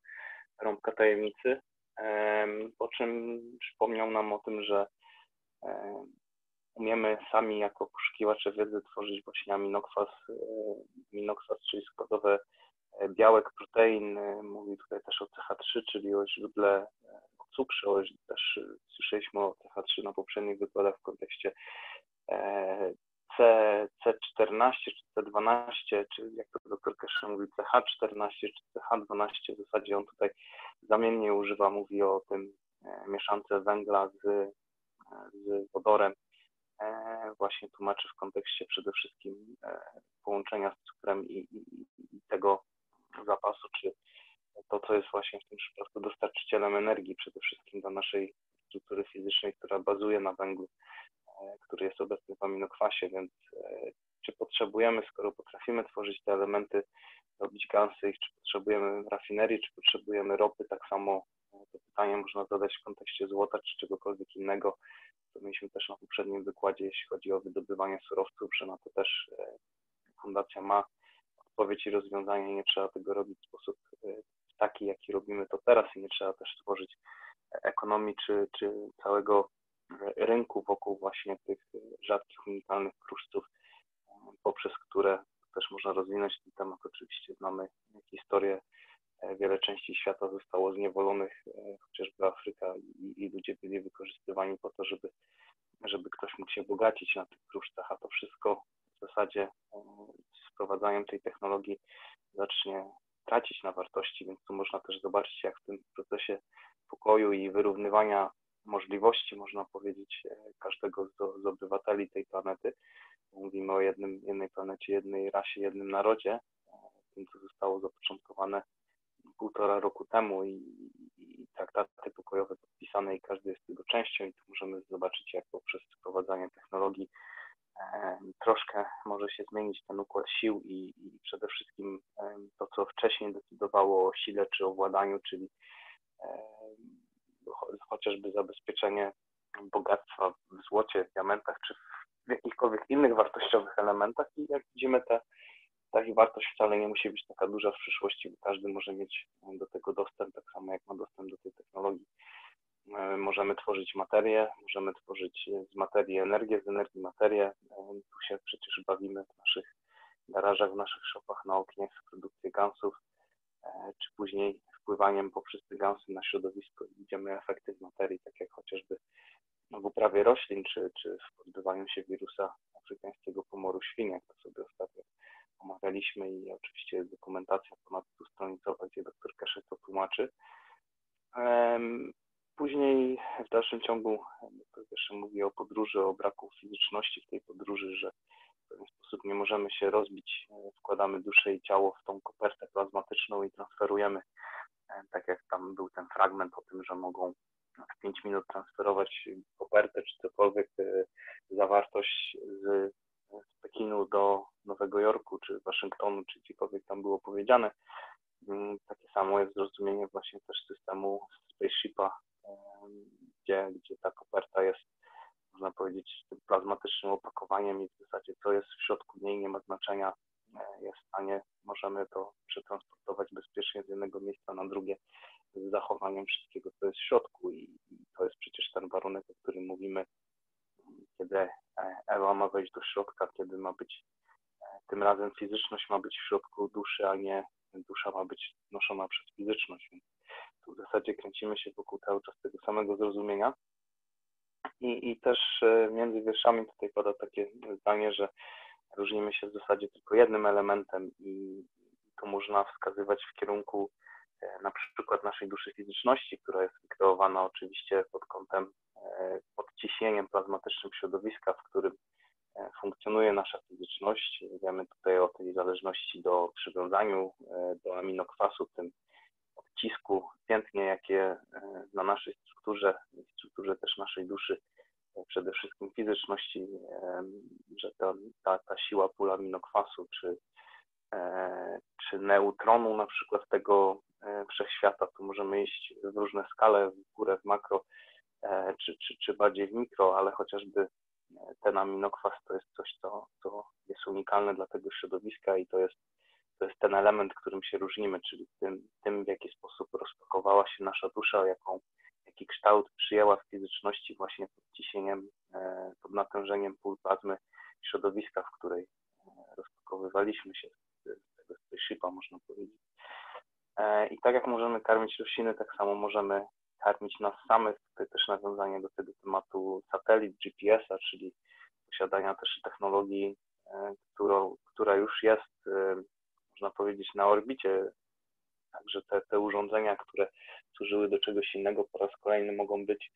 rąbka tajemnicy, po czym przypomniał nam o tym, że umiemy sami jako poszukiwacze wiedzy tworzyć właśnie aminokwas, e, aminokwas, czyli składowe białek, protein, mówił tutaj też o CH3, czyli o źródle cukrze, też słyszeliśmy o CH3 na poprzednich wykładach w kontekście e, C, C14 czy C12, czy jak to doktor Kesher mówi, CH14 czy CH12, w zasadzie on tutaj zamiennie używa, mówi o tym mieszance węgla z, z wodorem, właśnie tłumaczy w kontekście przede wszystkim połączenia z cukrem i, i, i tego zapasu, czy to, co jest właśnie w tym przypadku dostarczycielem energii przede wszystkim do naszej bazuje na węglu, e, który jest obecny w aminokwasie, więc e, czy potrzebujemy, skoro potrafimy tworzyć te elementy, robić gansy, czy potrzebujemy rafinerii, czy potrzebujemy ropy, tak samo e, to pytanie można zadać w kontekście złota, czy czegokolwiek innego, co mieliśmy też na poprzednim wykładzie, jeśli chodzi o wydobywanie surowców, że na to też fundacja ma odpowiedź i rozwiązanie, nie trzeba tego robić w sposób taki, jaki robimy to teraz i nie trzeba też tworzyć ekonomii czy, czy całego rynku wokół właśnie tych rzadkich, unikalnych kruszców, poprzez które też można rozwinąć ten temat. Oczywiście znamy historię, wiele części świata zostało zniewolonych, chociażby Afryka i, i ludzie byli wykorzystywani po to, żeby, żeby ktoś mógł się bogacić na tych kruszcach, a to wszystko w zasadzie z wprowadzaniem tej technologii zacznie tracić na wartości, więc tu można też zobaczyć, jak w tym procesie pokoju i wyrównywania możliwości, można powiedzieć, e, każdego z, z obywateli tej planety. Mówimy o jednym, jednej planecie, jednej rasie, jednym narodzie, e, tym, co zostało zapoczątkowane półtora roku temu i, i traktaty pokojowe podpisane i każdy jest tego częścią i tu możemy zobaczyć, jak poprzez wprowadzanie technologii troszkę może się zmienić ten układ sił i, i, przede wszystkim to, co wcześniej decydowało o sile czy o władaniu, czyli chociażby zabezpieczenie bogactwa w złocie, diamentach czy w jakichkolwiek innych wartościowych elementach i jak widzimy ta, ta wartość wcale nie musi być taka duża w przyszłości, bo każdy może mieć do tego dostęp, tak samo jak ma dostęp do tej technologii. E, możemy tworzyć materię, możemy tworzyć z materii energię, z energii materię. E, tu się przecież bawimy w naszych garażach, w naszych shopach na oknie w produkcję gansów, e, czy później wpływaniem poprzez te gansy na środowisko widzimy efekty w materii, tak jak chociażby w uprawie roślin, czy, czy w pozbywaniu się wirusa afrykańskiego pomoru świń, jak to sobie ostatnio omawialiśmy i oczywiście jest dokumentacja ponad stronicowa, gdzie doktor Keszek to tłumaczy. Później w dalszym ciągu jeszcze mówię o podróży, o braku fizyczności w tej podróży, że w pewien sposób nie możemy się rozbić, wkładamy duszę i ciało w tą kopertę plazmatyczną i transferujemy, tak jak tam był ten fragment o tym, że mogą 5 minut transferować kopertę czy cokolwiek, e, zawartość z, z Pekinu do Nowego Jorku czy Waszyngtonu, czy gdziekolwiek tam było powiedziane. Mm, takie samo jest zrozumienie właśnie też systemu spaceshipa gdzie, gdzie ta koperta jest, można powiedzieć, tym plazmatycznym opakowaniem i w zasadzie co jest w środku niej nie ma znaczenia, e, jest w stanie, możemy to przetransportować bezpiecznie z jednego miejsca na drugie z zachowaniem wszystkiego, co jest w środku i, i to jest przecież ten warunek, o którym mówimy, kiedy Ewa ma wejść do środka, kiedy ma być, e, tym razem fizyczność ma być w środku duszy, a nie dusza ma być noszona przez fizyczność. Więc w zasadzie kręcimy się wokół cały czas tego samego zrozumienia. I, I też e, między wierszami tutaj pada takie zdanie, że różnimy się w zasadzie tylko jednym elementem i to można wskazywać w kierunku na przykład naszej duszy fizyczności, która jest wykreowana oczywiście pod kątem, e, pod ciśnieniem plazmatycznym środowiska, w którym funkcjonuje nasza fizyczność. Wiemy tutaj o tej zależności do przywiązaniu do aminokwasu, tym odcisku piętnie, jakie e, na naszej strukturze, strukturze też naszej duszy, e, przede wszystkim fizyczności, e, że ta, ta, ta siła pól aminokwasu, czy, czy neutronu na przykład tego wszechświata, tu możemy iść w różne skale, w górę, w makro, czy, czy, czy bardziej w mikro, ale chociażby ten aminokwas to jest coś, co, co jest unikalne dla tego środowiska i to jest to jest ten element, którym się różnimy, czyli tym, tym w jaki sposób rozpakowała się nasza dusza, jaką, jaki kształt przyjęła w fizyczności właśnie pod ciśnieniem, e, pod natężeniem pól plazmy środowiska, w której e, rozpakowywaliśmy się z tego spaceshipa, można powiedzieć. E, I tak jak możemy karmić rośliny, tak samo możemy karmić nas samych. Tutaj też nawiązanie do tego tematu satelit GPS-a, czyli posiadania też technologii, którą, która już jest, można powiedzieć, na orbicie. Także te, te urządzenia, które służyły do czegoś innego, po raz kolejny mogą być,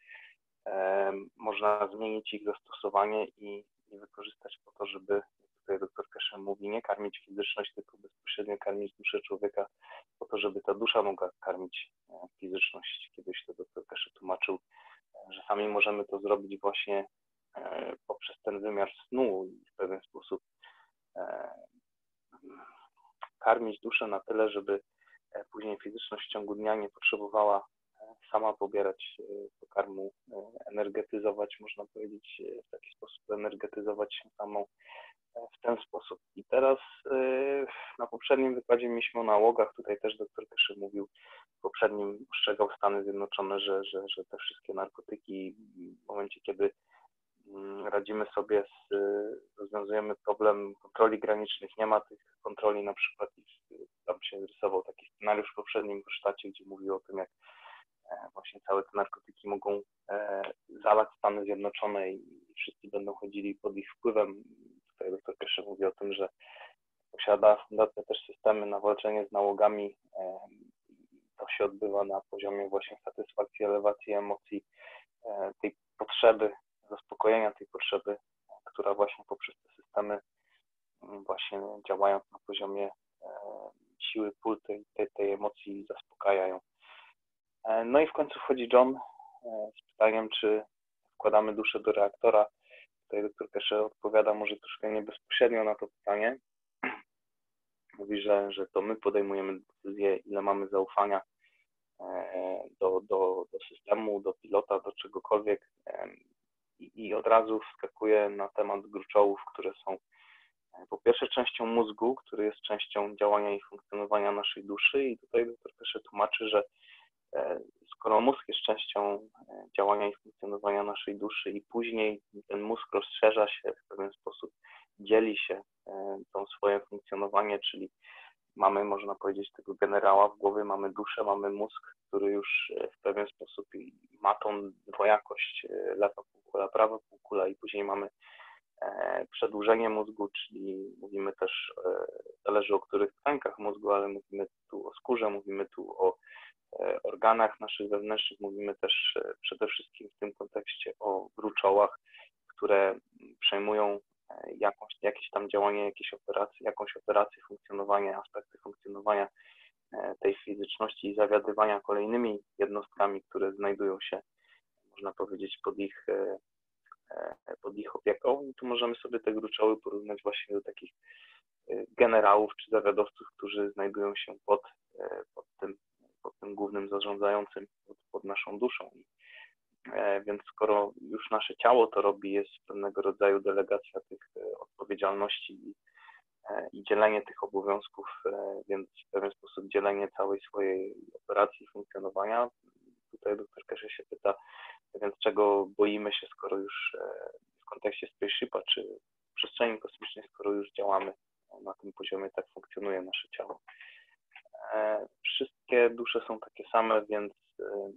można zmienić ich zastosowanie i, i wykorzystać po to, żeby tutaj doktor Kesher mówi, nie karmić fizyczność, tylko bezpośrednio karmić duszę człowieka, po to, żeby ta dusza mogła karmić e, fizyczność. Kiedyś to doktor Kesher tłumaczył, e, że sami możemy to zrobić właśnie e, poprzez ten wymiar snu i w pewien sposób karmić duszę na tyle, żeby później fizyczność w ciągu dnia nie potrzebowała sama pobierać pokarmu, energetyzować, można powiedzieć, w taki sposób energetyzować się samą w ten sposób. I teraz y, na poprzednim wykładzie mieliśmy o nałogach, tutaj też doktor Kyszy mówił, w poprzednim ostrzegał Stany Zjednoczone, że, że, że te wszystkie narkotyki w momencie, kiedy mm, radzimy sobie z, rozwiązujemy problem kontroli granicznych, nie ma tych kontroli na przykład tam się rysował taki scenariusz w poprzednim warsztacie, gdzie mówił o tym, jak e, właśnie całe te narkotyki mogą e, zalać Stany Zjednoczone i wszyscy będą chodzili pod ich wpływem tutaj doktor Pierwszy mówi o tym, że posiada fundacja też systemy na walczenie z nałogami. To się odbywa na poziomie właśnie satysfakcji, elewacji emocji, e, tej potrzeby, zaspokojenia tej potrzeby, która właśnie poprzez te systemy mm, właśnie działając na poziomie e, siły pól tej, tej, tej emocji zaspokajają. E, no i w końcu wchodzi John z pytaniem, czy wkładamy duszę do reaktora, tutaj doktor Kesher odpowiada może troszkę nie bezpośrednio na to pytanie. Mówi, że, że to my podejmujemy decyzję, ile mamy zaufania e, do, do, do systemu, do pilota, do czegokolwiek i, i od razu wskakuje na temat gruczołów, które są e, po pierwsze częścią mózgu, który jest częścią działania i funkcjonowania naszej duszy i tutaj doktor Kesher tłumaczy, że e, skoro mózg jest częścią e, działania i funkcjonowania naszej duszy i później ten mózg rozszerza się w pewien sposób, dzieli się e, to swoje funkcjonowanie, czyli mamy, można powiedzieć, tego generała w głowie, mamy duszę, mamy mózg, który już e, w pewien sposób ma tą dwojakość, lewa półkula, prawa półkula i później mamy przedłużenie mózgu, czyli mówimy też, zależy o których tkankach mózgu, ale mówimy tu o skórze, mówimy tu o E, organach naszych wewnętrznych, mówimy też e, przede wszystkim w tym kontekście o gruczołach, które przejmują e, jakąś, jakieś tam działanie, jakieś operacje, jakąś operację, funkcjonowanie, aspekty funkcjonowania tej fizyczności i zawiadywania kolejnymi jednostkami, które znajdują się, można powiedzieć, pod ich, pod ich opieką. I tu możemy sobie te gruczoły porównać właśnie do takich generałów czy zawiadowców, którzy znajdują się pod, pod tym pod tym głównym zarządzającym, pod, pod naszą duszą. E, więc skoro już nasze ciało to robi, jest pewnego rodzaju delegacja tych e, odpowiedzialności i, e, i dzielenie tych obowiązków, więc w pewien sposób dzielenie całej swojej operacji, funkcjonowania. Tutaj doktor Keshe się pyta, więc czego boimy się, skoro już w kontekście spaceshipa czy przestrzeni kosmicznej, skoro już działamy na tym poziomie, tak funkcjonuje nasze ciało. E, wszystkie dusze są takie same, więc e,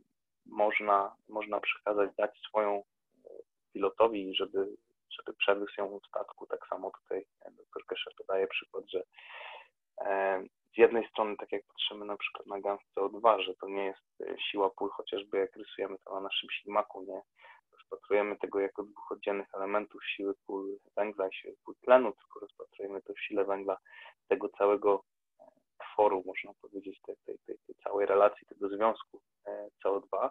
można, można przekazać, dać swoją e, pilotowi, żeby, żeby przewiózł ją w statku. Tak samo tutaj dr Kesher podaje przykład, że z jednej strony, tak jak patrzymy na przykład na gaz CO2, że to nie jest siła pól, chociażby jak rysujemy to na naszym ślimaku, nie rozpatrujemy tego jako dwóch oddzielnych elementów siły pól węgla i siły pól tlenu, tylko rozpatrujemy to w sile węgla tego całego tworu, można powiedzieć, tej, tej, tej, tej całej relacji, tego związku e, CO2.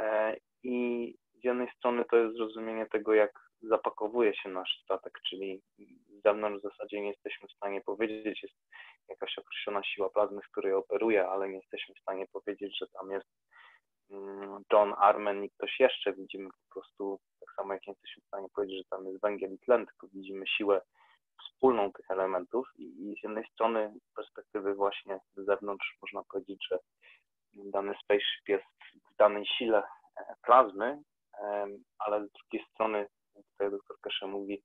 E, I z jednej strony to jest zrozumienie tego, jak zapakowuje się nasz statek, czyli z zewnątrz w zasadzie nie jesteśmy w stanie powiedzieć, jest jakaś określona siła plazmy, w której operuje, ale nie jesteśmy w stanie powiedzieć, że tam jest mm, John Armen i ktoś jeszcze. Widzimy po prostu, tak samo jak nie jesteśmy w stanie powiedzieć, że tam jest węgiel i tlen, tylko widzimy siłę wspólną tych elementów i, z jednej strony z perspektywy właśnie z zewnątrz można powiedzieć, że dany spaceship jest w danej sile e, plazmy, ale z drugiej strony tutaj doktor Keshe mówi,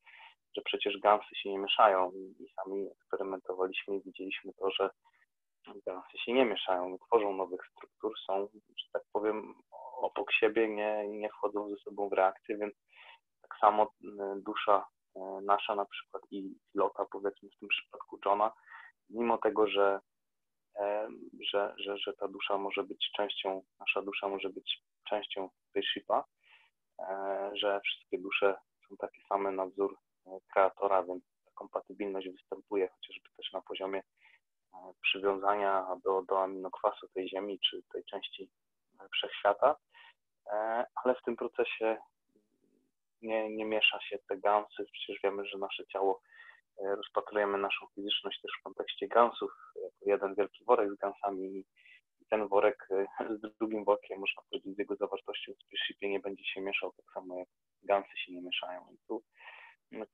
że przecież gansy się nie mieszają i sami eksperymentowaliśmy i widzieliśmy to, że gansy się nie mieszają, nie tworzą nowych struktur, są, że tak powiem, obok siebie, nie, nie wchodzą ze sobą w reakcję, więc samo dusza nasza na przykład i lota, powiedzmy w tym przypadku Johna, mimo tego, że, że, że, że ta dusza może być częścią, nasza dusza może być częścią spaceshipa, że wszystkie dusze są takie same na wzór kreatora, więc ta kompatybilność występuje chociażby też na poziomie przywiązania do, do aminokwasu tej ziemi czy tej części wszechświata, ale w tym procesie nie, nie miesza się te gansy. Przecież wiemy, że nasze ciało e, rozpatrujemy naszą fizyczność też w kontekście gansów, jako jeden wielki worek z gansami i ten worek e, z drugim workiem, można powiedzieć, z jego zawartością w spaceshipie nie będzie się mieszał, tak samo jak gansy się nie mieszają. I tu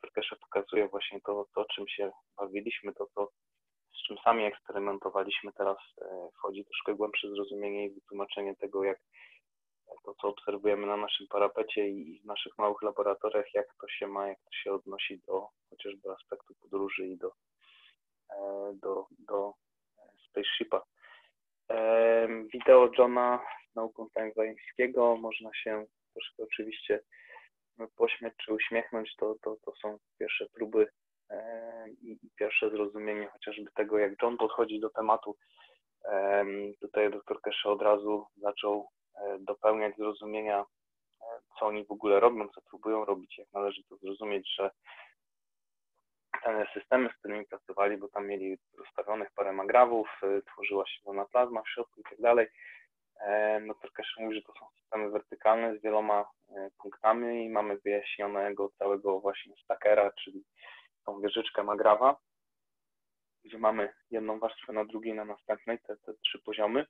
Turkesze pokazuje właśnie to, to, czym się bawiliśmy, to, to, z czym sami eksperymentowaliśmy. Teraz e, wchodzi troszkę głębsze zrozumienie i wytłumaczenie tego, jak to, co obserwujemy na naszym parapecie i w naszych małych laboratoriach, jak to się ma, jak to się odnosi do chociażby aspektu podróży i do, e, do, do spaceshipa. Wideo Johna z nauką tańwańskiego można się troszkę oczywiście pośmiać czy uśmiechnąć, to, to, to są pierwsze próby i pierwsze zrozumienie chociażby tego, jak John podchodzi do tematu. Tutaj doktor Keshe od razu zaczął E, dopełniać zrozumienia, e, co oni w ogóle robią, co próbują robić, jak należy to zrozumieć, że te systemy, z którymi pracowali, bo tam mieli rozstawionych parę magrawów, e, tworzyła się wolna plazma w środku i tak dalej. No troszkę mówi, że to są systemy wertykalne z wieloma punktami i mamy wyjaśnionego całego właśnie stackera, czyli tą wieżyczkę magrawa, gdzie mamy jedną warstwę na drugiej, na następnej, te, te trzy poziomy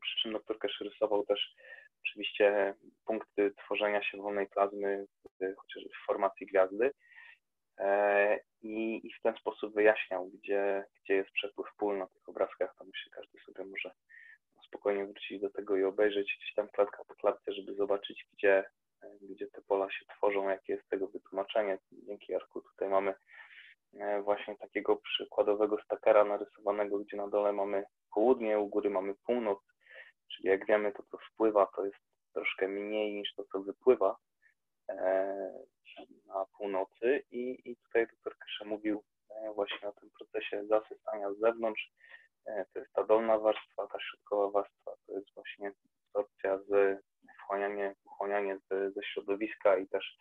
przy czym dr Cash rysował też oczywiście punkty tworzenia się wolnej plazmy, chociażby w formacji gwiazdy e, i, i w ten sposób wyjaśniał, gdzie, gdzie jest przepływ pól na tych obrazkach, to myślę, każdy sobie może spokojnie wrócić do tego i obejrzeć gdzieś tam klatka po klatce, żeby zobaczyć, gdzie, gdzie te pola się tworzą, jakie jest tego wytłumaczenie. Dzięki Arku tutaj mamy e, właśnie takiego przykładowego stakera narysowanego, gdzie na dole mamy południe, u góry mamy północ, Czyli jak wiemy, to co wpływa, to jest troszkę mniej niż to, co wypływa e, na północy i, i tutaj doktor Keshe mówił e, właśnie o tym procesie zasysania z zewnątrz. E, to jest ta dolna warstwa, ta środkowa warstwa, to jest właśnie absorpcja z wchłanianie, wchłanianie z, ze środowiska i też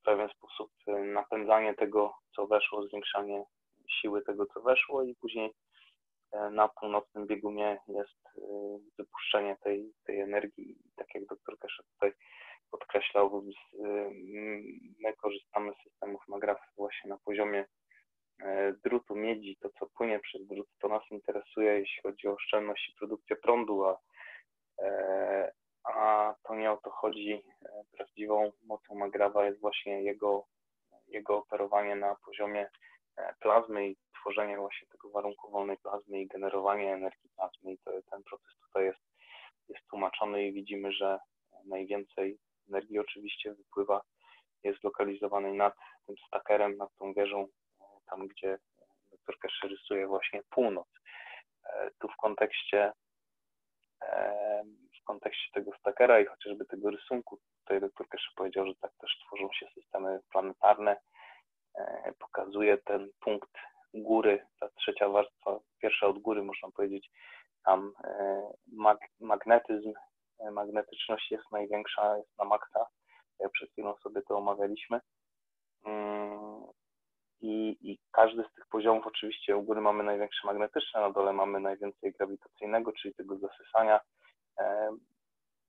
w pewien sposób napędzanie tego, co weszło, zwiększanie siły tego, co weszło i później na północnym biegunie jest y, wypuszczenie tej, tej energii. Tak jak doktor Kesza tutaj podkreślał, y, my korzystamy z systemów MAGRAF właśnie na poziomie e, drutu miedzi, to co płynie przez drut, to nas interesuje, jeśli chodzi o oszczędność i produkcję prądu, a, e, a to nie o to chodzi. E, prawdziwą mocą Magrawa jest właśnie jego, jego operowanie na poziomie plazmy i tworzenie właśnie tego warunku wolnej plazmy i generowanie energii plazmy i to, ten proces tutaj jest, jest tłumaczony i widzimy, że najwięcej energii oczywiście wypływa, jest lokalizowanej nad tym stakerem, nad tą wieżą, tam gdzie doktor Kesher rysuje właśnie północ. E, tu w kontekście e, w kontekście tego stakera i chociażby tego rysunku, tutaj doktor Kesher powiedział, że tak też tworzą się systemy planetarne, e, pokazuje ten punkt góry, ta trzecia warstwa, pierwsza od góry można powiedzieć, tam e, mag, magnetyzm, e, magnetyczność jest największa, jest na maksa, przed chwilą sobie to omawialiśmy. Mm, I, I każdy z tych poziomów, oczywiście u góry mamy największe magnetyczne, na dole mamy najwięcej grawitacyjnego, czyli tego zasysania. E,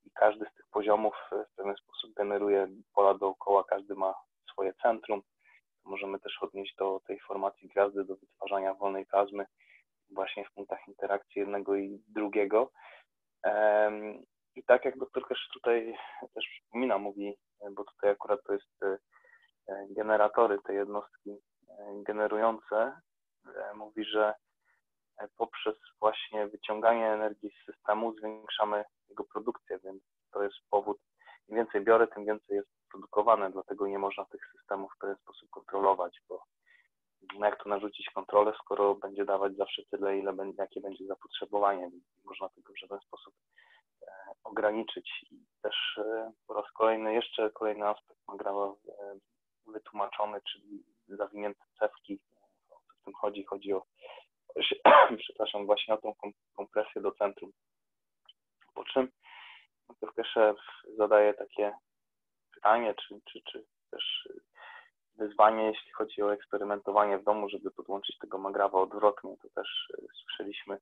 I każdy z tych poziomów w pewien sposób generuje pola dookoła, każdy ma swoje centrum możemy też odnieść do tej formacji gwiazdy, do wytwarzania wolnej plazmy właśnie w punktach interakcji jednego i drugiego. I tak jak doktor też tutaj też przypomina, mówi, bo tutaj akurat to jest e, generatory, te jednostki e, generujące, e, mówi, że poprzez właśnie wyciąganie energii z systemu zwiększamy jego produkcję, więc to jest powód, im więcej biorę, tym więcej jest produkowane, dlatego nie można tych systemów w ten sposób kontrolować, bo no jak to narzucić kontrolę, skoro będzie dawać zawsze tyle, ile będzie, jakie będzie zapotrzebowanie, nie można tego w żaden sposób e, ograniczyć. I też e, po raz kolejny, jeszcze kolejny aspekt Magrawa e, wytłumaczony, czyli zawinięte cewki. O co w tym chodzi? Chodzi o, przepraszam, właśnie o tą kompresję do centrum. Po czym Kefkeszew zadaje takie pytanie, czy, czy, czy też wyzwanie, jeśli chodzi o eksperymentowanie w domu, żeby podłączyć tego magrawa odwrotnie. To też słyszeliśmy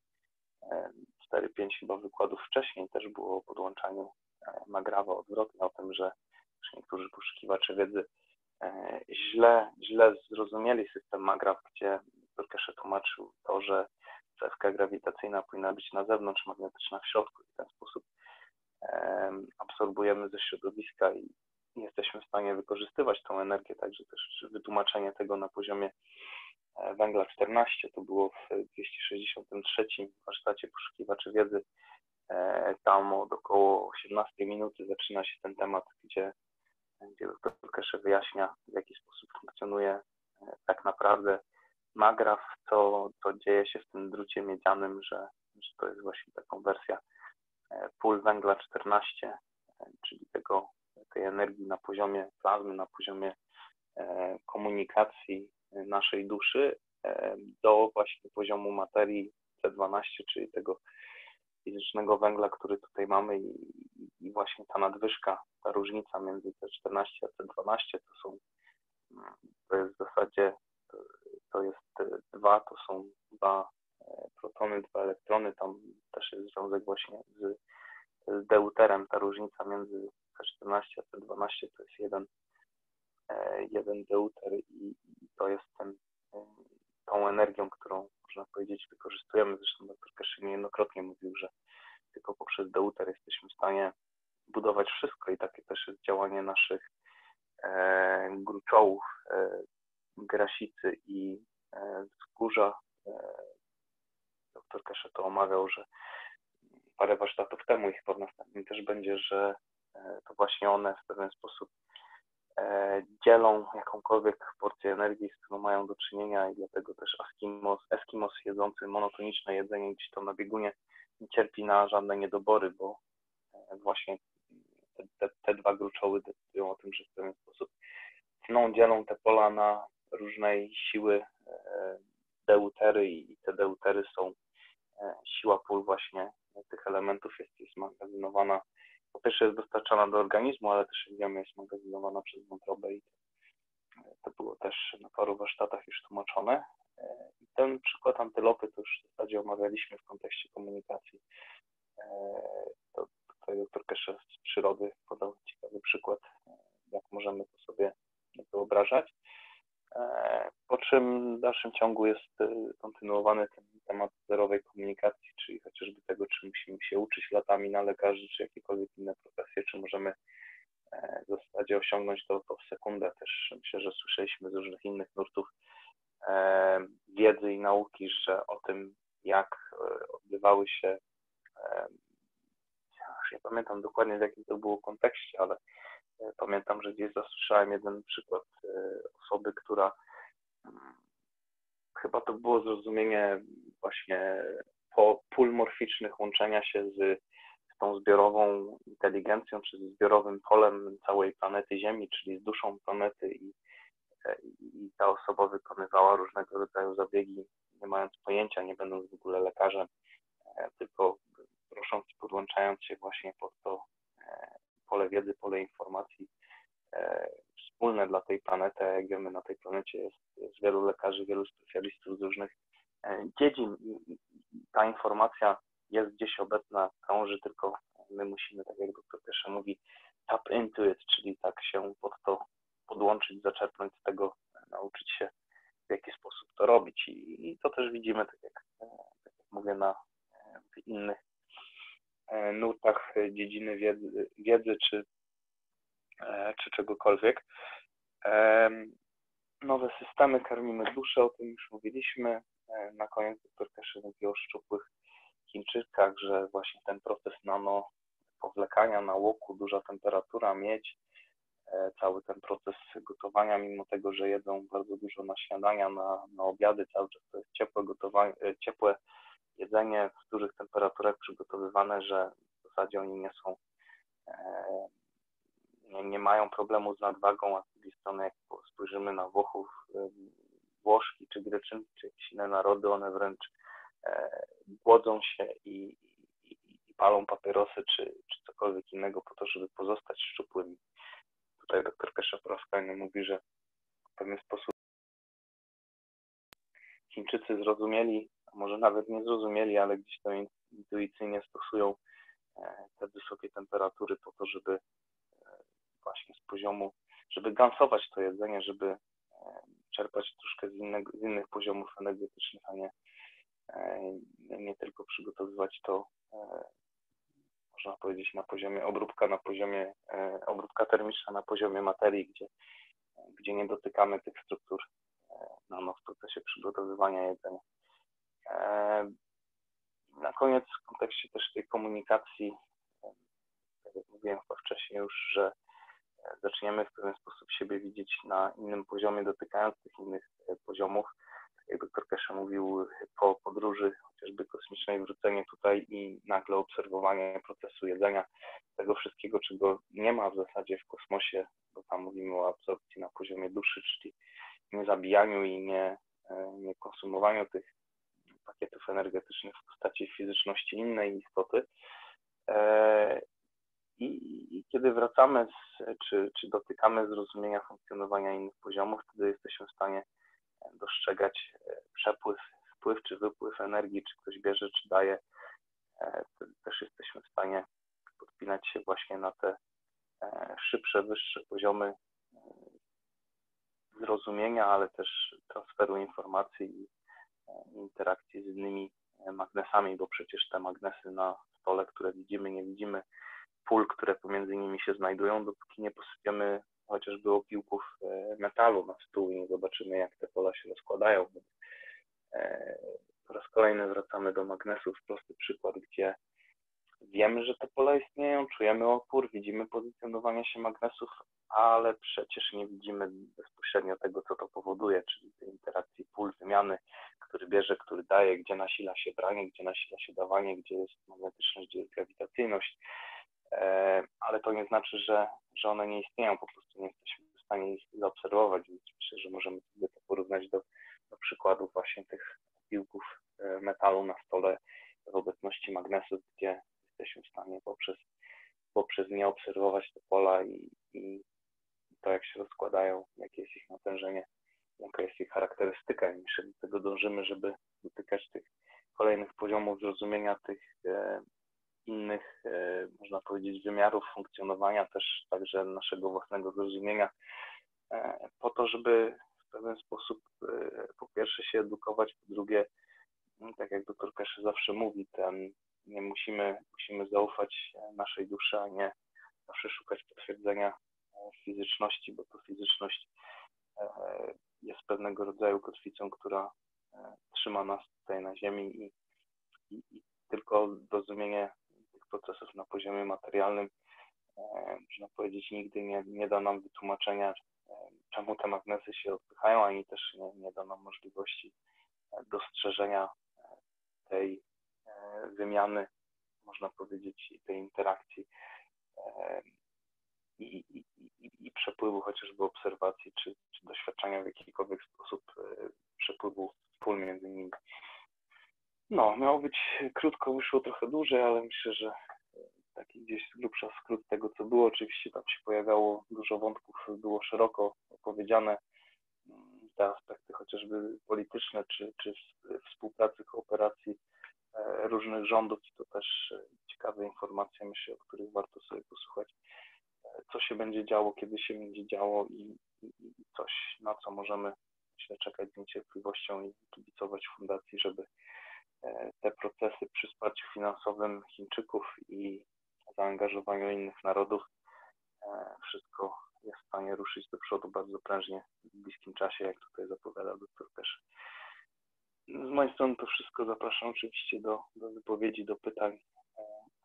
4-5 chyba wykładów wcześniej, też było o podłączaniu magrawa odwrotnie, o tym, że niektórzy poszukiwacze wiedzy e, źle, źle zrozumieli system magraw, gdzie Turkesze tłumaczył to, że cewka grawitacyjna powinna być na zewnątrz, magnetyczna w środku i w ten sposób absorbujemy ze środowiska i jesteśmy w stanie wykorzystywać tą energię, także też wytłumaczenie tego na poziomie e, węgla 14 to było w 263 warsztacie poszukiwaczy wiedzy. E, tam od około 18 minuty zaczyna się ten temat, gdzie, gdzie doktor Kesze wyjaśnia, w jaki sposób funkcjonuje e, tak naprawdę magraf, co, co dzieje się w tym drucie miedzianym, że, że to jest właśnie taką wersja pól węgla 14, czyli tego tej energii na poziomie plazmy, na poziomie e, komunikacji naszej duszy e, do właśnie poziomu materii C12, czyli tego fizycznego węgla, który tutaj mamy i, właśnie ta nadwyżka, ta różnica między C14 a C12 to są, to jest w zasadzie, to jest dwa, to są dwa e, protony, dwa elektrony, tam też jest związek właśnie z, z deuterem, ta różnica między C14 a C12 to jest jeden, e, jeden deuter i, to jest ten, e, tą energią, którą można powiedzieć wykorzystujemy. Zresztą dr Keszyn niejednokrotnie mówił, że tylko poprzez deuter jesteśmy w stanie budować wszystko i takie też jest działanie naszych e, gruczołów, e, grasicy i e, wzgórza. E, doktor Kesze to omawiał, że parę warsztatów temu i chyba w następnym też będzie, że to właśnie one w pewien sposób e, dzielą jakąkolwiek porcję energii, z którą mają do czynienia i dlatego też Eskimos, Eskimos jedzący monotoniczne jedzenie gdzieś to na biegunie nie cierpi na żadne niedobory, bo e, właśnie te, te, te dwa gruczoły decydują o tym, że w pewien sposób tną, dzielą te pola na różnej siły deutery i te deutery są siła pól właśnie tych elementów jest, jest magazynowana po pierwsze jest dostarczana do organizmu, ale też wiemy jest magazynowana przez wątrobę i to było też na paru warsztatach już tłumaczone. I ten przykład antylopy to już w zasadzie omawialiśmy w kontekście komunikacji. To tutaj doktor Keshe z przyrody podał ciekawy przykład, jak możemy to sobie wyobrażać. Po czym w dalszym ciągu jest kontynuowany ten temat zerowej komunikacji, czyli chociażby tego, czy musimy się uczyć latami na lekarzy, czy jakiekolwiek inne profesje, czy możemy e, w zasadzie osiągnąć to, to w sekundę. Też myślę, że słyszeliśmy z różnych innych nurtów e, wiedzy i nauki, że o tym, jak e, odbywały się, już nie pamiętam dokładnie w jakim to było kontekście, ale pamiętam, że gdzieś zasłyszałem jeden przykład osoby, która mm, chyba to było zrozumienie właśnie po pól morficznych łączenia się z, z tą zbiorową inteligencją, czy z zbiorowym polem całej planety Ziemi, czyli z duszą planety i, i ta osoba wykonywała różnego rodzaju zabiegi, nie mając pojęcia, nie będąc w ogóle lekarzem, e, tylko prosząc podłączając się właśnie pod to e, pole wiedzy, pole informacji e, wspólne dla tej planety. Jak wiemy, na tej planecie jest, jest wielu lekarzy, wielu specjalistów z różnych dziedzin i ta informacja jest gdzieś obecna, krąży, tylko my musimy, tak jak doktor Piesza mówi, tap into it, czyli tak się pod to podłączyć, zaczerpnąć z tego, nauczyć się w jaki sposób to robić. I, i to też widzimy, tak jak, tak jak mówię, na, w innych e, nurtach dziedziny wiedzy, wiedzy czy, e, czy czegokolwiek. Nowe systemy karmimy duszę, o tym już mówiliśmy. E, na koniec Keszy mówi o szczupłych Chińczykach, że właśnie ten proces nano powlekania na łoku, duża temperatura, miedź, e, cały ten proces gotowania, mimo tego, że jedzą bardzo dużo na śniadania, na, na obiady, cały czas to jest ciepłe gotowanie, e, ciepłe jedzenie w dużych temperaturach przygotowywane, że w zasadzie oni nie są nie, nie mają problemu z nadwagą, a z drugiej strony jak spojrzymy na Włochów, Włoszki czy Greczynki, czy jakieś inne narody, one wręcz głodzą się i, i, i palą papierosy czy, czy cokolwiek innego po to, żeby pozostać szczupłymi. Tutaj raz kolejny mówi, że w pewien sposób Chińczycy zrozumieli, a może nawet nie zrozumieli, ale gdzieś to intuicyjnie stosują e, te wysokie temperatury po to, żeby e, właśnie z poziomu, żeby gansować to jedzenie, żeby e, czerpać troszkę z, innego, z innych poziomów energetycznych, a nie, nie tylko przygotowywać to, można powiedzieć, na poziomie obróbka, na poziomie obróbka termiczna, na poziomie materii, gdzie, gdzie nie dotykamy tych struktur no, w procesie przygotowywania jedzenia. Na koniec w kontekście też tej komunikacji, tak jak mówiłem chyba wcześniej już, że e, zaczniemy w pewien sposób siebie widzieć na innym poziomie, dotykając tych innych e, poziomów. Tak jak doktor Kesha mówił, po podróży chociażby kosmicznej wrócenie tutaj i nagle obserwowanie procesu jedzenia, tego wszystkiego, czego nie ma w zasadzie w kosmosie, bo tam mówimy o absorpcji na poziomie duszy, czyli nie zabijaniu i nie, e, nie konsumowaniu tych pakietów energetycznych w postaci fizyczności innej istoty. E, I, i kiedy wracamy, z, czy, czy dotykamy zrozumienia funkcjonowania innych poziomów, wtedy jesteśmy w stanie dostrzegać e, przepływ, wpływ czy wypływ energii, czy ktoś bierze, czy daje. Wtedy też jesteśmy w stanie podpinać się właśnie na te szybsze, wyższe poziomy zrozumienia, ale też transferu informacji i e, interakcji z innymi e, magnesami, bo przecież te magnesy na stole, które widzimy, nie widzimy pól, które pomiędzy nimi się znajdują, dopóki nie posypiemy chociażby opiłków e, metalu na stół i nie zobaczymy, jak te pola się rozkładają. Po raz kolejny wracamy do magnesów. Prosty przykład, gdzie wiemy, że te pola istnieją, czujemy opór, widzimy pozycjonowanie się magnesów, ale przecież nie widzimy bezpośrednio tego, co to powoduje, czyli tej interakcji pól wymiany, który bierze, który daje, gdzie nasila się branie, gdzie nasila się dawanie, gdzie jest magnetyczność, gdzie jest grawitacyjność. E, ale to nie znaczy, że, że one nie istnieją, po prostu nie jesteśmy w stanie ich zaobserwować, więc myślę, że możemy sobie to porównać do, do przykładów właśnie tych piłków e, metalu na stole w obecności magnesów, gdzie jesteśmy w stanie poprzez, poprzez nie obserwować te pola i, i to, jak się rozkładają, jakie jest ich natężenie, jaka jest ich charakterystyka. I my do tego dążymy, żeby dotykać tych kolejnych poziomów zrozumienia tych e, innych, e, można powiedzieć, wymiarów funkcjonowania, też także naszego własnego zrozumienia, e, po to, żeby w pewien sposób e, po pierwsze się edukować, po drugie, no, tak jak doktor Keszy zawsze mówi, ten, nie musimy, musimy zaufać naszej duszy, a nie zawsze szukać potwierdzenia fizyczności, bo to fizyczność jest pewnego rodzaju kotwicą, która trzyma nas tutaj na Ziemi i, i, i tylko rozumienie procesów na poziomie materialnym, e, można powiedzieć, nigdy nie, nie da nam wytłumaczenia, czemu te magnesy się odpychają, ani też nie, nie da nam możliwości dostrzeżenia tej wymiany, można powiedzieć, tej interakcji i, i, i, i przepływu chociażby obserwacji, czy, czy doświadczenia w jakikolwiek sposób e, przepływu pól między nimi. No, miało być krótko, wyszło trochę dłużej, ale myślę, że taki gdzieś grubsza skrót tego, co było. Oczywiście tam się pojawiało dużo wątków, było szeroko opowiedziane te aspekty chociażby polityczne, czy, czy współpracy, kooperacji e, różnych rządów. To też e, ciekawe informacje, myślę, o których warto sobie posłuchać co się będzie działo, kiedy się będzie działo i, i, i coś, na co możemy myślę, czekać z niecierpliwością i kibicować fundacji, żeby e, te procesy przy wsparciu finansowym Chińczyków i zaangażowaniu innych narodów e, wszystko jest w stanie ruszyć do przodu bardzo prężnie w bliskim czasie, jak tutaj zapowiada doktor też. Z mojej strony to wszystko. Zapraszam oczywiście do, do wypowiedzi, do pytań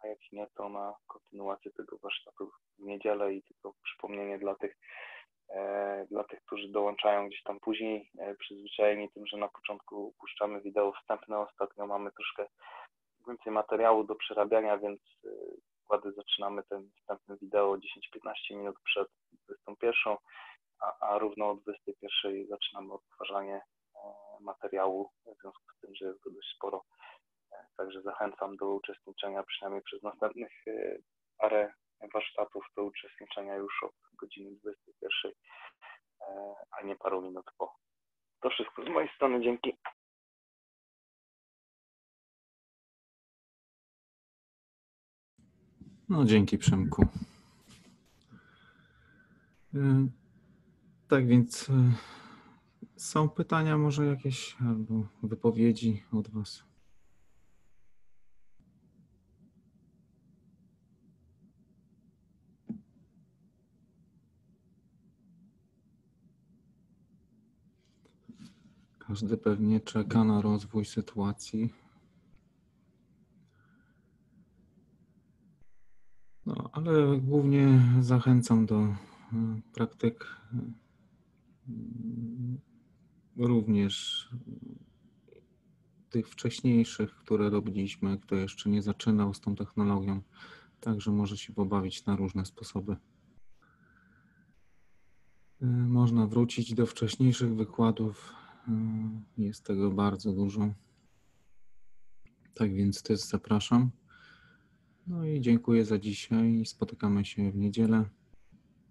a jak nie, to na kontynuację tego warsztatu w niedzielę i tylko przypomnienie dla tych, e, dla tych, którzy dołączają gdzieś tam później, e, przyzwyczajeni tym, że na początku puszczamy wideo wstępne, ostatnio mamy troszkę więcej materiału do przerabiania, więc e, wykłady zaczynamy tym wstępnym wideo 10-15 minut przed 21, a, a równo o 21 zaczynamy odtwarzanie e, materiału, w związku z tym, że jest go dość sporo. E, Także zachęcam do uczestniczenia przynajmniej przez następnych e, parę warsztatów, do uczestniczenia już od godziny 21, e, a nie paru minut po. To wszystko z mojej strony, dzięki. No, dzięki Przemku. Y, Tak więc y, są pytania może jakieś albo wypowiedzi od Was? Każdy pewnie czeka na rozwój sytuacji. No, ale głównie zachęcam do y, praktyk y, również tych wcześniejszych, które robiliśmy, kto jeszcze nie zaczynał z tą technologią, także może się pobawić na różne sposoby. Y, Można wrócić do wcześniejszych wykładów, jest tego bardzo dużo. Tak więc też zapraszam. No i dziękuję za dzisiaj. Spotykamy się w niedzielę.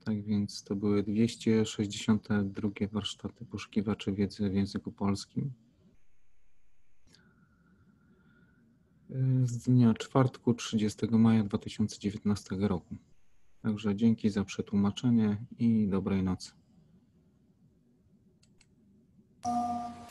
Tak więc to były 262 warsztaty poszukiwaczy wiedzy w języku polskim. Z dnia czwartku 30 maja 2019 roku. Także dzięki za przetłumaczenie i dobrej nocy. 哦。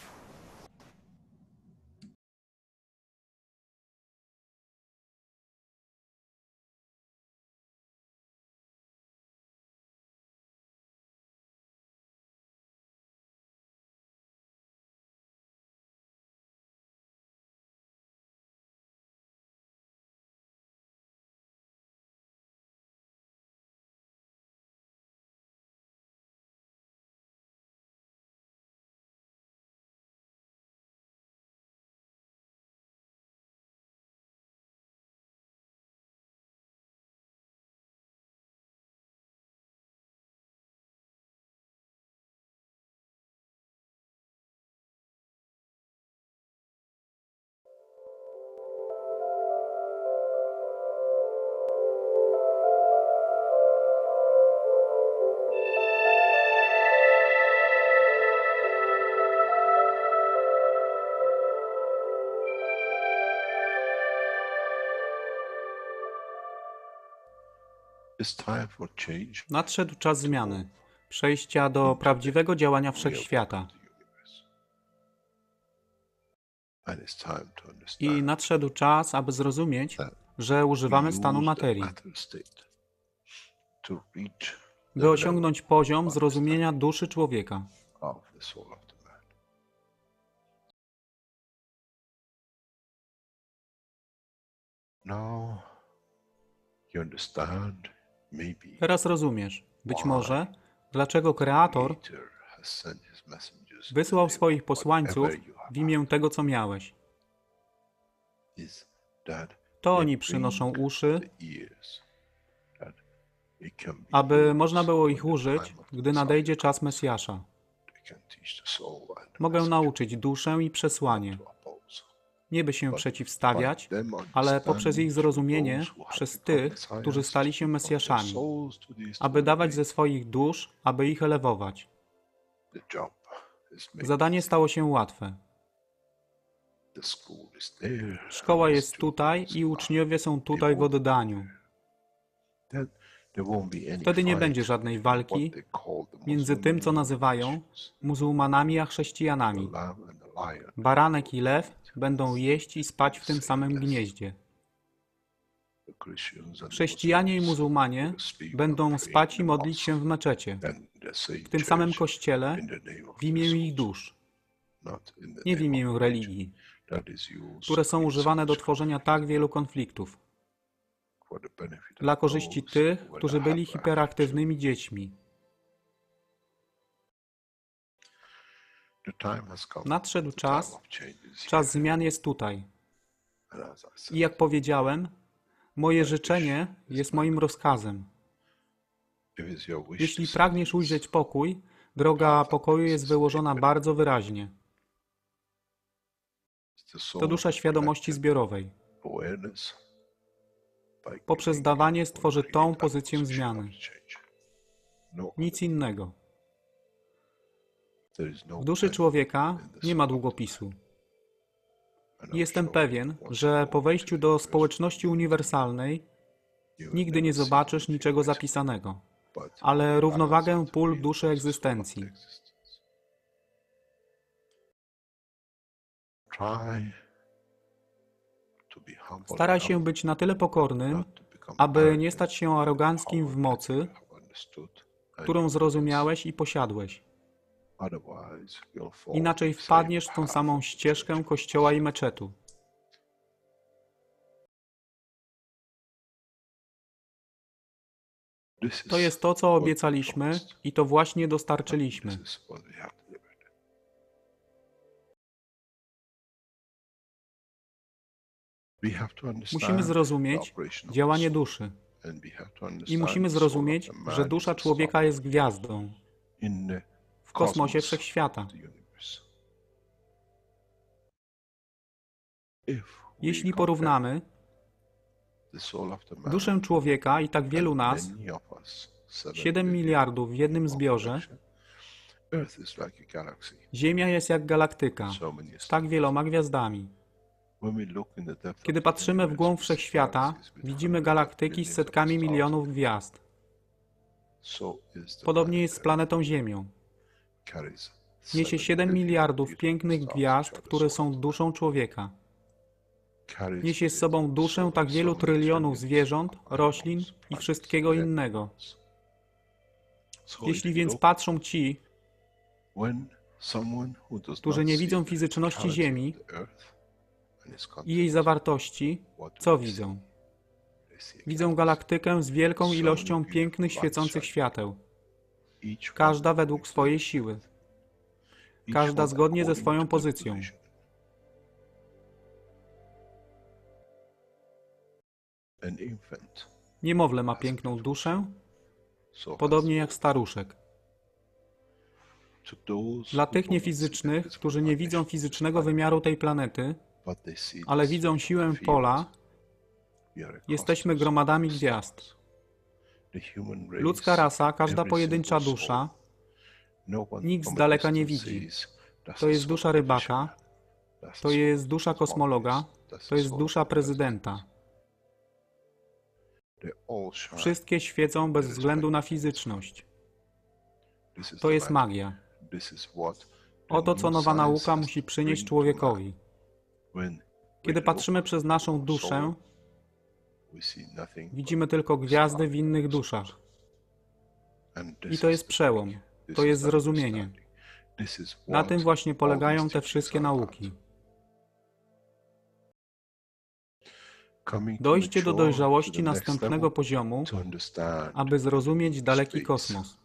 Nadszedł czas zmiany, przejścia do prawdziwego działania wszechświata. I nadszedł czas, aby zrozumieć, że używamy stanu materii, by osiągnąć poziom zrozumienia duszy człowieka. Now you understand Teraz rozumiesz, być może, dlaczego Kreator wysłał swoich posłańców w imię tego, co miałeś. To oni przynoszą uszy, aby można było ich użyć, gdy nadejdzie czas Mesjasza. Mogę nauczyć duszę i przesłanie. To oppose. nie by się But przeciwstawiać, by them ale poprzez understanding ich through zrozumienie those who have przez become tych, messiahs, którzy stali się to give of their Mesjaszami, souls to these aby dawać ze illuminate. swoich dusz, aby ich elewować. The job is made Zadanie easy. stało się łatwe. The school is there, Szkoła and the jest tutaj students i are uczniowie są tutaj w oddaniu. Then there won't be any Wtedy nie fight będzie żadnej walki what they call the między tym, co Muslim nazywają Christians. muzułmanami a The chrześcijanami. lamb and the lion Baranek i lew będą jeść i spać w tym samym gnieździe. the Christians and the Chrześcijanie i Muslims muzułmanie will speak and będą pray spać i in the modlić się w mosque meczecie, and the same w tym samym church kościele, in the name of w imię their ich souls, dusz, not in the nie w name imię of religii, that is used które są in używane do such tworzenia tak wielu konfliktów, for the benefit of dla korzyści those tych, who are którzy the byli hyperactive hiperaktywnymi dziećmi. Nadszedł The time czas, of change is czas here. zmian jest tutaj. And as I said, I jak powiedziałem, Moje życzenie jest moim rozkazem. If it's your wish Jeśli to pragniesz see ujrzeć pokój, droga pokoju jest wyłożona bardzo wyraźnie. the soul To dusza of świadomości collective zbiorowej. awareness by Poprzez creating dawanie or stworzy creating tą that pozycję position zmiany. of change. No Nic innego. W duszy człowieka nie ma długopisu. Jestem pewien, że po wejściu do społeczności uniwersalnej nigdy nie zobaczysz niczego zapisanego, ale równowagę pól w duszy egzystencji. Staraj się być na tyle pokornym, aby nie stać się aroganckim w mocy, którą zrozumiałeś i posiadłeś. Inaczej wpadniesz w tą samą ścieżkę kościoła i meczetu. To jest to, co obiecaliśmy i to właśnie dostarczyliśmy. Musimy zrozumieć działanie duszy i musimy zrozumieć, że dusza człowieka jest gwiazdą kosmosie wszechświata. Jeśli porównamy duszę człowieka i tak wielu nas, 7 miliardów w jednym zbiorze, Ziemia jest jak galaktyka, z tak wieloma gwiazdami. Kiedy patrzymy w głąb wszechświata, widzimy galaktyki z setkami milionów gwiazd. Podobnie jest z planetą Ziemią. Niesie 7 miliardów pięknych gwiazd, które są duszą człowieka. Niesie z sobą duszę tak wielu trylionów zwierząt, roślin i wszystkiego innego. Jeśli więc patrzą ci, którzy nie widzą fizyczności Ziemi i jej zawartości, co widzą? Widzą galaktykę z wielką ilością pięknych, świecących świateł każda według swojej siły, każda zgodnie ze swoją pozycją. Niemowlę ma piękną duszę, podobnie jak staruszek. Dla tych niefizycznych, którzy nie widzą fizycznego wymiaru tej planety, ale widzą siłę pola, jesteśmy gromadami gwiazd. Ludzka rasa, każda pojedyncza dusza, nikt z daleka nie widzi. To jest dusza rybaka, to jest dusza kosmologa, to jest dusza prezydenta. Wszystkie świecą bez względu na fizyczność. To jest magia. Oto co nowa nauka musi przynieść człowiekowi. Kiedy patrzymy przez naszą duszę, widzimy but tylko gwiazdy w stars. innych duszach. And I this to is jest the przełom. break. This To is jest the zrozumienie. understanding. This is Na what tym właśnie all polegają these te teachings wszystkie are about. nauki. Coming to Dojście do mature, dojrzałości to the next następnego level, poziomu, to understand aby zrozumieć daleki space. kosmos.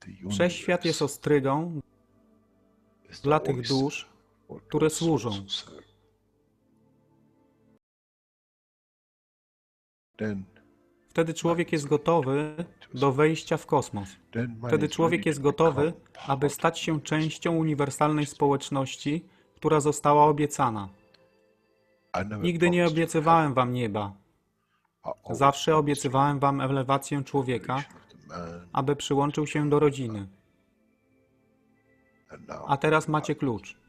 the Wszechświat jest universe ostrygą is the dla tych oyster dusz, for które those souls służą. Wtedy człowiek jest gotowy do wejścia w kosmos. Wtedy człowiek jest to gotowy, aby stać się częścią uniwersalnej społeczności, która została obiecana. Nigdy nie obiecywałem wam nieba. Zawsze obiecywałem wam elewację człowieka, aby przyłączył się do rodziny. A teraz macie klucz.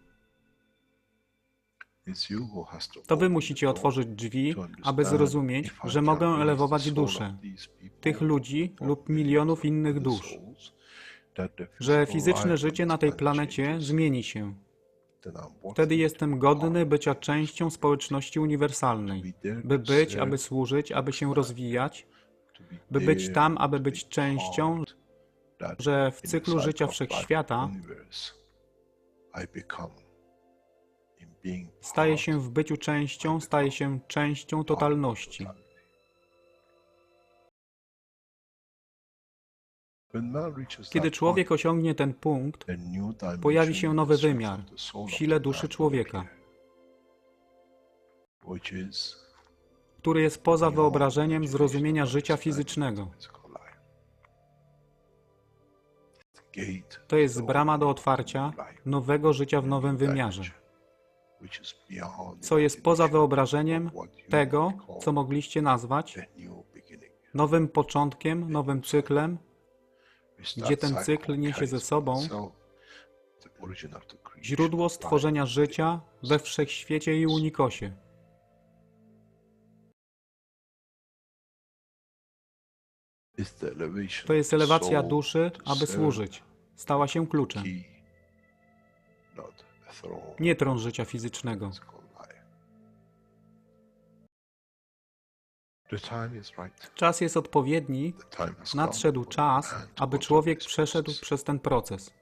To To wy open musicie the door otworzyć drzwi, to aby understand zrozumieć, if I że can mogę release the elewować soul duszę of these people tych ludzi or lub millions milionów of innych other dusz, souls, that the że physical fizyczne life życie on na this tej planet planecie changes, zmieni się. then I'm worthy Wtedy to jestem be godny part, bycia częścią społeczności to uniwersalnej, be there by to być, serve, aby służyć, aby się rozwijać, to be by być there tam, aby to być be częścią, part, that że w in the cyklu cycle życia of life wszechświata staje się w byciu częścią, staje się częścią totalności. Kiedy człowiek osiągnie ten punkt, pojawi się nowy wymiar w sile duszy człowieka. który jest poza wyobrażeniem zrozumienia życia fizycznego. To jest brama do otwarcia nowego życia w nowym wymiarze, co jest poza wyobrażeniem tego, co mogliście nazwać nowym początkiem, nowym cyklem, gdzie ten cykl niesie ze sobą źródło stworzenia życia we wszechświecie i unikosie. To jest elewacja duszy, aby służyć. Stała się kluczem. Nie tron życia fizycznego. Czas jest odpowiedni, nadszedł czas, aby człowiek przeszedł przez ten proces.